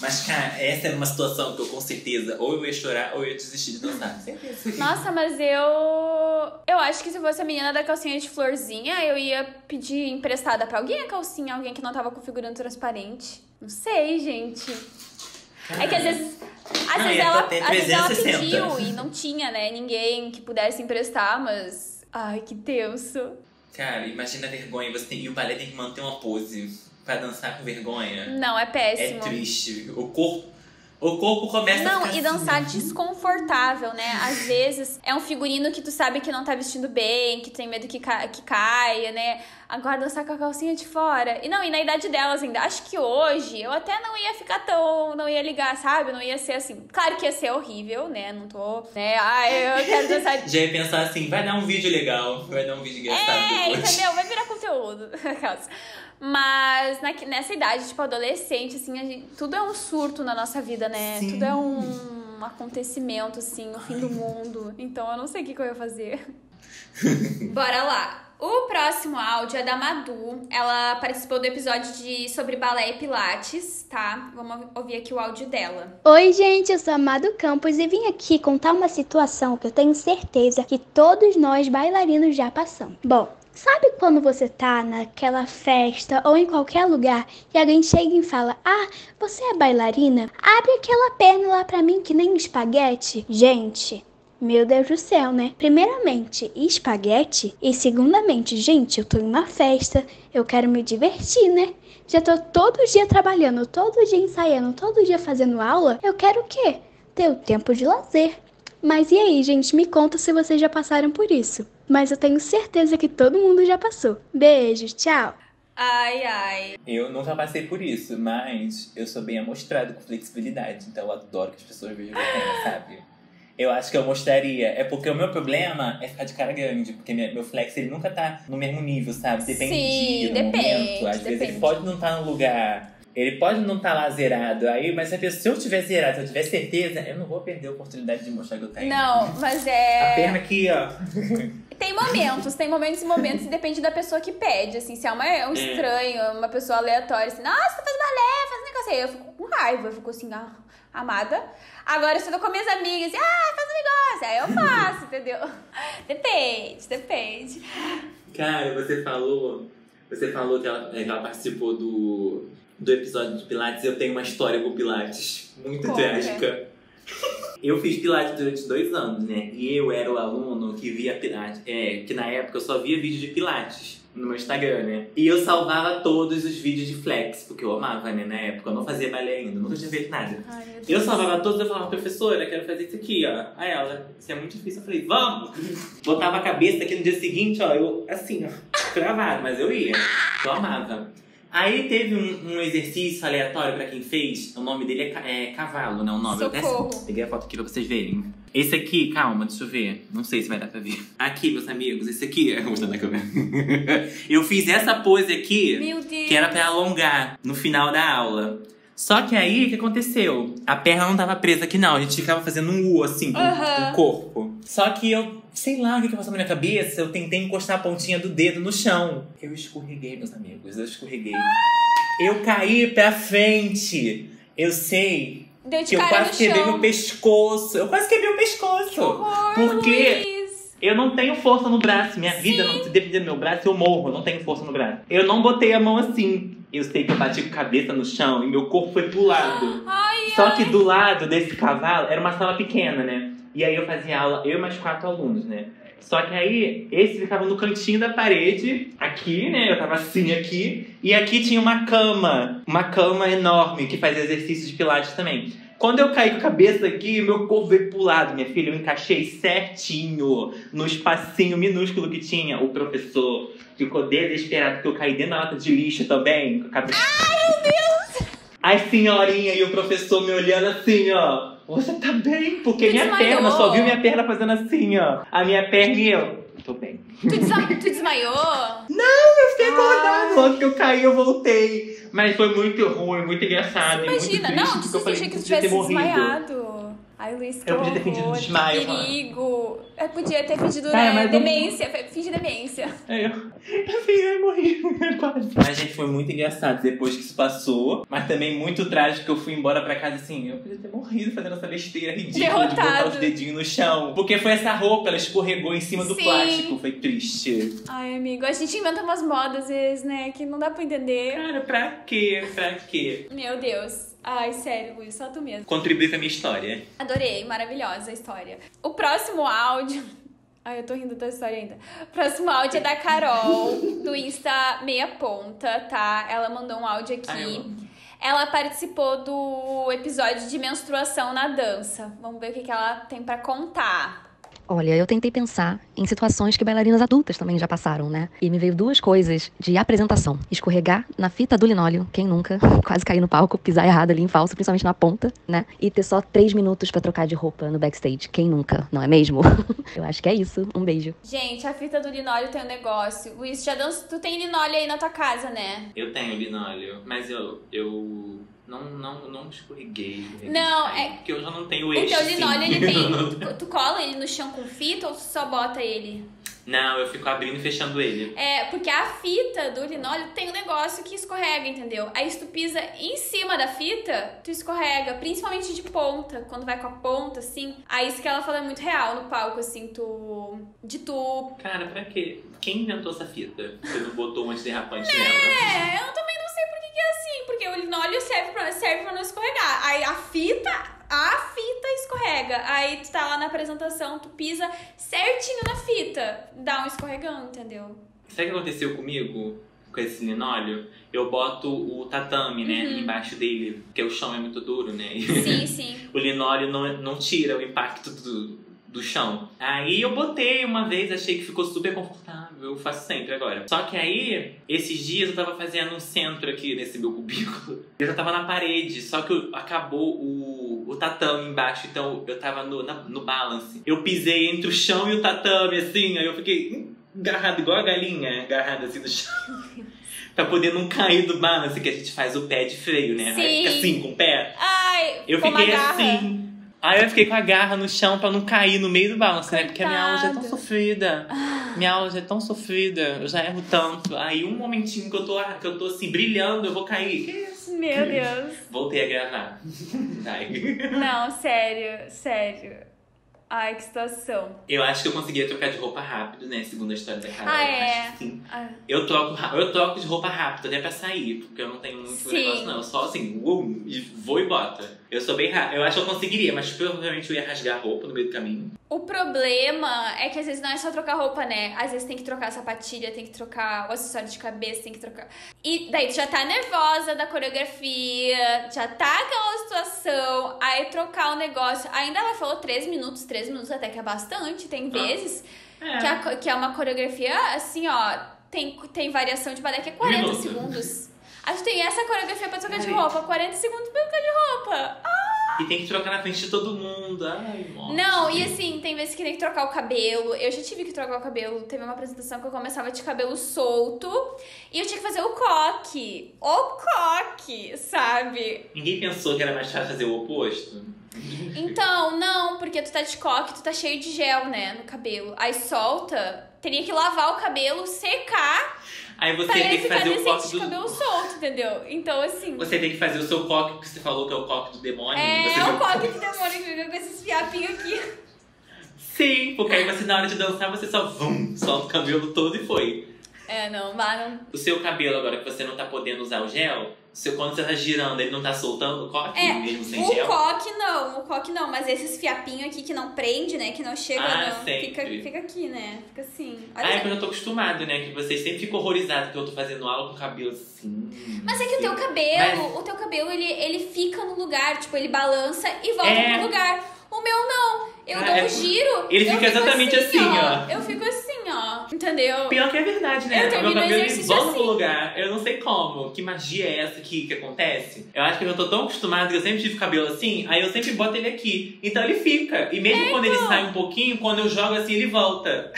S2: Mas, cara, essa era uma situação que eu com certeza ou eu ia chorar ou eu ia desistir de dançar. Certeza.
S1: Nossa, mas eu. Eu acho que se fosse a menina da calcinha de florzinha, eu ia pedir emprestada pra alguém a calcinha, alguém que não tava com figurino transparente. Não sei, gente. É que às vezes. Às
S2: Não,
S1: vezes ela, às vezes ela
S2: 360.
S1: pediu e não tinha, né? Ninguém que pudesse emprestar, mas. Ai, que tenso.
S2: Cara, imagina a vergonha. Você tem... E o balé tem que manter uma pose pra dançar com vergonha.
S1: Não, é
S2: É
S1: péssimo.
S2: triste. O corpo. O corpo começa a
S1: Não,
S2: ficar
S1: e dançar
S2: assim.
S1: desconfortável, né? Às vezes é um figurino que tu sabe que não tá vestindo bem, que tem medo que, ca que caia, né? Agora dançar com a calcinha de fora. E não, e na idade delas ainda. Acho que hoje eu até não ia ficar tão. Não ia ligar, sabe? Não ia ser assim. Claro que ia ser horrível, né? Não tô. Né? Ai, eu quero dançar.
S2: Já ia pensar assim, vai dar um vídeo legal, vai dar um vídeo engraçado
S1: É,
S2: depois.
S1: entendeu? Vai virar conteúdo. Mas na- nessa idade, tipo, adolescente, assim, a gente- tudo é um surto na nossa vida, né?
S2: Sim.
S1: Tudo é um acontecimento, assim, o fim do mundo. Então eu não sei o que, que eu ia fazer. Bora lá. O próximo áudio é da Madu. Ela participou do episódio de sobre balé e pilates, tá? Vamos ouvir aqui o áudio dela.
S13: Oi, gente, eu sou a Madu Campos e vim aqui contar uma situação que eu tenho certeza que todos nós bailarinos já passamos. Bom, sabe quando você tá naquela festa ou em qualquer lugar e alguém chega e fala: Ah, você é bailarina? Abre aquela perna lá pra mim que nem espaguete? Gente. Meu Deus do céu, né? Primeiramente, espaguete. E segundamente, gente, eu tô em uma festa, eu quero me divertir, né? Já tô todo dia trabalhando, todo dia ensaiando, todo dia fazendo aula. Eu quero o quê? Ter o tempo de lazer. Mas e aí, gente? Me conta se vocês já passaram por isso. Mas eu tenho certeza que todo mundo já passou. Beijo, tchau!
S1: Ai, ai.
S2: Eu nunca passei por isso, mas eu sou bem amostrado com flexibilidade. Então eu adoro que as pessoas vejam que eu tenho, sabe? Eu acho que eu mostraria. É porque o meu problema é ficar de cara grande. Porque meu flex, ele nunca tá no mesmo nível, sabe? Depende
S1: Sim,
S2: do
S1: depende,
S2: momento. Às vezes ele
S1: depende.
S2: pode não estar no lugar... Ele pode não estar lá zerado. Aí, mas se a pessoa- se eu tiver zerado, se eu tiver certeza, eu não vou perder a oportunidade de mostrar que eu tenho.
S1: Não, mas
S2: A
S1: é.
S2: perna aqui, ó.
S1: Tem momentos, tem momentos e momentos e depende da pessoa que pede, assim, se é, uma, é um estranho, uma pessoa aleatória, assim, nossa, tu faz balé, faz um negócio aí, eu fico com raiva, eu fico assim, ah, amada. Agora, se eu tô com minhas amigas, assim, ah, faz um negócio, aí eu faço, entendeu? Depende, depende.
S2: Cara, você falou. Você falou que ela, que ela participou do, do episódio de Pilates. Eu tenho uma história com Pilates muito
S1: Conta.
S2: trágica. Eu fiz Pilates durante dois anos, né? E eu era o aluno que via Pilates. É, que na época eu só via vídeo de Pilates no meu Instagram, né? E eu salvava todos os vídeos de flex, porque eu amava, né? Na época eu não fazia balé ainda, nunca tinha feito nada.
S1: Ai.
S2: Eu salvava todos, eu falava, professora, quero fazer isso aqui, ó. Aí ela, isso é muito difícil. Eu falei, vamos! Botava a cabeça aqui no dia seguinte, ó, eu, assim, ó, cravado, mas eu ia. Eu amava. Aí teve um, um exercício aleatório pra quem fez, o nome dele é, é cavalo, né? O nome. Eu até
S1: Socorro.
S2: peguei a foto aqui pra vocês verem. Esse aqui, calma, deixa eu ver. Não sei se vai dar pra ver. Aqui, meus amigos, esse aqui. Mostrar na câmera. eu fiz essa pose aqui
S1: Meu Deus.
S2: que era pra alongar no final da aula. Só que aí, o que aconteceu? A perna não tava presa aqui, não. A gente ficava fazendo um U, assim, com, com o corpo. Só que eu, sei lá o que que passou na minha cabeça, eu tentei encostar a pontinha do dedo no chão. Eu escorreguei, meus amigos, eu escorreguei. Eu caí pra frente. Eu sei
S1: Deu de
S2: que eu quase quebrei meu pescoço. Eu quase quebrei o pescoço.
S1: Horror,
S2: Porque
S1: Luiz.
S2: eu não tenho força no braço. Minha vida, não, se depender do meu braço, eu morro. Eu não tenho força no braço. Eu não botei a mão assim. Eu sei que eu bati com a cabeça no chão e meu corpo foi pro lado.
S1: Ai,
S2: Só que do lado desse cavalo era uma sala pequena, né? E aí eu fazia aula, eu e mais quatro alunos, né? Só que aí, esse ficava no cantinho da parede, aqui, né? Eu tava assim aqui. E aqui tinha uma cama. Uma cama enorme que fazia exercício de pilates também. Quando eu caí com a cabeça aqui, meu corpo veio pro lado, minha filha. Eu encaixei certinho no espacinho minúsculo que tinha. O professor ficou desesperado porque eu caí dentro da lata de lixo também. Com a cabeça...
S1: Ai, meu Deus!
S2: A senhorinha e o professor me olhando assim, ó. Você tá bem? Porque
S1: Tu
S2: minha
S1: desmaiou?
S2: perna, só viu minha perna fazendo assim, ó. A minha perna e eu. Tô bem.
S1: Tu, desa- tu desmaiou?
S2: Eu fiquei acordado. Logo que eu caí, eu voltei. Mas foi muito ruim, muito engraçado. e muito
S1: Imagina,
S2: triste,
S1: não,
S2: eu
S1: achei
S2: que
S1: tu tivesse desmaiado. Ai, Luiz, que
S2: Eu podia ter fingido
S1: horror,
S2: desmaio,
S1: que
S2: mano.
S1: perigo. Eu podia ter fingido
S2: Cara,
S1: né, demência, finge demência.
S2: É, eu, assim, eu morri, quase. Mas, gente, foi muito engraçado depois que isso passou. Mas também muito trágico que eu fui embora pra casa assim. Eu podia ter morrido fazendo essa besteira ridícula de botar
S1: Derrotado.
S2: os dedinhos no chão. Porque foi essa roupa, ela escorregou em cima do
S1: Sim.
S2: plástico. Foi triste.
S1: Ai, amigo, a gente inventa umas modas às vezes, né, que não dá pra entender.
S2: Cara, pra quê? Pra quê?
S1: Meu Deus. Ai, sério, Luiz, só tu mesmo.
S2: Contribuir com a minha história.
S1: Adorei, maravilhosa a história. O próximo áudio. Ai, eu tô rindo da história ainda. O próximo áudio é da Carol, do Insta Meia Ponta, tá? Ela mandou um áudio aqui.
S2: Ai.
S1: Ela participou do episódio de menstruação na dança. Vamos ver o que, que ela tem pra contar.
S14: Olha, eu tentei pensar em situações que bailarinas adultas também já passaram, né? E me veio duas coisas de apresentação: escorregar na fita do linóleo, quem nunca? Quase cair no palco, pisar errado ali em falso, principalmente na ponta, né? E ter só três minutos pra trocar de roupa no backstage, quem nunca? Não é mesmo? eu acho que é isso. Um beijo.
S1: Gente, a fita do linóleo tem um negócio. Luiz, já dança... tu tem linóleo aí na tua casa, né?
S2: Eu tenho linóleo, mas eu. eu... Não, não, não escorreguei.
S1: Não, é-
S2: Porque eu já não tenho
S1: O
S2: eixo.
S1: teu linóleo,
S2: assim.
S1: ele tem. Tu, tu cola ele no chão com fita ou tu só bota ele?
S2: Não, eu fico abrindo e fechando ele.
S1: É, porque a fita do linóleo tem um negócio que escorrega, entendeu? Aí se tu pisa em cima da fita, tu escorrega, principalmente de ponta, quando vai com a ponta, assim. Aí isso que ela fala é muito real no palco, assim, tu. De tu.
S2: Cara, pra quê? Quem inventou essa fita? Você não botou um antiderrapante nela?
S1: É, eu também é assim, porque o linóleo serve pra, serve pra não escorregar. Aí a fita, a fita escorrega. Aí tu tá lá na apresentação, tu pisa certinho na fita, dá um escorregão, entendeu?
S2: Sabe o que aconteceu comigo? Com esse linóleo? Eu boto o tatame, né?
S1: Uhum.
S2: Embaixo dele. Porque o chão é muito duro, né?
S1: Sim, sim.
S2: o linóleo não, não tira o impacto do, do chão. Aí eu botei uma vez, achei que ficou super confortável. Eu faço sempre agora. Só que aí, esses dias eu tava fazendo um centro aqui nesse meu cubículo. Eu já tava na parede, só que acabou o, o tatame embaixo, então eu tava no, na- no balance. Eu pisei entre o chão e o tatame, assim, aí eu fiquei agarrado igual a galinha, agarrado assim no chão. pra poder não cair do balance, que a gente faz o pé de freio, né? Aí fica
S1: Sim.
S2: assim com o pé.
S1: Ai,
S2: Eu fiquei assim. Aí eu fiquei com a garra no chão pra não cair no meio do balanço, né? Porque a minha aula já é tão sofrida. Minha aula já é tão sofrida. Eu já erro tanto. Aí um momentinho que eu tô, que eu tô assim, brilhando, eu vou cair. Que isso?
S1: Meu Deus.
S2: Voltei a gravar.
S1: Não, sério, sério. Ai, que situação.
S2: Eu acho que eu conseguia trocar de roupa rápido, né? Segundo a história da Carol.
S1: Ah, é?
S2: Acho que sim.
S1: Ah,
S2: Eu troco, eu troco de roupa rápido, até pra sair, porque eu não tenho muito
S1: Sim.
S2: negócio, não. Eu só assim, um, e vou e bota. Eu sou bem rápido. Eu acho que eu conseguiria, mas provavelmente eu ia rasgar a roupa no meio do caminho.
S1: O problema é que às vezes não é só trocar roupa, né? Às vezes tem que trocar a sapatilha, tem que trocar o acessório de cabeça, tem que trocar. E daí tu já tá nervosa da coreografia, já tá aquela situação, aí trocar o negócio. Ainda ela falou 3 minutos, 3 minutos até que é bastante. Tem vezes
S2: É.
S1: que, a co- que é uma coreografia assim, ó. Tem, tem variação de balé que é 40
S2: Minuto.
S1: segundos. A gente tem essa coreografia pra trocar de roupa, 40 segundos pra trocar de roupa.
S2: E tem que trocar na frente de todo mundo. Ai, nossa.
S1: Não, e assim, tem vezes que tem que trocar o cabelo. Eu já tive que trocar o cabelo. Teve uma apresentação que eu começava de cabelo solto e eu tinha que fazer o coque. O coque, sabe?
S2: Ninguém pensou que era mais fácil fazer o oposto?
S1: Então, não, porque tu tá de coque, tu tá cheio de gel, né, no cabelo. Aí solta, teria que lavar o cabelo, secar,
S2: Aí você
S1: pra
S2: tem que fazer o coque do.
S1: cabelo solto, entendeu? Então, assim.
S2: Você tem que fazer o seu coque, que você falou que é o coque do demônio.
S1: É,
S2: viu-
S1: o coque que demora que fica com esses fiapinhos aqui.
S2: Sim, porque aí você na hora de dançar você só vum, solta o cabelo todo e foi.
S1: É, não, mas não.
S2: O seu cabelo agora que você não tá podendo usar o gel, seu, quando você tá girando, ele não tá soltando o coque,
S1: É,
S2: mesmo sem
S1: o
S2: gel?
S1: coque coque não, o coque não, mas esses fiapinhos aqui que não prende, né? Que não chega,
S2: Ah,
S1: não.
S2: sempre.
S1: Fica, fica aqui, né? Fica assim. Olha
S2: Ah, é porque eu tô acostumado, né? Que vocês sempre ficam horrorizados que eu tô fazendo aula com o cabelo assim.
S1: Mas é que o teu
S2: assim.
S1: cabelo, o teu cabelo, ele, ele fica no lugar, tipo, ele balança e volta
S2: É.
S1: pro lugar. O meu não. Eu
S2: Ah,
S1: dou
S2: é-
S1: um giro.
S2: ele fica exatamente assim, ó.
S1: Eu fico assim, ó. Entendeu?
S2: Pior que é verdade, né?
S1: Eu termino
S2: meu cabelo
S1: exercício
S2: volta
S1: assim.
S2: pro lugar. Eu não sei como. Que magia é essa que, que acontece? Eu acho que eu tô tão acostumado que eu sempre tive cabelo assim, aí eu sempre boto ele aqui. Então ele fica. E mesmo quando ele sai um pouquinho, quando eu jogo assim, ele volta.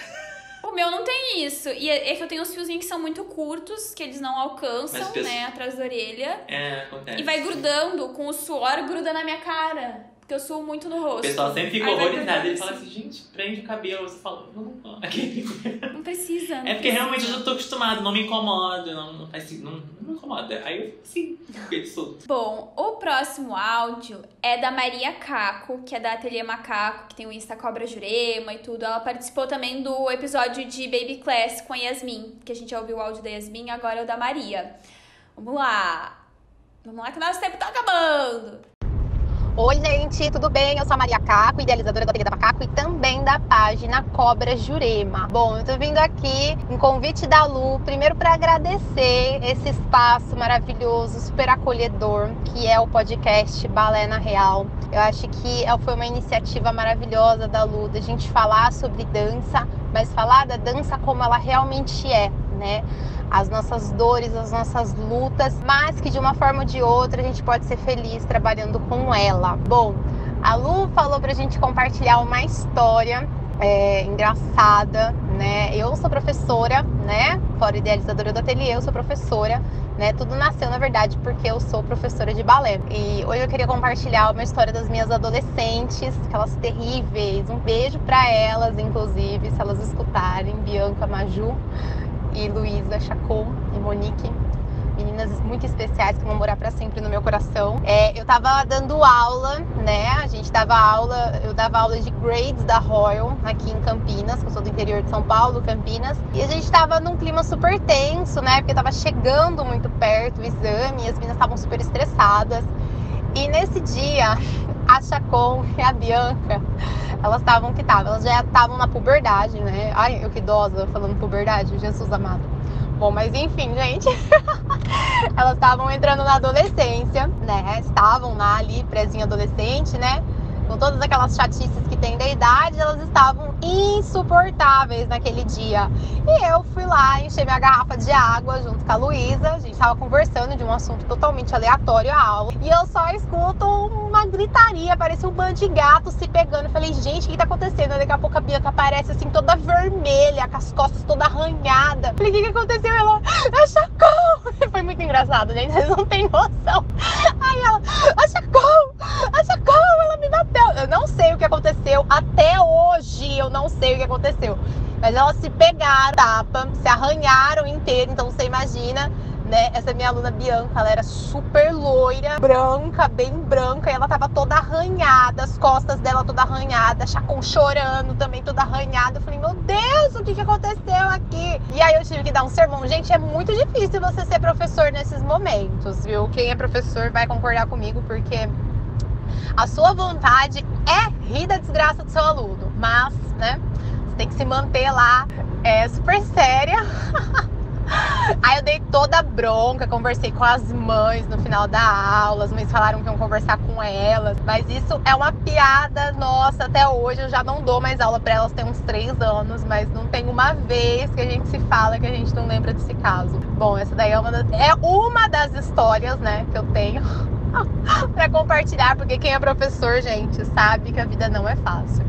S1: O meu não tem isso. E é é que eu tenho uns fiozinhos que são muito curtos, que eles não alcançam,
S2: Mas
S1: né, atrás da orelha.
S2: É, acontece.
S1: E vai grudando, com o suor gruda na minha cara. Porque eu suo muito no rosto.
S2: O pessoal sempre fica
S1: Aí vai
S2: horrorizado. Ele fala
S1: assim.
S2: assim, gente, prende o cabelo. Você fala, não, não.
S1: Não precisa. não
S2: É porque
S1: precisa.
S2: realmente eu já tô acostumado, não me incomoda, não, não, faz, não, não me incomoda. Aí eu assim, fico solto.
S1: Bom, o próximo áudio é da Maria Caco, que é da Ateliê Macaco, que tem o Insta Cobra Jurema e tudo. Ela participou também do episódio de Baby Class com a Yasmin, que a gente já ouviu o áudio da Yasmin, agora é o da Maria. Vamos lá. Vamos lá que o nosso tempo tá acabando.
S15: Oi, gente, tudo bem? Eu sou a Maria Caco, idealizadora da Ateliê da Macaco e também da página Cobra Jurema. Bom, eu tô vindo aqui em convite da Lu, primeiro para agradecer esse espaço maravilhoso, super acolhedor, que é o podcast Balé na Real. Eu acho que é- foi uma iniciativa maravilhosa da Lu, da gente falar sobre dança, mas falar da dança como ela realmente é, né? As nossas dores, as nossas lutas, mas que de uma forma ou de outra a gente pode ser feliz trabalhando com ela. Bom, a Lu falou pra gente compartilhar uma história é, engraçada, né? Eu sou professora, né? Fora idealizadora do ateliê, eu sou professora, né? Tudo nasceu, na verdade, porque eu sou professora de balé. E hoje eu queria compartilhar uma história das minhas adolescentes, aquelas terríveis. Um beijo pra elas, inclusive, se elas escutarem, Bianca, Maju e Luísa Chacon e Monique. Meninas muito especiais que vão morar para sempre no meu coração. É, eu tava dando aula, né? A gente dava aula, eu dava aula de grades da Royal aqui em Campinas, que eu sou do interior de São Paulo, Campinas. E a gente tava num clima super tenso, né? Porque tava chegando muito perto o exame e as meninas estavam super estressadas. E nesse dia, a Chacon e a Bianca, elas estavam que estavam, elas já estavam na puberdade, né? Ai, eu que idosa falando puberdade, Jesus amado. Bom, mas enfim, gente, elas estavam entrando na adolescência, né? Estavam lá ali, prezinha adolescente, né? Com todas aquelas chatices que tem da idade, elas estavam insuportáveis naquele dia. E eu fui lá, encher minha garrafa de água junto com a Luísa. A gente tava conversando de um assunto totalmente aleatório à aula. E eu só escuto uma gritaria, parece um bando de gatos se pegando. Eu falei, gente, o que tá acontecendo? Daqui a pouco a Bianca aparece assim, toda vermelha, com as costas toda arranhada. Eu falei, o que, que aconteceu? Ela, é Chacon! Foi muito engraçado, gente, vocês não têm noção. Aí ela, a Chacon! A Chacon, ela me bateu. Eu não sei o que aconteceu, até hoje eu não sei o que aconteceu. Mas elas se pegaram, tapa, se arranharam inteiro, então você imagina, né? Essa minha aluna Bianca, ela era super loira, branca, bem branca, e ela tava toda arranhada, as costas dela toda arranhada, Chacon chorando também, toda arranhada. Eu falei, meu Deus, o que, que aconteceu aqui? E aí eu tive que dar um sermão. Gente, é muito difícil você ser professor nesses momentos, viu? Quem é professor vai concordar comigo, porque a sua vontade é rir da desgraça do seu aluno, mas, né, você tem que se manter lá é, super séria. Aí eu dei toda a bronca, conversei com as mães no final da aula, as mães falaram que iam conversar com elas, mas isso é uma piada nossa até hoje. Eu já não dou mais aula para elas, tem uns três anos, mas não tem uma vez que a gente se fala que a gente não lembra desse caso. Bom, essa daí é uma das, é uma das histórias, né, que eu tenho para compartilhar, porque quem é professor, gente, sabe que a vida não é fácil.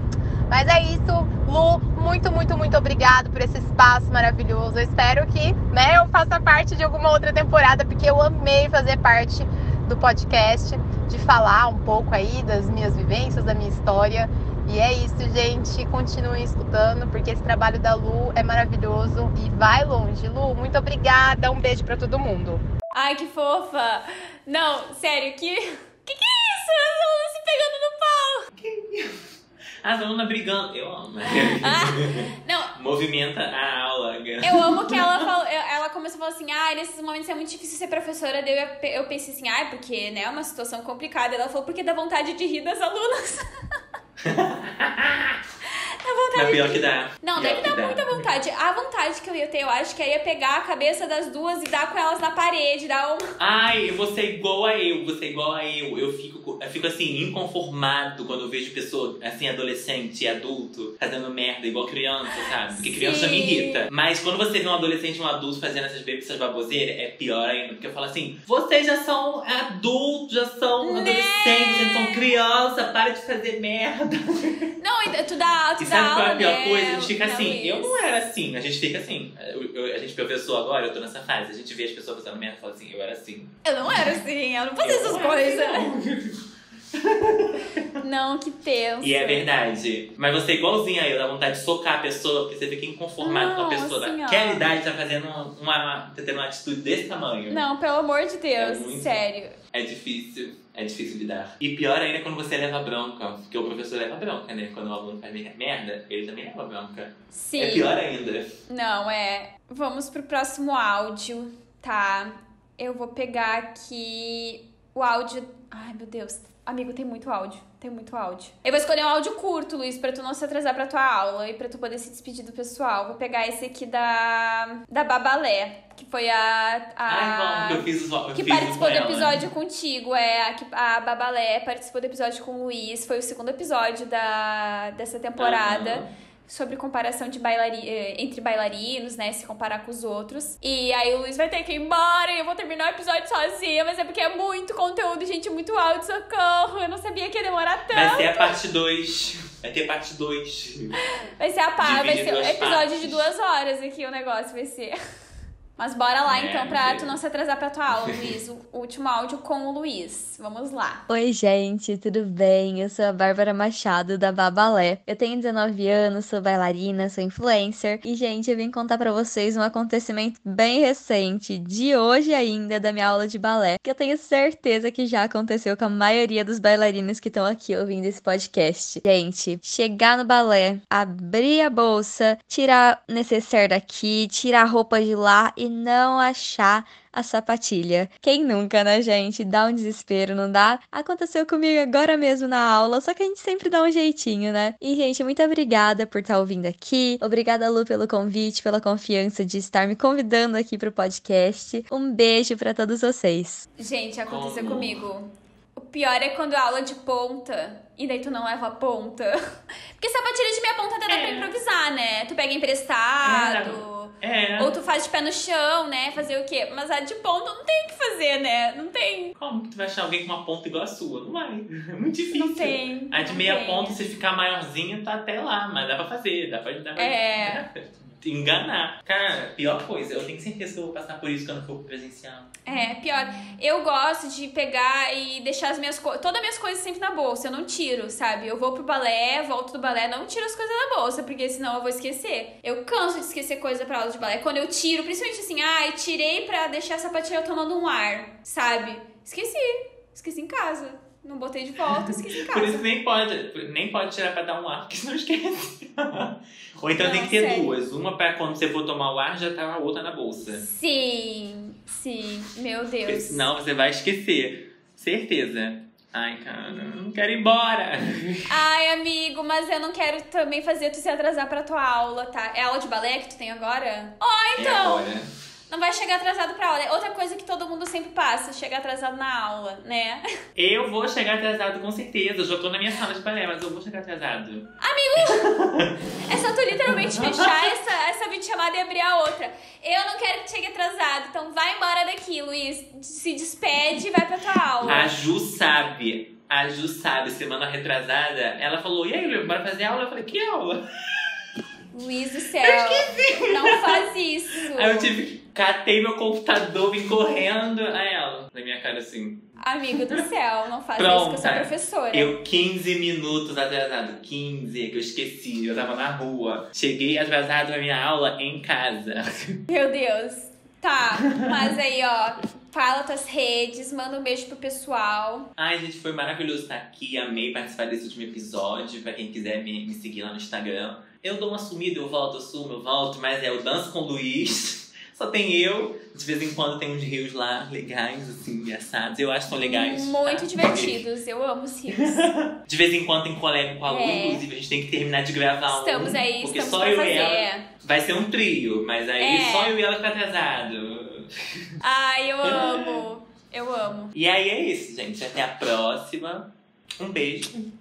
S15: Mas é isso, Lu, muito, muito, muito obrigado por esse espaço maravilhoso. Eu espero que, né, eu faça parte de alguma outra temporada, porque eu amei fazer parte do podcast, de falar um pouco aí das minhas vivências, da minha história. E é isso, gente. Continuem escutando, porque esse trabalho da Lu é maravilhoso e vai longe. Lu, muito obrigada. Um beijo para todo mundo.
S1: Ai, que fofa! Não, sério, que. Que que é isso? As alunas se pegando no pau!
S2: As alunas brigando. Eu amo.
S1: Ah,
S2: Movimenta a aula.
S1: Eu amo que ela falou, ela começou a falar assim: ah, nesses momentos é muito difícil ser professora. Daí eu, eu pensei assim, ah, porque né, é uma situação complicada. Ela falou, porque dá vontade de rir das alunas.
S2: Mas pior que dá.
S1: Não,
S2: Pior
S1: deve dar
S2: dá.
S1: muita vontade. A vontade que eu ia ter, eu acho que é ia pegar a cabeça das duas e dar com elas na parede, dar um.
S2: Ai, vou ser igual a eu, vou ser igual a eu. Eu fico, eu fico assim, inconformado quando eu vejo pessoa, assim, adolescente e adulto, fazendo merda, igual criança, sabe? Porque criança
S1: Sim.
S2: me irrita. Mas quando você vê um adolescente e um adulto fazendo essas, essas baboseiras, é pior ainda. Porque eu falo assim, vocês já são adultos, já são
S1: Né?
S2: adolescentes, vocês são criança, para de fazer merda.
S1: Não, tu dá, dá
S2: sabe qual é a pior
S1: né?
S2: coisa? A gente fica
S1: Não,
S2: assim, eu não era assim, a gente fica assim. Eu- eu- a gente professor agora, eu tô nessa fase, a gente vê as pessoas fazendo merda e fala assim, eu era assim.
S1: Eu não era assim, eu não fazia
S2: Eu
S1: essas coisas. Não, que tenso.
S2: E é verdade. Mas você é igualzinha a eu, dá vontade de socar a pessoa, porque você fica inconformado com a pessoa
S1: assim,
S2: daquela idade tá fazendo uma, uma- tá tendo uma atitude desse tamanho.
S1: Não, pelo amor de Deus,
S2: É muito.
S1: sério.
S2: É difícil. É difícil lidar. E pior ainda quando você leva bronca. Porque o professor leva bronca, né? Quando o aluno faz merda, ele também leva bronca.
S1: Sim.
S2: É pior ainda.
S1: Não, é. Vamos pro próximo áudio, tá? Eu vou pegar aqui o áudio. Ai, meu Deus. Amigo, tem muito áudio. Tem muito áudio. Eu vou escolher um áudio curto, Luiz, pra tu não se atrasar pra tua aula e pra tu poder se despedir do pessoal. Vou pegar esse aqui da, da Babalé, que foi a. a
S2: Ai, vamos, que eu fiz, o- eu
S1: que
S2: fiz
S1: participou do
S2: ela.
S1: episódio contigo, é a, a Babalé participou do episódio com o Luiz, foi o segundo episódio da, dessa temporada.
S2: Aham.
S1: Sobre comparação de bailari eh, entre bailarinos, né? Se comparar com os outros. E aí o Luiz vai ter que ir embora e eu vou terminar o episódio sozinha, mas é porque é muito conteúdo, gente, muito áudio, socorro. Eu não sabia que ia demorar tanto.
S2: Vai ser a parte 2. Vai ter parte 2.
S1: Vai ser a pá, vai ser um episódio
S2: partes.
S1: de duas horas aqui o negócio, vai ser. Mas bora lá
S2: É,
S1: então, pra tu não se atrasar pra tua aula, Luiz. O último áudio com o Luiz. Vamos lá.
S16: Oi, gente, tudo bem? Eu sou a Bárbara Machado, da Babalé. Eu tenho 19 anos, sou bailarina, sou influencer. E, gente, eu vim contar pra vocês um acontecimento bem recente, de hoje ainda, da minha aula de balé, que eu tenho certeza que já aconteceu com a maioria dos bailarinos que estão aqui ouvindo esse podcast. Gente, chegar no balé, abrir a bolsa, tirar o necessaire daqui, tirar a roupa de lá e não achar a sapatilha. Quem nunca, né, gente? Dá um desespero, não dá? Aconteceu comigo agora mesmo na aula, só que a gente sempre dá um jeitinho, né? E, gente, muito obrigada por estar ouvindo aqui. Obrigada, Lu, pelo convite, pela confiança de estar me convidando aqui pro podcast. Um beijo pra todos vocês.
S1: Gente, aconteceu
S2: Como?
S1: comigo. Pior é quando a aula de ponta e daí tu não leva a ponta. Porque sapatilha de meia ponta até dá pra improvisar, né? Tu pega emprestado.
S2: É.
S1: Ou tu faz de pé no chão, né? Fazer o quê? Mas a de ponta não tem o que fazer, né? Não tem.
S2: Como que tu vai achar alguém com uma ponta igual a sua? Não vai. É muito difícil.
S1: Não tem.
S2: A de meia
S1: tem.
S2: ponta, se ficar maiorzinha, tá até lá. Mas dá pra fazer. Dá pra, dá pra
S1: É.
S2: enganar. Cara, pior coisa. Eu tenho certeza que eu vou passar por isso quando for presencial.
S1: É, pior. Eu gosto de pegar e deixar as minhas coisas. Todas as minhas coisas sempre na bolsa. Eu não tiro, sabe? Eu vou pro balé, volto do balé, não tiro as coisas da bolsa, porque senão eu vou esquecer. Eu canso de esquecer coisa pra aula de balé. Quando eu tiro, principalmente assim, ai, tirei pra deixar a sapatilha tomando um ar, sabe? Esqueci. Esqueci em casa. Não botei de volta, esqueci em
S2: Por isso
S1: casa.
S2: nem pode, nem pode tirar pra dar um ar, porque senão esquece. Ou então
S1: Não,
S2: tem que ter
S1: sério.
S2: duas. Uma pra quando você for tomar o ar, já tá a outra na bolsa.
S1: Sim, sim. Meu
S2: Porque
S1: Deus.
S2: senão você vai esquecer. Certeza. Ai, cara, eu não quero ir embora.
S1: Ai, amigo, mas eu não quero também fazer tu se atrasar pra tua aula, tá? É aula de balé que tu tem agora? Ó,
S2: É
S1: então.
S2: agora.
S1: Não vai chegar atrasado pra aula. É Outra coisa que todo mundo sempre passa, chegar atrasado na aula, né?
S2: Eu vou chegar atrasado com certeza. Eu já tô na minha sala de balé, mas eu vou chegar atrasado.
S1: É só tu literalmente fechar essa, essa videochamada e abrir a outra. Eu não quero que chegue atrasado, então vai embora daqui, Luiz. Se despede e vai pra tua aula.
S2: A Ju sabe. A Ju sabe, semana retrasada, ela falou: E aí, Lu, bora fazer aula? Eu falei: Que aula?
S1: Luiz do céu. Não faz isso.
S2: Aí eu tive. Catei meu computador, vim correndo. Aí ela, na minha cara assim.
S1: Amigo do céu, não faz isso
S2: Pronto.
S1: que eu sou professora.
S2: Eu 15 minutos atrasado. 15, que eu esqueci. Eu tava na rua. Cheguei atrasado na minha aula em casa.
S1: Meu Deus. Tá, mas aí, ó, fala tuas redes, manda um beijo pro pessoal.
S2: Ai, gente, foi maravilhoso estar aqui. Amei participar desse último episódio. Pra quem quiser me, me seguir lá no Instagram, eu dou uma sumida, eu volto, eu sumo, eu volto, mas é eu danço com o Luiz. Só tem eu. De vez em quando tem uns rios lá legais, assim, engraçados. Eu acho que são legais.
S17: Muito
S2: tá?
S17: divertidos. Eu amo os rios.
S2: De vez em quando tem colega com a Lu,
S17: É.
S2: inclusive a gente tem que terminar de gravar
S17: Estamos
S2: um.
S17: aí,
S2: porque
S17: estamos
S2: só eu
S17: fazer.
S2: e ela. Vai ser um trio, mas aí
S17: É.
S2: só eu e ela que tá atrasado.
S17: Ai, eu amo. Eu amo.
S2: E aí é isso, gente. Até a próxima. Um beijo.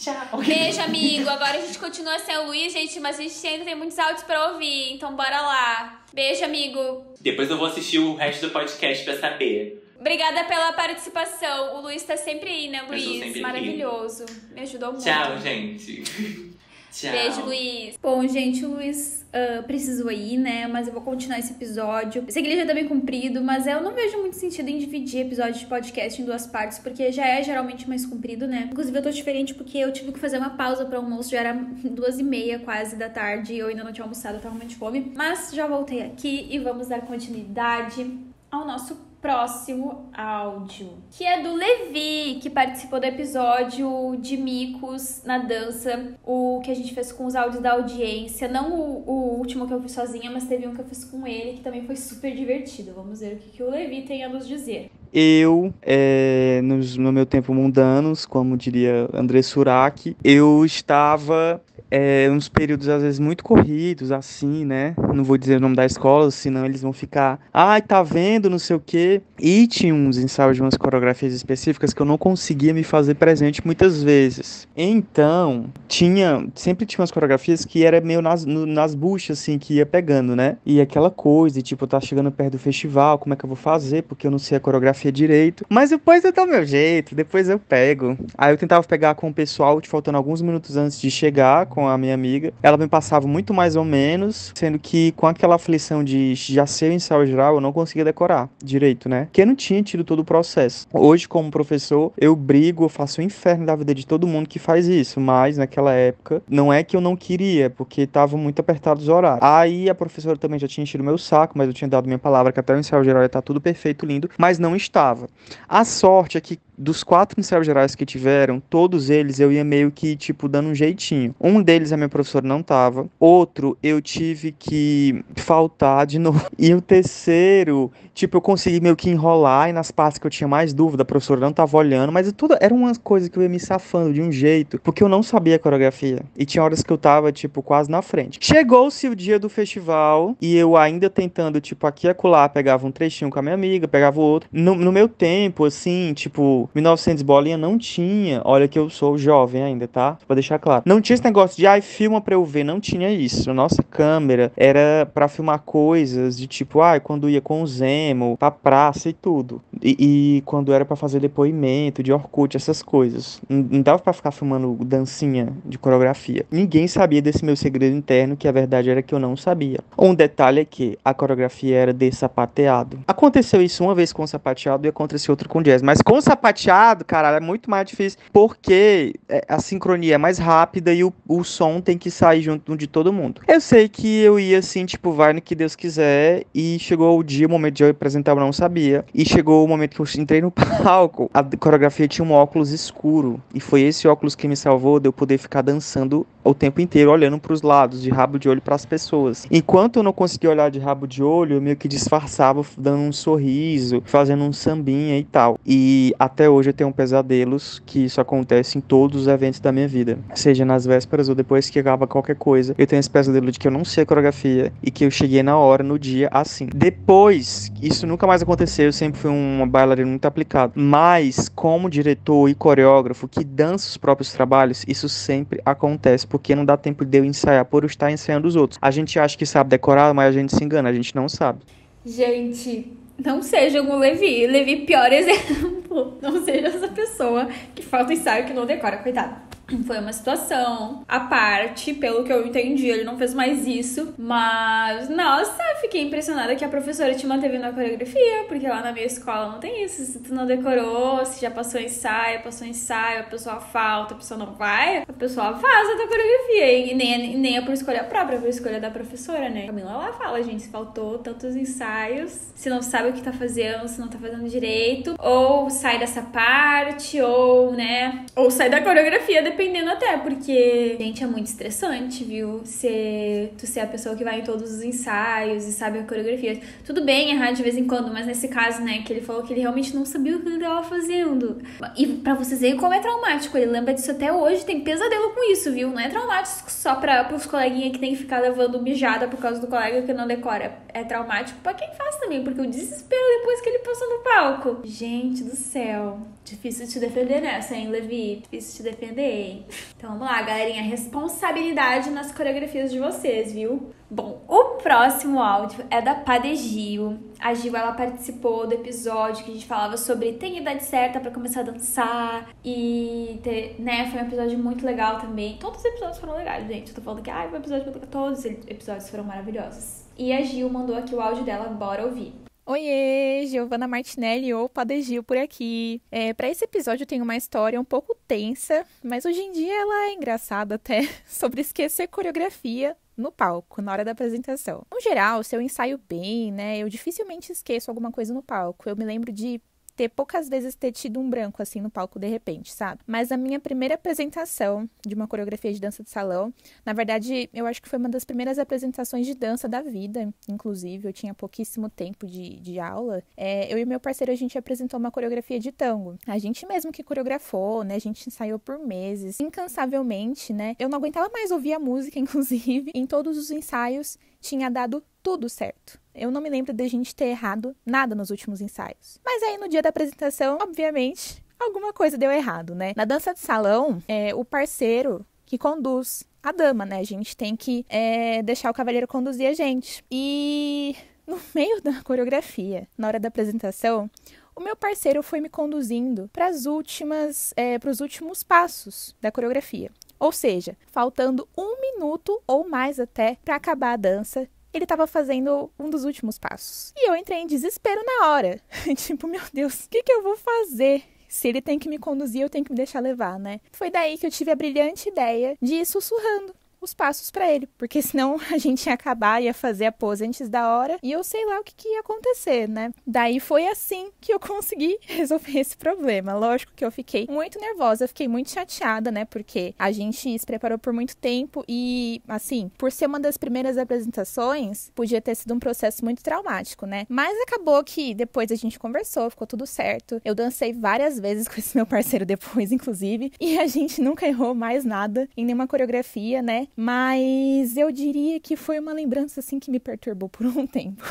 S2: Tchau.
S17: Beijo, amigo. Agora a gente continua sem o Luiz, gente, mas a gente ainda tem muitos áudios pra ouvir. Então bora lá. Beijo, amigo.
S2: Depois eu vou assistir o resto do podcast pra saber.
S17: Obrigada pela participação. O Luiz tá sempre aí, né, Luiz?
S2: sempre aqui.
S17: Maravilhoso. Me ajudou muito.
S2: Tchau, gente. Tchau.
S17: Beijo, Luiz.
S1: Bom, gente, o Luiz ah, precisou ir, né? Mas eu vou continuar esse episódio. Eu sei que ele já tá bem comprido, mas eu não vejo muito sentido em dividir episódio de podcast em duas partes, porque já é geralmente mais comprido, né? Inclusive, eu tô diferente porque eu tive que fazer uma pausa para almoço, já era duas e meia quase da tarde, e eu ainda não tinha almoçado, eu tava muito de fome. Mas já voltei aqui e vamos dar continuidade ao nosso próximo áudio, que é do Levi, que participou do episódio de micos na dança, o que a gente fez com os áudios da audiência, não o, o último que eu fiz sozinha, mas teve um que eu fiz com ele, que também foi super divertido. Vamos ver o que, que o Levi tem a nos dizer.
S18: Eu, é, nos- no meu tempo mundanos, como diria André Surak, eu estava é, uns períodos às vezes muito corridos, assim, né? Não vou dizer o nome da escola, senão eles vão ficar, ai, tá vendo, não sei o quê. E tinha uns ensaios de umas coreografias específicas que eu não conseguia me fazer presente muitas vezes. Então, tinha, sempre tinha umas coreografias que era meio nas, no- nas buchas, assim, que ia pegando, né? E aquela coisa, tipo, tá chegando perto do festival, como é que eu vou fazer? Porque eu não sei a coreografia direito. Mas depois eu dou meu jeito, depois eu pego. Aí eu tentava pegar com o pessoal, faltando alguns minutos antes de chegar com a minha amiga. Ela me passava muito mais ou menos, sendo que com aquela aflição de já ser o ensaio geral, eu não conseguia decorar direito, né? Porque eu não tinha tido todo o processo. Hoje, como professor, eu brigo, eu faço o inferno da vida de todo mundo que faz isso, mas naquela época, não é que eu não queria, porque tava muito apertado os horários. Aí a professora também já tinha enchido meu saco, mas eu tinha dado minha palavra que até o ensaio geral ia estar tudo perfeito, lindo, mas não estava. A sorte é que dos quatro ensaios gerais que tiveram, todos eles eu ia meio que, tipo, dando um jeitinho. Um deles a minha professora não tava. Outro eu tive que faltar de novo. E o terceiro, tipo, eu consegui meio que enrolar e nas partes que eu tinha mais dúvida, a professora não tava olhando, mas tudo era uma coisa que eu ia me safando de um jeito, porque eu não sabia a coreografia. E tinha horas que eu tava, tipo, quase na frente. Chegou-se o dia do festival e eu ainda tentando, tipo, aqui e acolá, pegava um trechinho com a minha amiga, pegava o outro. No, no meu tempo, assim, tipo, 1900 bolinha não tinha. Olha que eu sou jovem ainda, tá? Pra deixar claro. Não tinha esse negócio de, ai, filma pra eu ver. Não tinha isso. Nossa câmera era pra filmar coisas de tipo, ai, quando ia com o Zemo, pra praça e tudo. E, e quando era pra fazer depoimento de Orkut, essas coisas. Não, não dava pra ficar filmando dancinha de coreografia. Ninguém sabia desse meu segredo interno, que a verdade era que eu não sabia. Um detalhe é que a coreografia era de sapateado. Aconteceu isso uma vez com o sapateado e aconteceu outra com jazz. Mas com o sapateado, caralho, é muito mais difícil. Porque é, a sincronia é mais rápida e o, o som tem que sair junto de todo mundo. Eu sei que eu ia assim, tipo, vai no que Deus quiser. E chegou o dia, o momento de eu apresentar, eu não sabia. E chegou o momento que eu entrei no palco. A coreografia tinha um óculos escuro. E foi esse óculos que me salvou de eu poder ficar dançando o tempo inteiro, olhando para os lados, de rabo de olho para as pessoas. Enquanto eu não conseguia olhar de rabo de olho, eu meio que disfarçava, dando um sorriso, fazendo um sambinha e tal. E até hoje eu tenho pesadelos que isso acontece em todos os eventos da minha vida. Seja nas vésperas ou depois que acaba qualquer coisa. Eu tenho esse pesadelo de que eu não sei a coreografia e que eu cheguei na hora, no dia, assim. Depois, isso nunca mais aconteceu, eu sempre fui uma bailarina muito aplicada. Mas, como diretor e coreógrafo que dança os próprios trabalhos, isso sempre acontece, porque não dá tempo de eu ensaiar por estar ensaiando os outros. A gente acha que sabe decorar, mas a gente se engana, a gente não sabe.
S1: Gente, não seja o Levi. Levi, pior exemplo. Não seja essa pessoa que falta ensaio que não decora, coitado. Foi uma situação à parte, pelo que eu entendi, ele não fez mais isso. Mas, nossa, fiquei impressionada que a professora te manteve na coreografia, porque lá na minha escola não tem isso. Se tu não decorou, se já passou ensaio, passou ensaio, a pessoa falta, a pessoa não vai, a pessoa vaza da coreografia. E nem, nem é por escolha própria, é por escolha da professora, né? A Camila lá fala, gente, se faltou tantos ensaios, se não sabe o que tá fazendo, se não tá fazendo direito, ou sai dessa parte, ou, né, ou sai da coreografia, dependendo dependendo até, porque, gente, é muito estressante, viu? Ser, tu ser a pessoa que vai em todos os ensaios e sabe a coreografia. Tudo bem errar de vez em quando, mas nesse caso, né, que ele falou que ele realmente não sabia o que ele tava fazendo. E pra vocês verem como é traumático, ele lembra disso até hoje, tem pesadelo com isso, viu? Não é traumático só pra, pros coleguinhas que tem que ficar levando mijada por causa do colega que não decora. É traumático pra quem faz também, porque o desespero depois que ele passou no palco. Gente do céu. Difícil te defender nessa, hein, Levi? Difícil te defender, hein? Então vamos lá, galerinha. Responsabilidade nas coreografias de vocês, viu? Bom, o próximo áudio é da Pade Gil. A Gil, ela participou do episódio que a gente falava sobre tem idade certa para começar a dançar. E, ter, né, foi um episódio muito legal também. Todos os episódios foram legais, gente. Eu tô falando que, ah, foi um episódio. Todos os episódios foram maravilhosos. E a Gil mandou aqui o áudio dela, bora ouvir.
S19: Oiê, Giovana Martinelli ou Padegil por aqui. É, para esse episódio tem uma história um pouco tensa, mas hoje em dia ela é engraçada até, sobre esquecer coreografia no palco, na hora da apresentação. No geral, se eu ensaio bem, né, eu dificilmente esqueço alguma coisa no palco. Eu me lembro de ter poucas vezes ter tido um branco assim no palco de repente, sabe? Mas a minha primeira apresentação de uma coreografia de dança de salão, na verdade, eu acho que foi uma das primeiras apresentações de dança da vida, inclusive, eu tinha pouquíssimo tempo de, de aula. É, eu e meu parceiro, a gente apresentou uma coreografia de tango. A gente mesmo que coreografou, né? A gente ensaiou por meses, incansavelmente, né? Eu não aguentava mais ouvir a música, inclusive, em todos os ensaios tinha dado tudo certo. Eu não me lembro de a gente ter errado nada nos últimos ensaios. Mas aí no dia da apresentação, obviamente, alguma coisa deu errado, né? Na dança de salão, é o parceiro que conduz a dama, né? A gente tem que é, deixar o cavaleiro conduzir a gente. E no meio da coreografia, na hora da apresentação, o meu parceiro foi me conduzindo para as últimas, é, para os últimos passos da coreografia. Ou seja, faltando um minuto ou mais até para acabar a dança, ele estava fazendo um dos últimos passos. E eu entrei em desespero na hora. tipo, meu Deus, o que, que eu vou fazer? Se ele tem que me conduzir, eu tenho que me deixar levar, né? Foi daí que eu tive a brilhante ideia de ir sussurrando os passos para ele, porque senão a gente ia acabar, ia fazer a pose antes da hora e eu sei lá o que, que, ia acontecer, né? Daí foi assim que eu consegui resolver esse problema. Lógico que eu fiquei muito nervosa, fiquei muito chateada, né? Porque a gente se preparou por muito tempo e, assim, por ser uma das primeiras apresentações, podia ter sido um processo muito traumático, né? Mas acabou que depois a gente conversou, ficou tudo certo. Eu dancei várias vezes com esse meu parceiro depois, inclusive, e a gente nunca errou mais nada em nenhuma coreografia, né? Mas eu diria que foi uma lembrança assim que me perturbou por um tempo.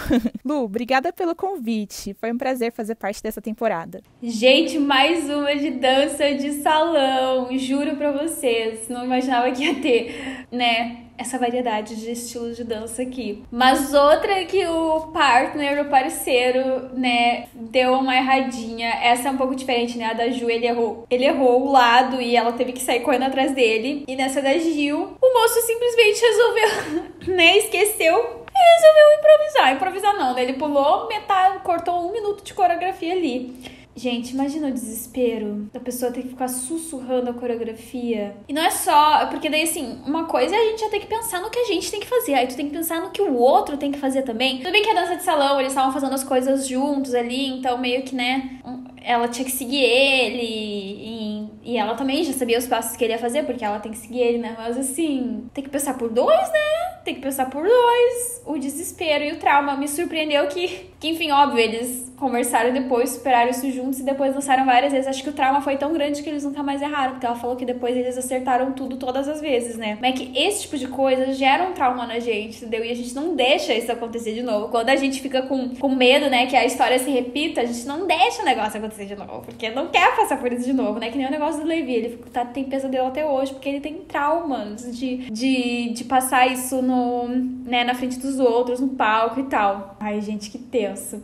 S19: Lu, obrigada pelo convite. Foi um prazer fazer parte dessa temporada.
S1: Gente, mais uma de dança de salão. Juro pra vocês, não imaginava que ia ter, né? Essa variedade de estilos de dança aqui. Mas outra que o partner, o parceiro, né, deu uma erradinha. Essa é um pouco diferente, né? A da Ju, ele errou. Ele errou o lado e ela teve que sair correndo atrás dele. E nessa da Gil, o moço simplesmente resolveu, né, esqueceu e resolveu improvisar. Improvisar não, né? Ele pulou metade, cortou um minuto de coreografia ali. Gente, imagina o desespero da pessoa ter que ficar sussurrando a coreografia. E não é só, porque daí assim, uma coisa é a gente já ter que pensar no que a gente tem que fazer, aí tu tem que pensar no que o outro tem que fazer também. Tudo bem que a dança de salão, eles estavam fazendo as coisas juntos ali, então meio que, né, ela tinha que seguir ele e, e, ela também já sabia os passos que ele ia fazer, porque ela tem que seguir ele, né? Mas assim, tem que pensar por dois, né? Tem que pensar por dois. O desespero e o trauma. Me surpreendeu que, que enfim, óbvio, eles conversaram depois, superaram isso juntos e depois dançaram várias vezes. Acho que o trauma foi tão grande que eles nunca mais erraram, porque ela falou que depois eles acertaram tudo todas as vezes, né? Mas é que esse tipo de coisa gera um trauma na gente, entendeu? E a gente não deixa isso acontecer de novo. Quando a gente fica com, com medo, né, que a história se repita, a gente não deixa o negócio acontecer de novo, porque não quer passar por isso de novo, né? Que nem o negócio do Levi, ele tá, tem pesadelo até hoje, porque ele tem traumas de, de, de passar isso no, né, na frente dos outros, no palco e tal. Ai, gente, que tenso.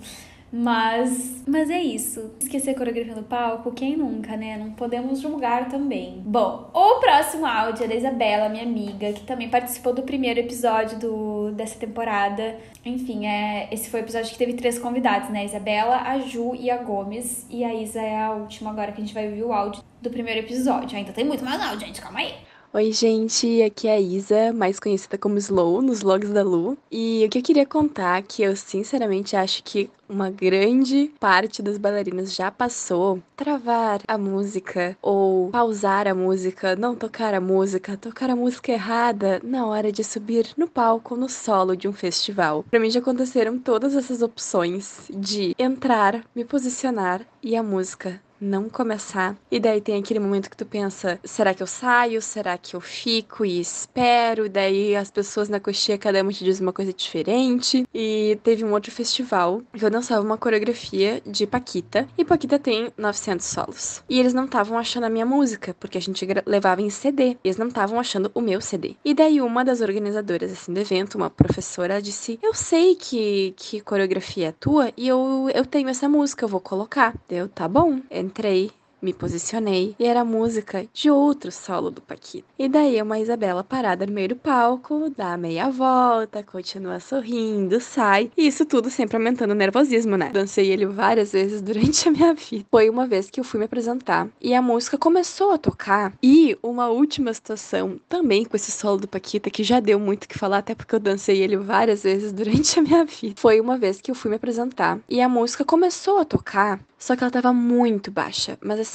S1: Mas, mas é isso. Esquecer coreografia no palco, quem nunca, né? Não podemos julgar também. Bom, o próximo áudio é da Isabela, minha amiga, que também participou do primeiro episódio do, dessa temporada. Enfim, é, esse foi o episódio que teve três convidados, né? A Isabela, a Ju e a Gomes. E a Isa é a última agora que a gente vai ouvir o áudio do primeiro episódio. Ainda tem muito mais áudio, gente, calma aí.
S20: Oi, gente, aqui é a Isa, mais conhecida como Slow nos Logs da Lu. E o que eu queria contar é que eu sinceramente acho que uma grande parte das bailarinas já passou travar a música ou pausar a música, não tocar a música, tocar a música errada na hora de subir no palco no solo de um festival. Para mim já aconteceram todas essas opções de entrar, me posicionar e a música não começar. E daí tem aquele momento que tu pensa: será que eu saio? Será que eu fico e espero? E daí as pessoas na coxinha, cada uma te diz uma coisa diferente. E teve um outro festival que eu dançava uma coreografia de Paquita. E Paquita tem 900 solos. E eles não estavam achando a minha música, porque a gente levava em CD. Eles não estavam achando o meu CD. E daí uma das organizadoras assim, do evento, uma professora, disse: Eu sei que, que coreografia é tua e eu, eu tenho essa música, eu vou colocar. Deu, tá bom. Entrei me posicionei e era música de outro solo do Paquito. E daí uma Isabela parada no meio do palco, dá meia volta, continua sorrindo, sai. E isso tudo sempre aumentando o nervosismo, né? Dancei ele várias vezes durante a minha vida. Foi uma vez que eu fui me apresentar e a música começou a tocar. E uma última situação, também com esse solo do Paquita, que já deu muito o que falar, até porque eu dancei ele várias vezes durante a minha vida. Foi uma vez que eu fui me apresentar e a música começou a tocar só que ela tava muito baixa, mas assim,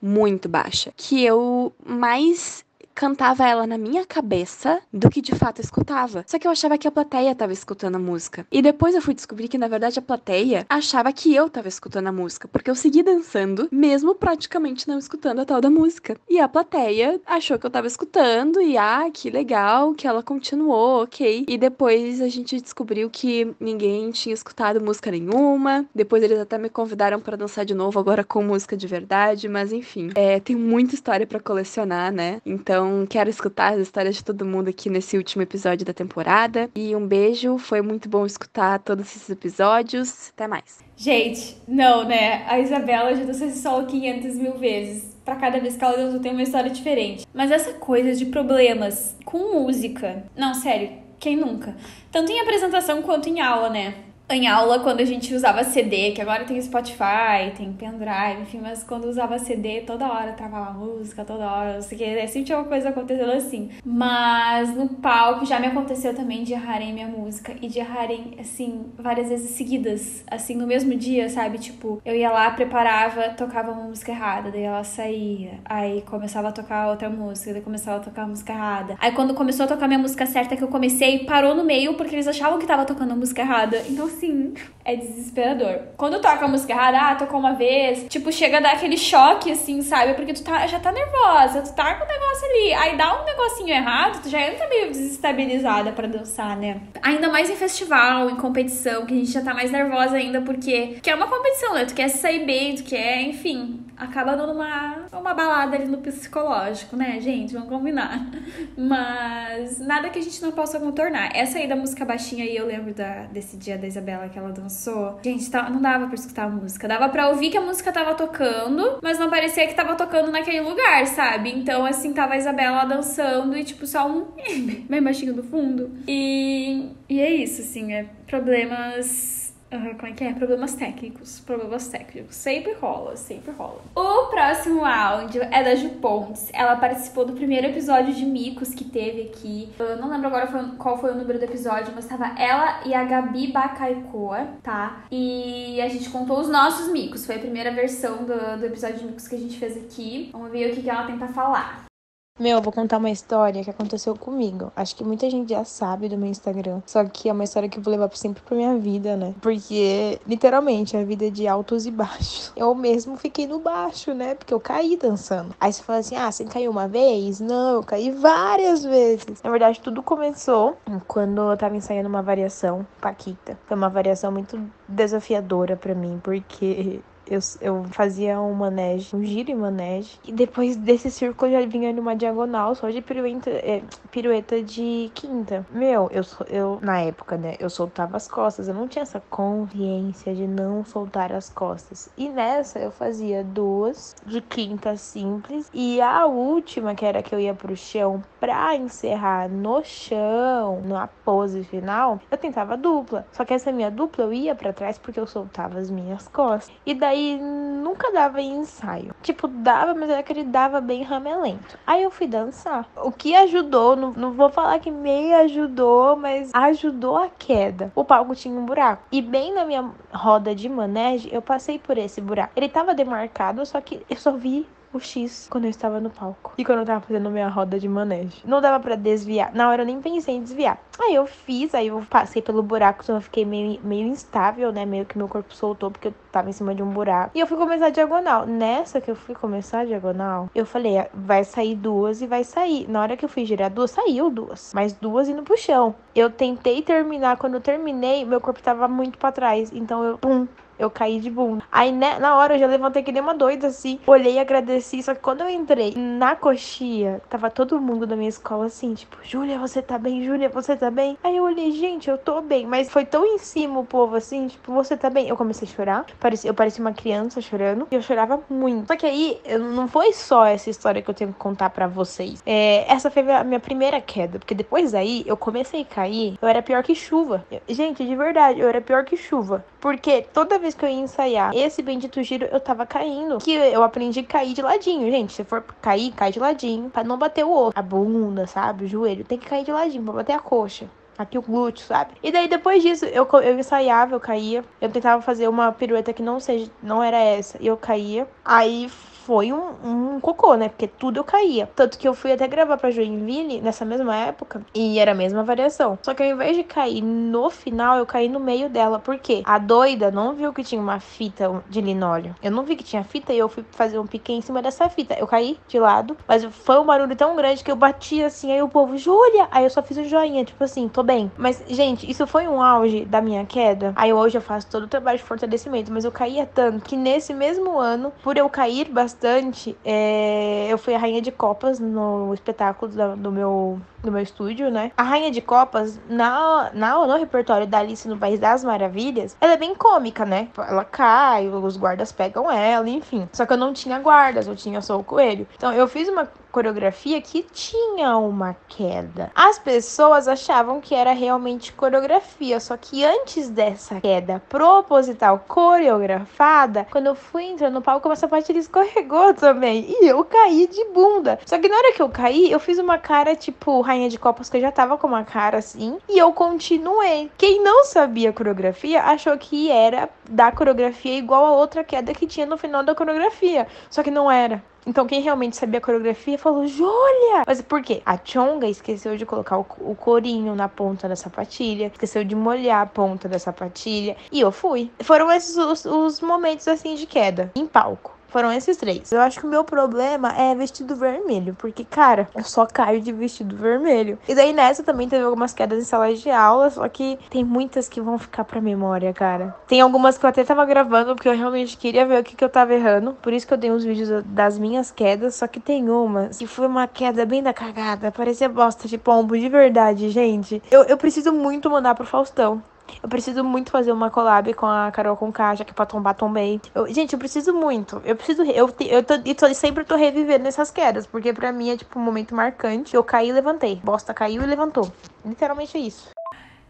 S20: muito baixa. Que eu mais cantava ela na minha cabeça do que de fato escutava. Só que eu achava que a plateia tava escutando a música. E depois eu fui descobrir que na verdade a plateia achava que eu tava escutando a música, porque eu segui dançando, mesmo praticamente não escutando a tal da música. E a plateia achou que eu tava escutando e ah, que legal, que ela continuou, ok. E depois a gente descobriu que ninguém tinha escutado música nenhuma. Depois eles até me convidaram para dançar de novo, agora com música de verdade, mas enfim. É, tem muita história para colecionar, né? Então então, quero escutar as histórias de todo mundo aqui nesse último episódio da temporada. E um beijo, foi muito bom escutar todos esses episódios. Até mais.
S1: Gente, não, né? A Isabela já dançou esse solo 500 mil vezes. Pra cada vez que ela dançou tem uma história diferente. Mas essa coisa de problemas com música. Não, sério, quem nunca? Tanto em apresentação quanto em aula, né? Em aula quando a gente usava CD, que agora tem Spotify, tem pendrive, enfim, mas quando usava CD, toda hora travava música, toda hora, não sei o que, é, sempre tinha uma coisa acontecendo assim. Mas no palco já me aconteceu também de errarem minha música e de errarem, assim, várias vezes seguidas, assim, no mesmo dia, sabe? Tipo, eu ia lá, preparava, tocava uma música errada, daí ela saía, aí começava a tocar outra música, daí começava a tocar a música errada. Aí quando começou a tocar minha música certa que eu comecei, parou no meio porque eles achavam que tava tocando a música errada. Então, assim, assim, é desesperador. Quando toca a música errada, ah, tocou uma vez, tipo, chega a dar aquele choque, assim, sabe? Porque tu tá, já tá nervosa, tu tá com o negócio ali. Aí dá um negocinho errado, tu já entra meio desestabilizada para dançar, né? Ainda mais em festival, em competição, que a gente já tá mais nervosa ainda, porque que é uma competição, né? Tu quer sair bem, tu quer, enfim, acaba dando uma, uma balada ali no psicológico, né, gente? Vamos combinar. Mas nada que a gente não possa contornar. Essa aí da música baixinha aí, eu lembro da, desse dia da Isabela que ela dançou. Gente, tá, não dava pra escutar a música. Dava pra ouvir que a música tava tocando, mas não parecia que tava tocando naquele lugar, sabe? Então, assim, tava a Isabela dançando e, tipo, só um bem baixinho do fundo. E, e é isso, assim, é problemas Uhum, como é que é? Problemas técnicos. Problemas técnicos. Sempre rola, sempre rola. O próximo áudio é da Ju Pontes. Ela participou do primeiro episódio de Micos que teve aqui. Eu não lembro agora qual foi o número do episódio, mas tava ela e a Gabi Bacaikoa, tá? E a gente contou os nossos micos. Foi a primeira versão do, do episódio de Micos que a gente fez aqui. Vamos ver o que, que ela tem pra falar.
S11: Meu, eu vou contar uma história que aconteceu comigo. Acho que muita gente já sabe do meu Instagram. Só que é uma história que eu vou levar sempre pra minha vida, né? Porque, literalmente, é a vida de altos e baixos. Eu mesmo fiquei no baixo, né? Porque eu caí dançando. Aí você fala assim: ah, você caiu uma vez? Não, eu caí várias vezes. Na verdade, tudo começou quando eu tava ensaiando uma variação, Paquita. Foi uma variação muito desafiadora para mim, porque eu, eu fazia um manege, um giro e manege. E depois desse círculo já vinha numa diagonal só de pirueta, é, pirueta de quinta. Meu, eu, eu, na época, né, eu soltava as costas. Eu não tinha essa consciência de não soltar as costas. E nessa eu fazia duas de quinta simples. E a última, que era que eu ia pro chão pra encerrar no chão, na pose final, eu tentava dupla. Só que essa minha dupla eu ia para trás porque eu soltava as minhas costas. E daí daí nunca dava em ensaio. Tipo, dava, mas era que ele dava bem ramelento. Aí eu fui dançar. O que ajudou, não, não vou falar que meio ajudou, mas ajudou a queda. O palco tinha um buraco. E bem na minha roda de manege, eu passei por esse buraco. Ele tava demarcado, só que eu só vi o X quando eu estava no palco. E quando eu tava fazendo minha roda de manejo. Não dava para desviar. Na hora eu nem pensei em desviar. Aí eu fiz, aí eu passei pelo buraco, então eu fiquei meio, meio instável, né? Meio que meu corpo soltou porque eu tava em cima de um buraco. E eu fui começar a diagonal. Nessa que eu fui começar a diagonal, eu falei, ah, vai sair duas e vai sair. Na hora que eu fui girar duas, saiu duas. Mas duas indo pro chão. Eu tentei terminar, quando eu terminei, meu corpo tava muito para trás. Então eu, pum, eu caí de bunda. Aí né, na hora eu já levantei que nem uma doida assim. Olhei agradeci. Só que quando eu entrei na coxia, tava todo mundo da minha escola assim, tipo, Júlia, você tá bem? Júlia, você tá bem? Aí eu olhei, gente, eu tô bem. Mas foi tão em cima o povo assim, tipo, você tá bem? Eu comecei a chorar. Parecia, eu parecia uma criança chorando. E eu chorava muito. Só que aí não foi só essa história que eu tenho que contar para vocês. É, essa foi a minha primeira queda. Porque depois daí eu comecei a cair. Eu era pior que chuva. Eu, gente, de verdade, eu era pior que chuva. Porque toda vez que eu ia ensaiar esse bendito giro, eu tava caindo. Que eu aprendi a cair de ladinho, gente. Se for cair, cai de ladinho. Pra não bater o osso. A bunda, sabe? O joelho. Tem que cair de ladinho pra bater a coxa aqui o glúteo, sabe? E daí depois disso eu, eu ensaiava, eu caía, eu tentava fazer uma pirueta que não seja, não era essa, e eu caía. Aí foi um, um cocô, né? Porque tudo eu caía. Tanto que eu fui até gravar pra Joinville nessa mesma época e era a mesma variação. Só que ao invés de cair no final, eu caí no meio dela. Por quê? A doida não viu que tinha uma fita de linóleo. Eu não vi que tinha fita e eu fui fazer um pique em cima dessa fita. Eu caí de lado, mas foi um barulho tão grande que eu bati assim. Aí o povo, Júlia! Aí eu só fiz um joinha, tipo assim, tô bem. Mas, gente, isso foi um auge da minha queda. Aí hoje eu faço todo o trabalho de fortalecimento, mas eu caía tanto que nesse mesmo ano, por eu cair bastante, bastante. É, eu fui a Rainha de Copas no espetáculo do, do meu do meu estúdio, né? A Rainha de Copas, na, na, no repertório da Alice no País das Maravilhas, ela é bem cômica, né? Ela cai, os guardas pegam ela, enfim. Só que eu não tinha guardas, eu tinha só o coelho. Então eu fiz uma coreografia que tinha uma queda. As pessoas achavam que era realmente coreografia, só que antes dessa queda proposital coreografada, quando eu fui entrando no palco, essa parte escorregou também e eu caí de bunda. Só que na hora que eu caí, eu fiz uma cara tipo rainha de copas que eu já tava com uma cara assim. E eu continuei. Quem não sabia coreografia achou que era da coreografia igual a outra queda que tinha no final da coreografia. Só que não era. Então, quem realmente sabia a coreografia falou, Júlia! Mas por quê? A Chonga esqueceu de colocar o, o corinho na ponta da sapatilha, esqueceu de molhar a ponta da sapatilha. E eu fui. Foram esses os, os momentos assim de queda em palco. Foram esses três. Eu acho que o meu problema é vestido vermelho. Porque, cara, eu só caio de vestido vermelho. E daí nessa também teve algumas quedas em sala de aula. Só que tem muitas que vão ficar pra memória, cara. Tem algumas que eu até tava gravando. Porque eu realmente queria ver o que, que eu tava errando. Por isso que eu dei uns vídeos das minhas quedas. Só que tem uma que foi uma queda bem da cagada. Parecia bosta de pombo, de verdade, gente. Eu, eu preciso muito mandar pro Faustão. Eu preciso muito fazer uma collab com a Carol com já que pra tombar, tombei. Eu, gente, eu preciso muito. Eu preciso. Eu, eu, tô, eu tô, sempre tô revivendo essas quedas, porque pra mim é tipo um momento marcante. Eu caí e levantei. Bosta caiu e levantou. Literalmente é isso.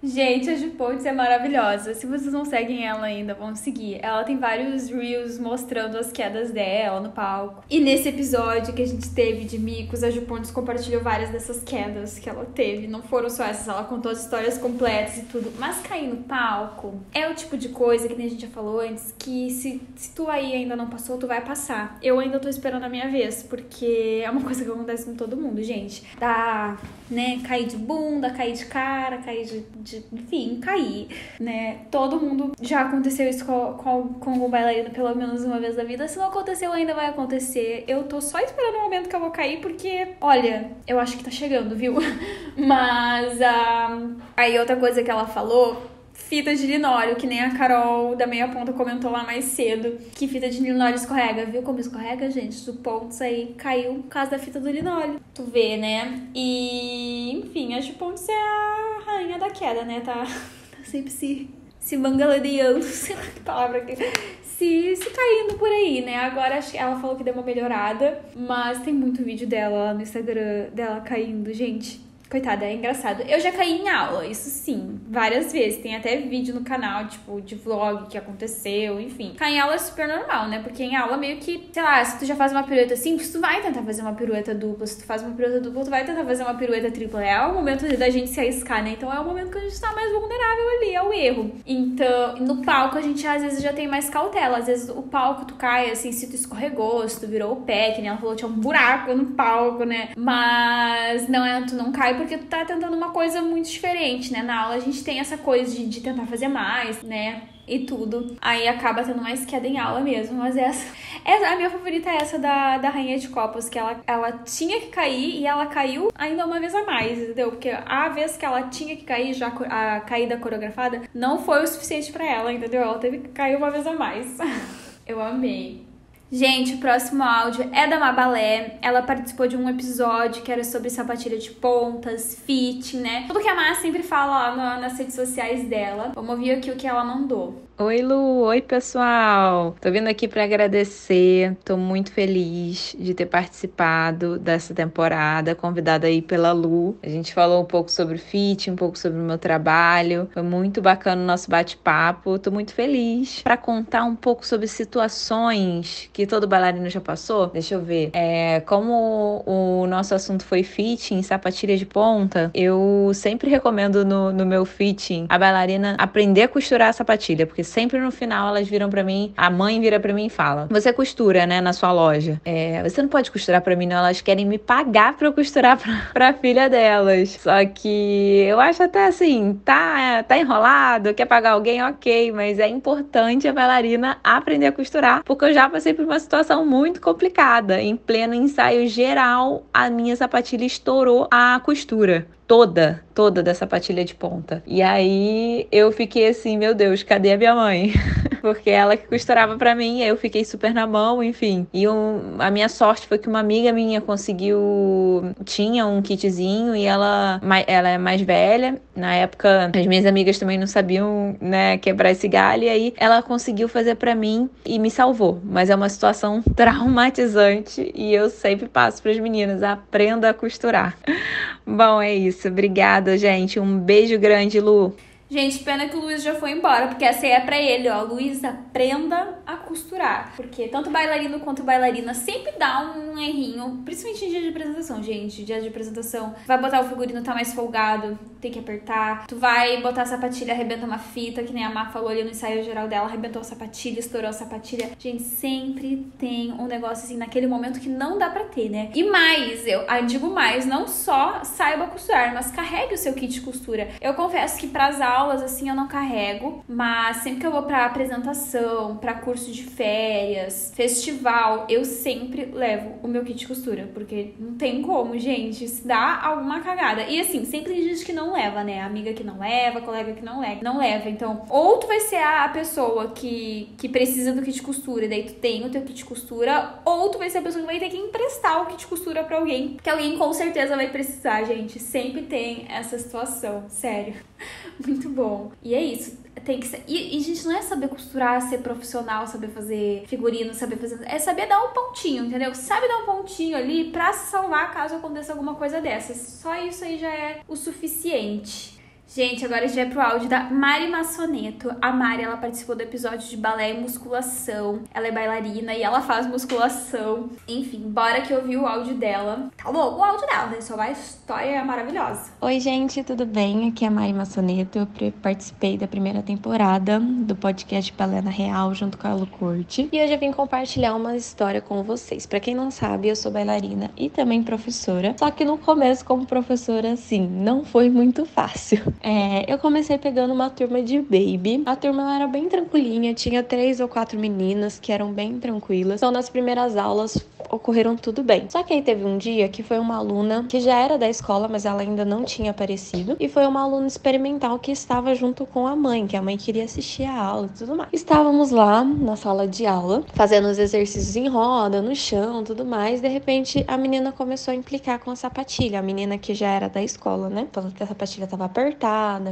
S1: Gente, a Jupontes é maravilhosa. Se vocês não seguem ela ainda, vão seguir. Ela tem vários reels mostrando as quedas dela no palco. E nesse episódio que a gente teve de micos, a Jupontes compartilhou várias dessas quedas que ela teve. Não foram só essas, ela contou as histórias completas e tudo. Mas cair no palco é o tipo de coisa que nem a gente já falou antes, que se, se tu aí ainda não passou, tu vai passar. Eu ainda tô esperando a minha vez, porque é uma coisa que acontece com todo mundo, gente. Dá, né, cair de bunda, cair de cara, cair de, de de, enfim, cair, né? Todo mundo já aconteceu isso com, com, com algum bailarino pelo menos uma vez na vida. Se não aconteceu, ainda vai acontecer. Eu tô só esperando o momento que eu vou cair, porque, olha, eu acho que tá chegando, viu? Mas, um, aí outra coisa que ela falou fita de linóleo, que nem a Carol da meia ponta comentou lá mais cedo, que fita de linóleo escorrega. Viu como escorrega, gente? Do pontos aí caiu por causa da fita do linóleo. Tu vê, né? E, enfim, a Pontes é a rainha da queda, né? Tá, tá sempre se, se mangaladeando, sei lá que palavra aqui. Se, se caindo por aí, né? Agora ela falou que deu uma melhorada, mas tem muito vídeo dela no Instagram dela caindo, gente Coitada, é engraçado. Eu já caí em aula, isso sim, várias vezes. Tem até vídeo no canal, tipo, de vlog que aconteceu, enfim. Cair em aula é super normal, né? Porque em aula meio que, sei lá, se tu já faz uma pirueta simples, tu vai tentar fazer uma pirueta dupla. Se tu faz uma pirueta dupla, tu vai tentar fazer uma pirueta tripla. É o momento da gente se arriscar, né? Então é o momento que a gente tá mais vulnerável ali, é o erro. Então, no palco a gente às vezes já tem mais cautela. Às vezes o palco tu cai, assim, se tu escorregou, se tu virou o pé, que nem ela falou, tinha um buraco no palco, né? Mas não é, tu não cai porque tu tá tentando uma coisa muito diferente, né? Na aula a gente tem essa coisa de, de tentar fazer mais, né? E tudo. Aí acaba tendo mais queda em aula mesmo. Mas essa. essa a minha favorita é essa da, da Rainha de Copas, que ela, ela tinha que cair e ela caiu ainda uma vez a mais, entendeu? Porque a vez que ela tinha que cair, já a caída coreografada, não foi o suficiente para ela, entendeu? Ela teve que cair uma vez a mais. Eu amei. Gente, o próximo áudio é da Mabalé. Ela participou de um episódio que era sobre sapatilha de pontas, fitting, né? Tudo que a Má sempre fala nas redes sociais dela. Vamos ouvir aqui o que ela mandou.
S16: Oi, Lu. Oi, pessoal. Tô vindo aqui para agradecer. Tô muito feliz de ter participado dessa temporada, convidada aí pela Lu. A gente falou um pouco sobre fit, um pouco sobre o meu trabalho. Foi muito bacana o nosso bate-papo. Tô muito feliz para contar um pouco sobre situações que todo bailarino já passou. Deixa eu ver. É, como o nosso assunto foi fitting, sapatilha de ponta, eu sempre recomendo no, no meu fitting a bailarina aprender a costurar a sapatilha, porque sempre no final elas viram para mim, a mãe vira para mim e fala: Você costura, né, na sua loja. É, você não pode costurar para mim, não. Elas querem me pagar pra eu costurar pra, pra filha delas. Só que eu acho até assim, tá, tá enrolado, quer pagar alguém, ok, mas é importante a bailarina aprender a costurar, porque eu já passei por uma situação muito complicada. Em pleno ensaio geral, a minha sapatilha estourou a costura toda, toda da sapatilha de ponta. E aí eu fiquei assim, meu Deus, cadê a minha mãe? Porque ela que costurava para mim, eu fiquei super na mão, enfim. E um, a minha sorte foi que uma amiga minha conseguiu tinha um kitzinho e ela ela é mais velha. Na época, as minhas amigas também não sabiam, né, quebrar esse galho e aí ela conseguiu fazer para mim e me salvou. Mas é uma situação traumatizante e eu sempre passo para as meninas, aprenda a costurar. Bom, é isso. Obrigada, gente. Um beijo grande, Lu.
S1: Gente, pena que o Luiz já foi embora, porque essa aí é pra ele, ó. Luiz, aprenda a costurar. Porque tanto bailarino quanto bailarina sempre dá um errinho, principalmente em dia de apresentação, gente. Dia de apresentação, vai botar o figurino, tá mais folgado, tem que apertar. Tu vai botar a sapatilha, arrebenta uma fita, que nem a Má falou ali no ensaio geral dela, arrebentou a sapatilha, estourou a sapatilha. Gente, sempre tem um negócio assim naquele momento que não dá pra ter, né? E mais, eu digo mais, não só saiba costurar, mas carregue o seu kit de costura. Eu confesso que pras aulas aulas assim eu não carrego, mas sempre que eu vou para apresentação, para curso de férias, festival, eu sempre levo o meu kit de costura, porque não tem como, gente, se dá alguma cagada. E assim, sempre tem gente que não leva, né? Amiga que não leva, colega que não leva, não leva. Então, ou tu vai ser a pessoa que, que precisa do kit de costura, e daí tu tem o teu kit de costura, ou tu vai ser a pessoa que vai ter que emprestar o kit de costura para alguém, que alguém com certeza vai precisar, gente. Sempre tem essa situação, sério. Muito bom. E é isso. Tem que ser. E, e, gente, não é saber costurar, ser profissional, saber fazer figurino, saber fazer. É saber dar um pontinho, entendeu? Sabe dar um pontinho ali pra se salvar caso aconteça alguma coisa dessas. Só isso aí já é o suficiente. Gente, agora a gente vai pro áudio da Mari Massoneto. A Mari, ela participou do episódio de balé e musculação. Ela é bailarina e ela faz musculação. Enfim, bora que eu vi o áudio dela. Tá louco o áudio dela, né? Só uma história maravilhosa.
S21: Oi, gente, tudo bem? Aqui é a Mari Massoneto. Eu participei da primeira temporada do podcast Balé na Real junto com a Lu Curte. E hoje eu vim compartilhar uma história com vocês. Para quem não sabe, eu sou bailarina e também professora. Só que no começo, como professora, assim, não foi muito fácil. É, eu comecei pegando uma turma de baby. A turma era bem tranquilinha, tinha três ou quatro meninas que eram bem tranquilas. Então, nas primeiras aulas ocorreram tudo bem. Só que aí teve um dia que foi uma aluna que já era da escola, mas ela ainda não tinha aparecido. E foi uma aluna experimental que estava junto com a mãe, que a mãe queria assistir a aula e tudo mais. Estávamos lá na sala de aula, fazendo os exercícios em roda, no chão, tudo mais. De repente, a menina começou a implicar com a sapatilha. A menina que já era da escola, né? Falando que a sapatilha estava apertada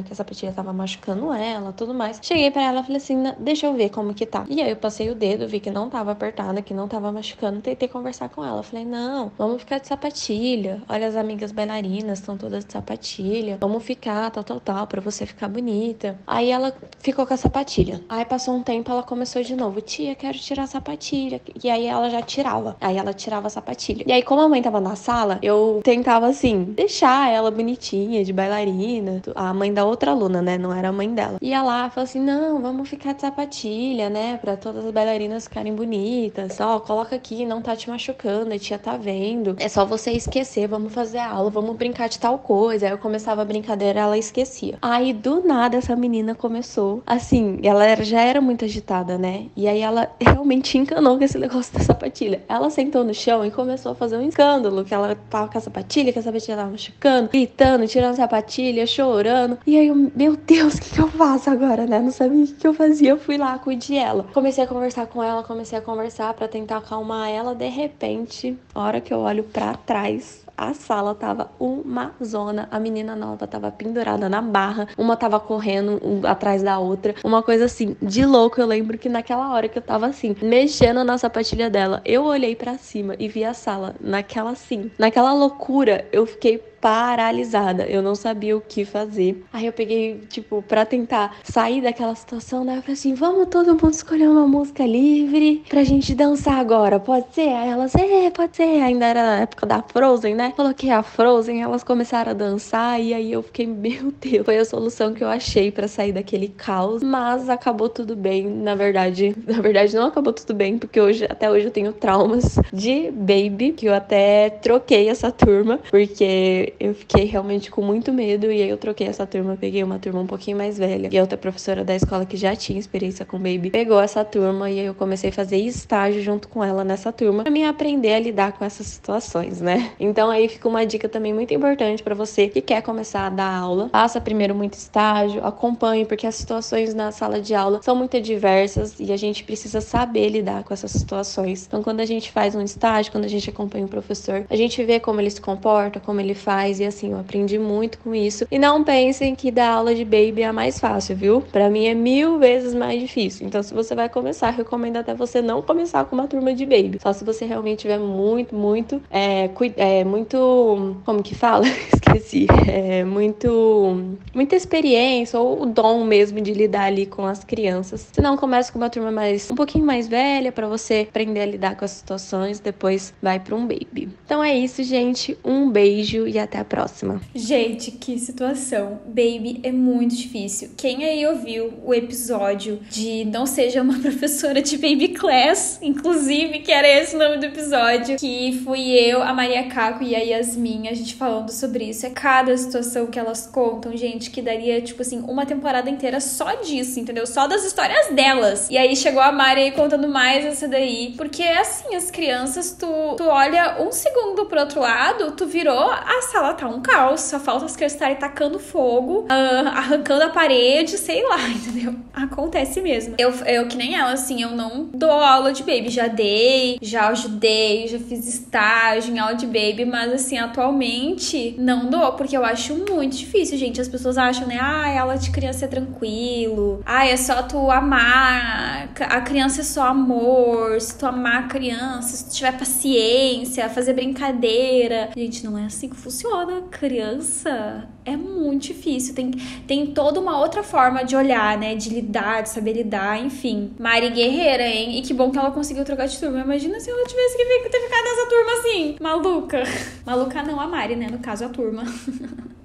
S21: que a sapatilha tava machucando ela, tudo mais. Cheguei para ela falei assim, deixa eu ver como que tá. E aí eu passei o dedo, vi que não tava apertada, que não tava machucando, tentei conversar com ela. Falei, não, vamos ficar de sapatilha. Olha, as amigas bailarinas estão todas de sapatilha. Vamos ficar, tal, tal, tal, pra você ficar bonita. Aí ela ficou com a sapatilha. Aí passou um tempo, ela começou de novo, tia, quero tirar a sapatilha. E aí ela já tirava. Aí ela tirava a sapatilha. E aí, como a mãe tava na sala, eu tentava assim, deixar ela bonitinha, de bailarina. A mãe da outra aluna, né? Não era a mãe dela. Ia lá, falou assim: não, vamos ficar de sapatilha, né? Pra todas as bailarinas ficarem bonitas. Ó, coloca aqui, não tá te machucando, a tia tá vendo. É só você esquecer, vamos fazer a aula, vamos brincar de tal coisa. Aí eu começava a brincadeira, ela esquecia. Aí do nada essa menina começou, assim, ela já era muito agitada, né? E aí ela realmente encanou com esse negócio da sapatilha. Ela sentou no chão e começou a fazer um escândalo, que ela tava com a sapatilha, que a sapatilha tava machucando, gritando, tirando a sapatilha, chorando. E aí eu, meu Deus, o que, que eu faço agora, né? Não sabia o que, que eu fazia. Eu fui lá, cuidei ela. Comecei a conversar com ela, comecei a conversar para tentar acalmar ela. De repente, a hora que eu olho para trás, a sala tava uma zona. A menina nova tava pendurada na barra, uma tava correndo um, atrás da outra. Uma coisa assim, de louco. Eu lembro que naquela hora que eu tava assim, mexendo na sapatilha dela, eu olhei para cima e vi a sala naquela assim, naquela loucura. Eu fiquei paralisada. Eu não sabia o que fazer. Aí eu peguei, tipo, pra tentar sair daquela situação, né? Eu falei assim: vamos todo mundo escolher uma música livre pra gente dançar agora, pode ser? Aí elas, é, pode ser. Ainda era a época da Frozen, né? Coloquei a Frozen, elas começaram a dançar e aí eu fiquei, meu Deus, foi a solução que eu achei para sair daquele caos. Mas acabou tudo bem, na verdade. Na verdade, não acabou tudo bem, porque hoje, até hoje eu tenho traumas de Baby, que eu até troquei essa turma, porque eu fiquei realmente com muito medo e aí eu troquei essa turma, peguei uma turma um pouquinho mais velha. E a outra professora da escola que já tinha experiência com baby pegou essa turma e aí eu comecei a fazer estágio junto com ela nessa turma pra mim aprender a lidar com essas situações, né? Então aí fica uma dica também muito importante para você que quer começar a dar aula. Faça primeiro muito estágio, acompanhe porque as situações na sala de aula são muito diversas e a gente precisa saber lidar com essas situações. Então quando a gente faz um estágio, quando a gente acompanha o professor, a gente vê como ele se comporta, como ele faz e assim, eu aprendi muito com isso. E não pensem que dar aula de baby é a mais fácil, viu? Para mim é mil vezes mais difícil. Então, se você vai começar, recomendo até você não começar com uma turma de baby. Só se você realmente tiver muito, muito, é, é muito, como que fala? Esqueci. É muito, muita experiência ou o dom mesmo de lidar ali com as crianças. Se não, comece com uma turma mais, um pouquinho mais velha para você aprender a lidar com as situações. Depois vai para um baby. Então é isso, gente. Um beijo e até a próxima.
S1: Gente, que situação. Baby é muito difícil. Quem aí ouviu o episódio de Não Seja uma Professora de Baby Class, inclusive, que era esse o nome do episódio, que fui eu, a Maria Caco e a Yasmin, a gente falando sobre isso. É cada situação que elas contam, gente, que daria, tipo assim, uma temporada inteira só disso, entendeu? Só das histórias delas. E aí chegou a Mari aí contando mais essa daí. Porque, assim, as crianças, tu, tu olha um segundo pro outro lado, tu virou a sala tá um caos, só falta as crianças estarem tacando fogo, uh, arrancando a parede, sei lá, entendeu? Acontece mesmo. Eu, eu, que nem ela, assim, eu não dou aula de baby. Já dei, já ajudei, já fiz estágio em aula de baby, mas assim, atualmente não dou, porque eu acho muito difícil, gente. As pessoas acham, né? Ah, aula de criança é tranquilo. Ah, é só tu amar. A criança é só amor. Se tu amar a criança, se tu tiver paciência, fazer brincadeira. Gente, não é assim que funciona criança é muito difícil. Tem, tem toda uma outra forma de olhar, né? De lidar, de saber lidar, enfim. Mari guerreira, hein? E que bom que ela conseguiu trocar de turma. Imagina se ela tivesse que ter ficado nessa turma assim. Maluca. Maluca não a Mari, né? No caso, a turma.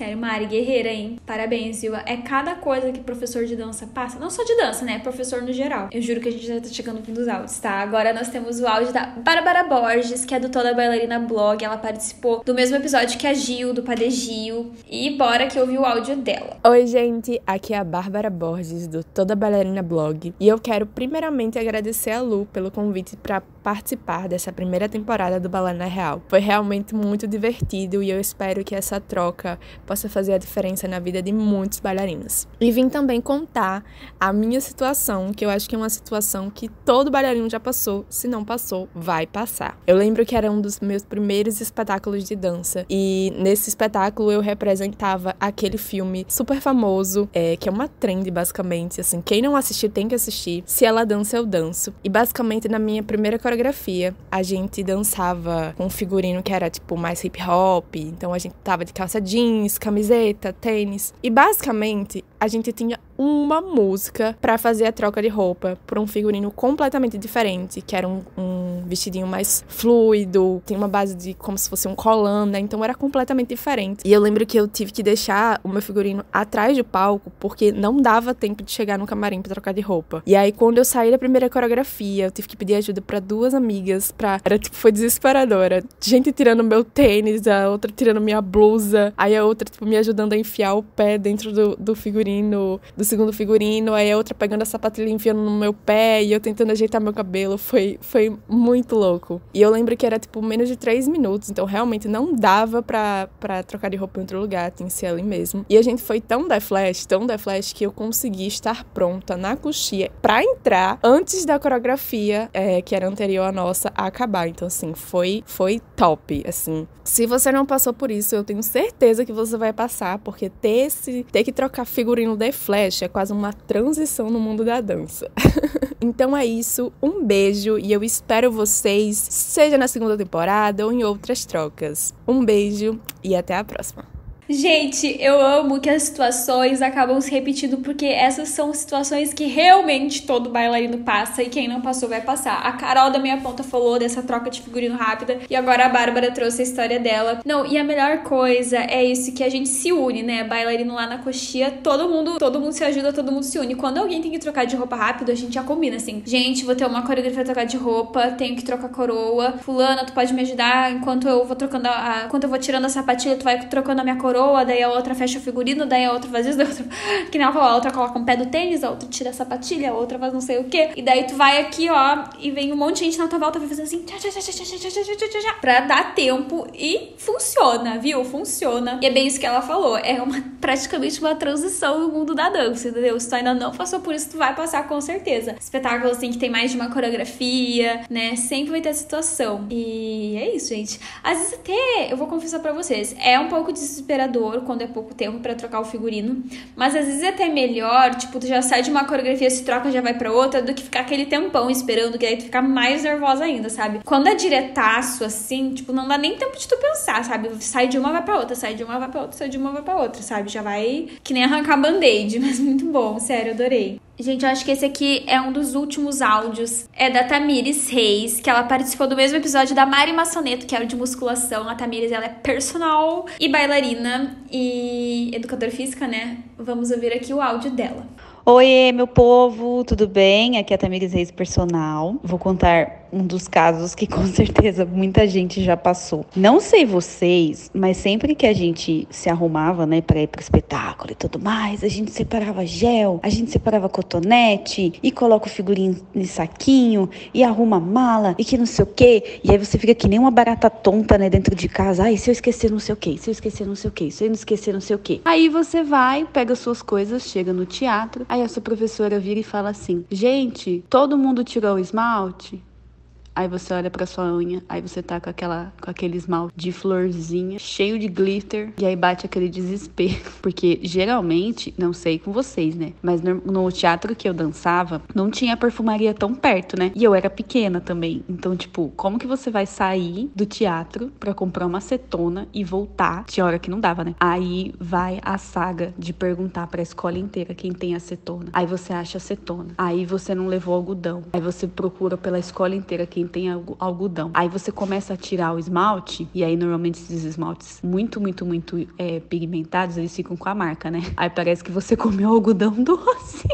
S1: Sério, Mari, guerreira, hein? Parabéns, viu? É cada coisa que professor de dança passa. Não só de dança, né? Professor no geral. Eu juro que a gente já tá chegando no fim dos áudios, tá? Agora nós temos o áudio da Bárbara Borges, que é do Toda Bailarina Blog. Ela participou do mesmo episódio que a Gil, do Padre Gil. E bora que eu vi o áudio dela.
S22: Oi, gente. Aqui é a Bárbara Borges, do Toda Bailarina Blog. E eu quero primeiramente agradecer a Lu pelo convite para participar dessa primeira temporada do Balé na Real. Foi realmente muito divertido e eu espero que essa troca possa fazer a diferença na vida de muitos bailarinos. E vim também contar a minha situação, que eu acho que é uma situação que todo bailarino já passou, se não passou, vai passar. Eu lembro que era um dos meus primeiros espetáculos de dança e nesse espetáculo eu representava aquele filme super famoso, é, que é uma trend basicamente, assim, quem não assistiu tem que assistir. Se ela dança, eu danço. E basicamente na minha primeira coreografia, a gente dançava com um figurino que era tipo mais hip hop, então a gente tava de calça jeans, camiseta, tênis. E basicamente a gente tinha uma música para fazer a troca de roupa por um figurino completamente diferente, que era um, um, vestidinho mais fluido, tem uma base de como se fosse um colã, né? Então era completamente diferente. E eu lembro que eu tive que deixar o meu figurino atrás do palco porque não dava tempo de chegar no camarim para trocar de roupa. E aí quando eu saí da primeira coreografia, eu tive que pedir ajuda para duas amigas, para era tipo foi desesperadora. Gente tirando meu tênis, a outra tirando minha blusa, aí a outra tipo me ajudando a enfiar o pé dentro do, do figurino do segundo figurino, aí a outra pegando a sapatilha e enfiando no meu pé e eu tentando ajeitar meu cabelo. Foi, foi muito louco. E eu lembro que era tipo menos de três minutos, então realmente não dava pra, trocar de roupa em outro lugar, tem que ser ali mesmo. E a gente foi tão da flash, tão da flash, que eu consegui estar pronta na coxia pra entrar antes da coreografia, é, que era anterior à nossa, acabar. Então, assim, foi, foi top, assim. Se você não passou por isso, eu tenho certeza que você vai passar, porque ter, esse, ter que trocar figurino de flash é quase uma transição no mundo da dança. então é isso, um beijo e eu espero vocês, seja na segunda temporada ou em outras trocas. Um beijo e até a próxima.
S1: Gente, eu amo que as situações acabam se repetindo porque essas são situações que realmente todo bailarino passa e quem não passou vai passar. A Carol da minha ponta falou dessa troca de figurino rápida e agora a Bárbara trouxe a história dela. Não, e a melhor coisa é isso que a gente se une, né? Bailarino lá na coxia, todo mundo, todo mundo se ajuda, todo mundo se une. Quando alguém tem que trocar de roupa rápido, a gente já combina assim. Gente, vou ter uma coreografia trocar de roupa, tenho que trocar coroa. Fulana, tu pode me ajudar enquanto eu vou trocando a, enquanto eu vou tirando a sapatilha, tu vai trocando a minha coroa coroa, daí a outra fecha o figurino, daí a outra faz isso, daí a outra. Que nem a outra coloca um pé do tênis, a outra tira a sapatilha, a outra faz não sei o que. E daí tu vai aqui, ó, e vem um monte de gente na tua volta, vai fazer assim, tchá, tchá, tchá, tchá, tchá, tchá, tchá, tchá, pra dar tempo e funciona, viu? Funciona. E é bem isso que ela falou. É uma, praticamente uma transição no mundo da dança, entendeu? Se tu ainda não passou por isso, tu vai passar com certeza. Espetáculos assim que tem mais de uma coreografia, né? Sempre vai ter a situação. E é isso, gente. Às vezes até, eu vou confessar pra vocês, é um pouco desesperador quando é pouco tempo para trocar o figurino, mas às vezes é até melhor, tipo, tu já sai de uma coreografia, se troca já vai para outra, do que ficar aquele tempão esperando, que aí tu fica mais nervosa ainda, sabe? Quando é diretaço assim, tipo, não dá nem tempo de tu pensar, sabe? Sai de uma vai para outra, sai de uma vai para outra, sai de uma vai para outra, sabe? Já vai que nem arrancar band-aid, mas muito bom, sério, adorei. Gente, eu acho que esse aqui é um dos últimos áudios. É da Tamires Reis, que ela participou do mesmo episódio da Mari Massoneto, que era o de musculação. A Tamires, ela é personal e bailarina e educadora física, né? Vamos ouvir aqui o áudio dela.
S23: Oi, meu povo, tudo bem? Aqui é a Tamires Reis Personal. Vou contar um dos casos que com certeza muita gente já passou. Não sei vocês, mas sempre que a gente se arrumava, né, para ir pro espetáculo e tudo mais, a gente separava gel, a gente separava cotonete e coloca o figurinho em saquinho e arruma a mala e que não sei o quê. E aí você fica que nem uma barata tonta, né, dentro de casa. Ai, se eu esquecer não sei o quê, se eu esquecer não sei o quê, se eu não esquecer não sei o quê. Aí você vai, pega suas coisas, chega no teatro, aí a sua professora vira e fala assim: "Gente, todo mundo tirou o esmalte?" Aí você olha para sua unha, aí você tá com aquela com aquele esmalte de florzinha, cheio de glitter, e aí bate aquele desespero, porque geralmente, não sei com vocês, né, mas no, no teatro que eu dançava, não tinha perfumaria tão perto, né? E eu era pequena também. Então, tipo, como que você vai sair do teatro para comprar uma acetona e voltar? Tinha hora que não dava, né? Aí vai a saga de perguntar para a escola inteira quem tem acetona. Aí você acha acetona. Aí você não levou algodão. Aí você procura pela escola inteira quem tem algodão. Aí você começa a tirar o esmalte, e aí normalmente esses esmaltes muito, muito, muito é, pigmentados, eles ficam com a marca, né? Aí parece que você comeu algodão doce.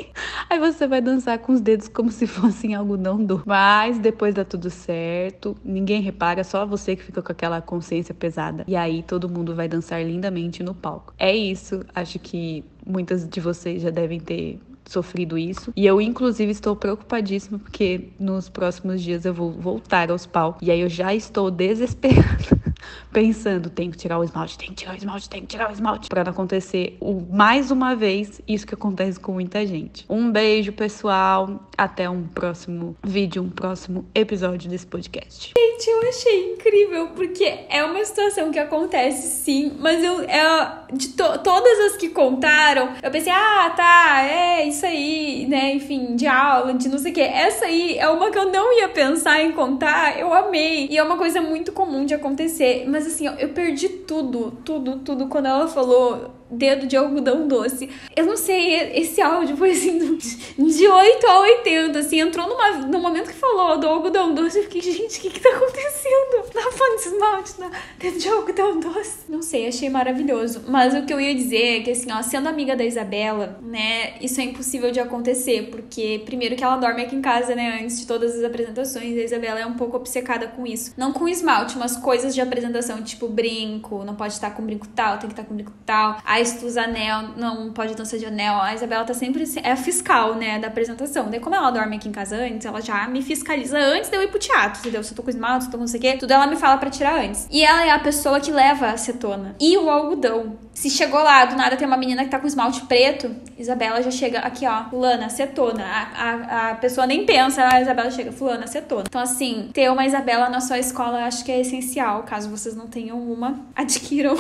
S23: Aí você vai dançar com os dedos como se fossem algodão doce. Mas depois dá tudo certo, ninguém repara, só você que fica com aquela consciência pesada. E aí todo mundo vai dançar lindamente no palco. É isso, acho que muitas de vocês já devem ter sofrido isso. E eu, inclusive, estou preocupadíssima porque nos próximos dias eu vou voltar aos pau. E aí eu já estou desesperada. pensando, tem que tirar o esmalte, tem que tirar o esmalte, tem que tirar o esmalte, para não acontecer o, mais uma vez isso que acontece com muita gente. Um beijo, pessoal, até um próximo vídeo, um próximo episódio desse podcast.
S1: Gente, eu achei incrível, porque é uma situação que acontece sim, mas eu é, de to todas as que contaram, eu pensei, ah, tá, é isso aí, né, enfim, de aula, de não sei o que. Essa aí é uma que eu não ia pensar em contar, eu amei. E é uma coisa muito comum de acontecer mas assim, eu perdi tudo, tudo, tudo quando ela falou dedo de algodão doce. Eu não sei, esse áudio foi assim, de 8 a 80, assim, entrou numa, no momento que falou do algodão doce, eu fiquei, gente, o que que tá acontecendo? Tá falando de esmalte, na, dedo de algodão doce. Não sei, achei maravilhoso. Mas o que eu ia dizer é que, assim, ó, sendo amiga da Isabela, né, isso é impossível de acontecer, porque, primeiro, que ela dorme aqui em casa, né, antes de todas as apresentações, a Isabela é um pouco obcecada com isso. Não com esmalte, mas coisas de apresentação, tipo brinco, não pode estar com brinco tal, tem que estar com brinco tal. A se usa anel, não pode dançar de anel. A Isabela tá sempre. É a fiscal, né, da apresentação. Daí, como ela dorme aqui em casa antes, ela já me fiscaliza antes de eu ir pro teatro, entendeu? Se eu tô com esmalte, se eu tô com não sei o quê, tudo ela me fala para tirar antes. E ela é a pessoa que leva a acetona e o algodão. Se chegou lá, do nada tem uma menina que tá com esmalte preto, Isabela já chega aqui, ó, fulana, acetona. A, a, a pessoa nem pensa, a Isabela chega, fulana, acetona. Então, assim, ter uma Isabela na sua escola acho que é essencial. Caso vocês não tenham uma, adquiram.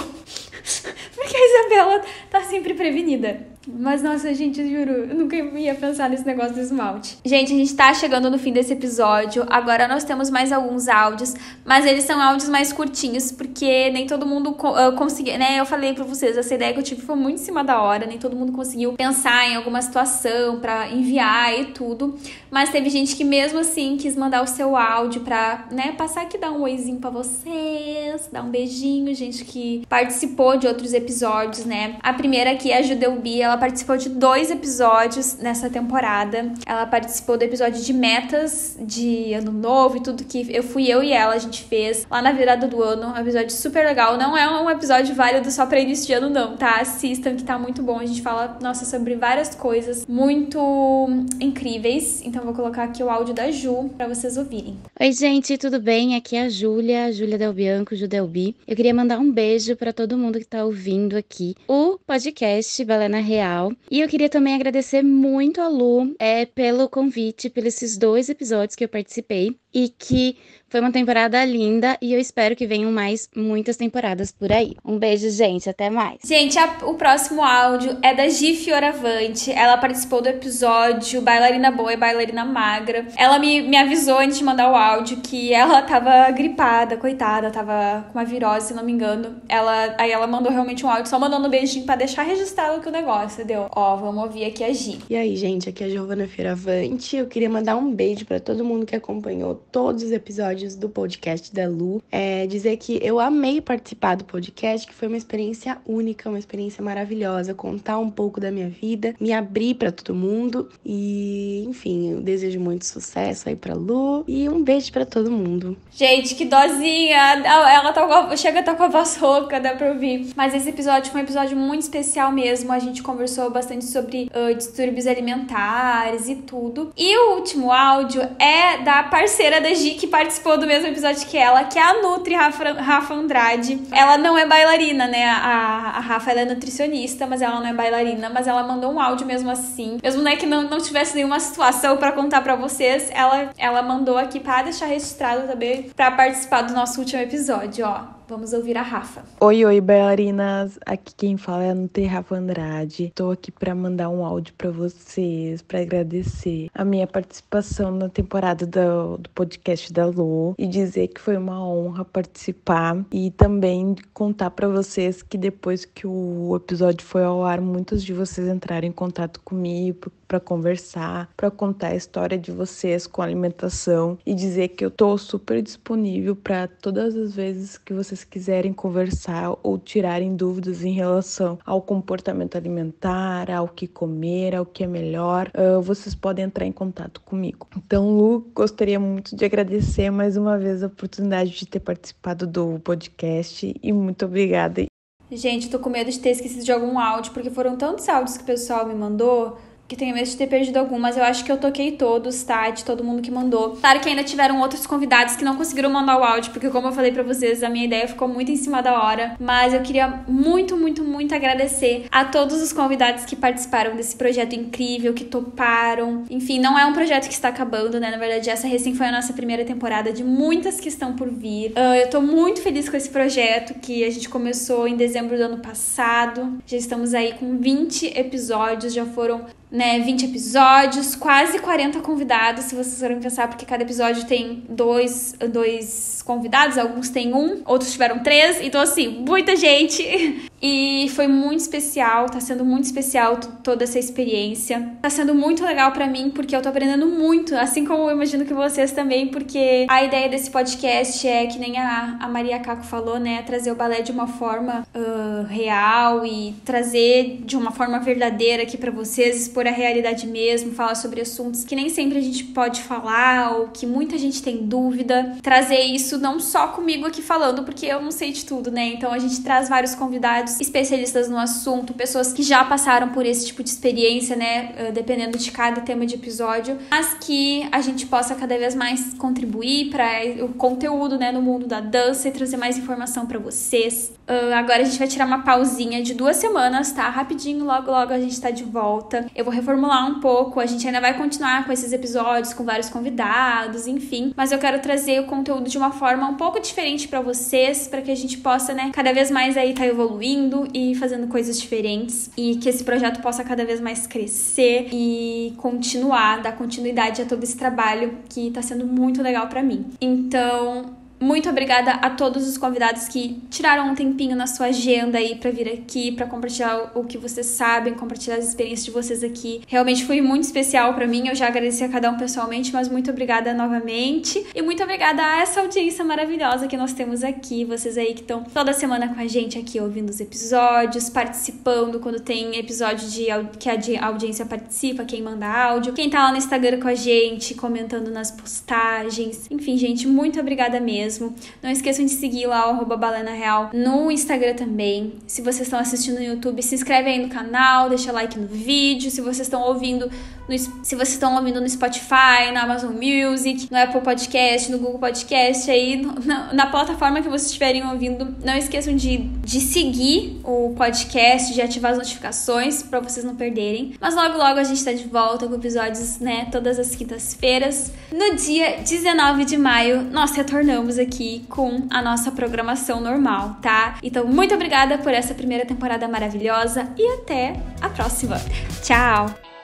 S1: Isabela tá sempre prevenida. Mas nossa, gente, juro, eu nunca ia pensar nesse negócio do esmalte. Gente, a gente tá chegando no fim desse episódio. Agora nós temos mais alguns áudios, mas eles são áudios mais curtinhos, porque nem todo mundo uh, conseguiu, né? Eu falei pra vocês, essa ideia que eu tive foi muito em cima da hora, nem todo mundo conseguiu pensar em alguma situação para enviar e tudo. Mas teve gente que mesmo assim quis mandar o seu áudio pra, né, passar aqui, dar um oizinho pra vocês, dar um beijinho, gente que participou de outros episódios, né? A primeira aqui é a Judelbi, ela ela participou de dois episódios nessa temporada. Ela participou do episódio de metas de ano novo e tudo que eu fui eu e ela, a gente fez lá na virada do ano. Um episódio super legal. Não é um episódio válido só pra início de ano, não, tá? Assistam que tá muito bom. A gente fala, nossa, sobre várias coisas muito incríveis. Então vou colocar aqui o áudio da Ju para vocês ouvirem.
S6: Oi, gente, tudo bem? Aqui é a Júlia, Júlia Del Bianco, Judelbi. Eu queria mandar um beijo para todo mundo que tá ouvindo aqui o podcast Balena Real legal. E eu queria também agradecer muito a Lu é, pelo convite, pelos esses dois episódios que eu participei e que foi uma temporada linda e eu espero que venham mais muitas temporadas por aí. Um beijo, gente. Até mais.
S1: Gente, a, o próximo áudio é da Gi Fioravante. Ela participou do episódio Bailarina Boa e Bailarina Magra. Ela me, me avisou antes de mandar o áudio que ela tava gripada, coitada, tava com uma virose, se não me engano. Ela, aí ela mandou realmente um áudio só mandando um beijinho pra deixar registrado que o negócio, entendeu? Ó, vamos ouvir aqui a Gi.
S24: E aí, gente, aqui é a Giovana Fioravante. Eu queria mandar um beijo para todo mundo que acompanhou todos os episódios episódios do podcast da Lu. É, dizer que eu amei participar do podcast, que foi uma experiência única, uma experiência maravilhosa, contar um pouco da minha vida, me abrir para todo mundo e, enfim, eu desejo muito sucesso aí para Lu e um beijo para todo mundo.
S1: Gente, que dozinha! Ela tá chega a tá com a voz rouca, dá pra ouvir. Mas esse episódio foi um episódio muito especial mesmo. A gente conversou bastante sobre uh, distúrbios alimentares e tudo. E o último áudio é da parceira da Gi que participou participou do mesmo episódio que ela, que é a Nutri Rafa, Rafa Andrade. Ela não é bailarina, né? A, a Rafa é nutricionista, mas ela não é bailarina. Mas ela mandou um áudio mesmo assim. Mesmo né, que não, não tivesse nenhuma situação para contar para vocês, ela, ela mandou aqui para deixar registrado também para participar do nosso último episódio, ó. Vamos ouvir a Rafa.
S24: Oi, oi, bailarinas. Aqui quem fala é a Nutri Rafa Andrade. Tô aqui para mandar um áudio para vocês, para agradecer a minha participação na temporada do, do podcast da Lu e dizer que foi uma honra participar e também contar para vocês que depois que o episódio foi ao ar, muitos de vocês entraram em contato comigo para conversar, para contar a história de vocês com alimentação e dizer que eu tô super disponível para todas as vezes que vocês quiserem conversar ou tirarem dúvidas em relação ao comportamento alimentar, ao que comer, ao que é melhor, uh, vocês podem entrar em contato comigo. Então, Lu, gostaria muito de agradecer mais uma vez a oportunidade de ter participado do podcast e muito obrigada.
S1: Gente, tô com medo de ter esquecido de algum áudio, porque foram tantos áudios que o pessoal me mandou que tenho medo de ter perdido algum, mas eu acho que eu toquei todos, tá? De todo mundo que mandou. Claro que ainda tiveram outros convidados que não conseguiram mandar o áudio, porque como eu falei para vocês, a minha ideia ficou muito em cima da hora. Mas eu queria muito, muito, muito agradecer a todos os convidados que participaram desse projeto incrível, que toparam. Enfim, não é um projeto que está acabando, né? Na verdade, essa recém foi a nossa primeira temporada de muitas que estão por vir. Uh, eu tô muito feliz com esse projeto que a gente começou em dezembro do ano passado. Já estamos aí com 20 episódios, já foram né, 20 episódios, quase 40 convidados, se vocês forem pensar, porque cada episódio tem dois, dois convidados, alguns têm um, outros tiveram três, então assim, muita gente. E foi muito especial, tá sendo muito especial toda essa experiência. Tá sendo muito legal para mim, porque eu tô aprendendo muito, assim como eu imagino que vocês também, porque a ideia desse podcast é, que nem a, a Maria Caco falou, né, trazer o balé de uma forma uh, real e trazer de uma forma verdadeira aqui para vocês, expor a realidade mesmo, falar sobre assuntos que nem sempre a gente pode falar ou que muita gente tem dúvida. Trazer isso não só comigo aqui falando, porque eu não sei de tudo, né? Então a gente traz vários convidados especialistas no assunto, pessoas que já passaram por esse tipo de experiência, né? Eh, dependendo de cada tema de episódio, mas que a gente possa cada vez mais contribuir para o conteúdo, né, no mundo da dança e trazer mais informação para vocês. Uh, agora a gente vai tirar uma pausinha de duas semanas, tá? Rapidinho, logo, logo a gente tá de volta. Eu vou reformular um pouco, a gente ainda vai continuar com esses episódios, com vários convidados, enfim. Mas eu quero trazer o conteúdo de uma forma um pouco diferente para vocês, para que a gente possa, né, cada vez mais aí tá evoluindo e fazendo coisas diferentes. E que esse projeto possa cada vez mais crescer e continuar, dar continuidade a todo esse trabalho que tá sendo muito legal para mim. Então, muito obrigada a todos os convidados que tiraram um tempinho na sua agenda aí para vir aqui, para compartilhar o que vocês sabem, compartilhar as experiências de vocês aqui. Realmente foi muito especial para mim. Eu já agradeci a cada um pessoalmente, mas muito obrigada novamente. E muito obrigada a essa audiência maravilhosa que nós temos aqui. Vocês aí que estão toda semana com a gente aqui ouvindo os episódios, participando quando tem episódio de que a audiência participa, quem manda áudio, quem tá lá no Instagram com a gente, comentando nas postagens. Enfim, gente, muito obrigada mesmo mesmo. Não esqueçam de seguir lá o Balena Real no Instagram também. Se vocês estão assistindo no YouTube, se inscreve aí no canal, deixa like no vídeo. Se vocês estão ouvindo no, se vocês estão ouvindo no Spotify, na Amazon Music, no Apple Podcast, no Google Podcast, aí no, na, na, plataforma que vocês estiverem ouvindo, não esqueçam de, de seguir o podcast, de ativar as notificações para vocês não perderem. Mas logo logo a gente tá de volta com episódios, né, todas as quintas-feiras. No dia 19 de maio, nós retornamos aqui com a nossa programação normal, tá? Então, muito obrigada por essa primeira temporada maravilhosa e até a próxima. Tchau!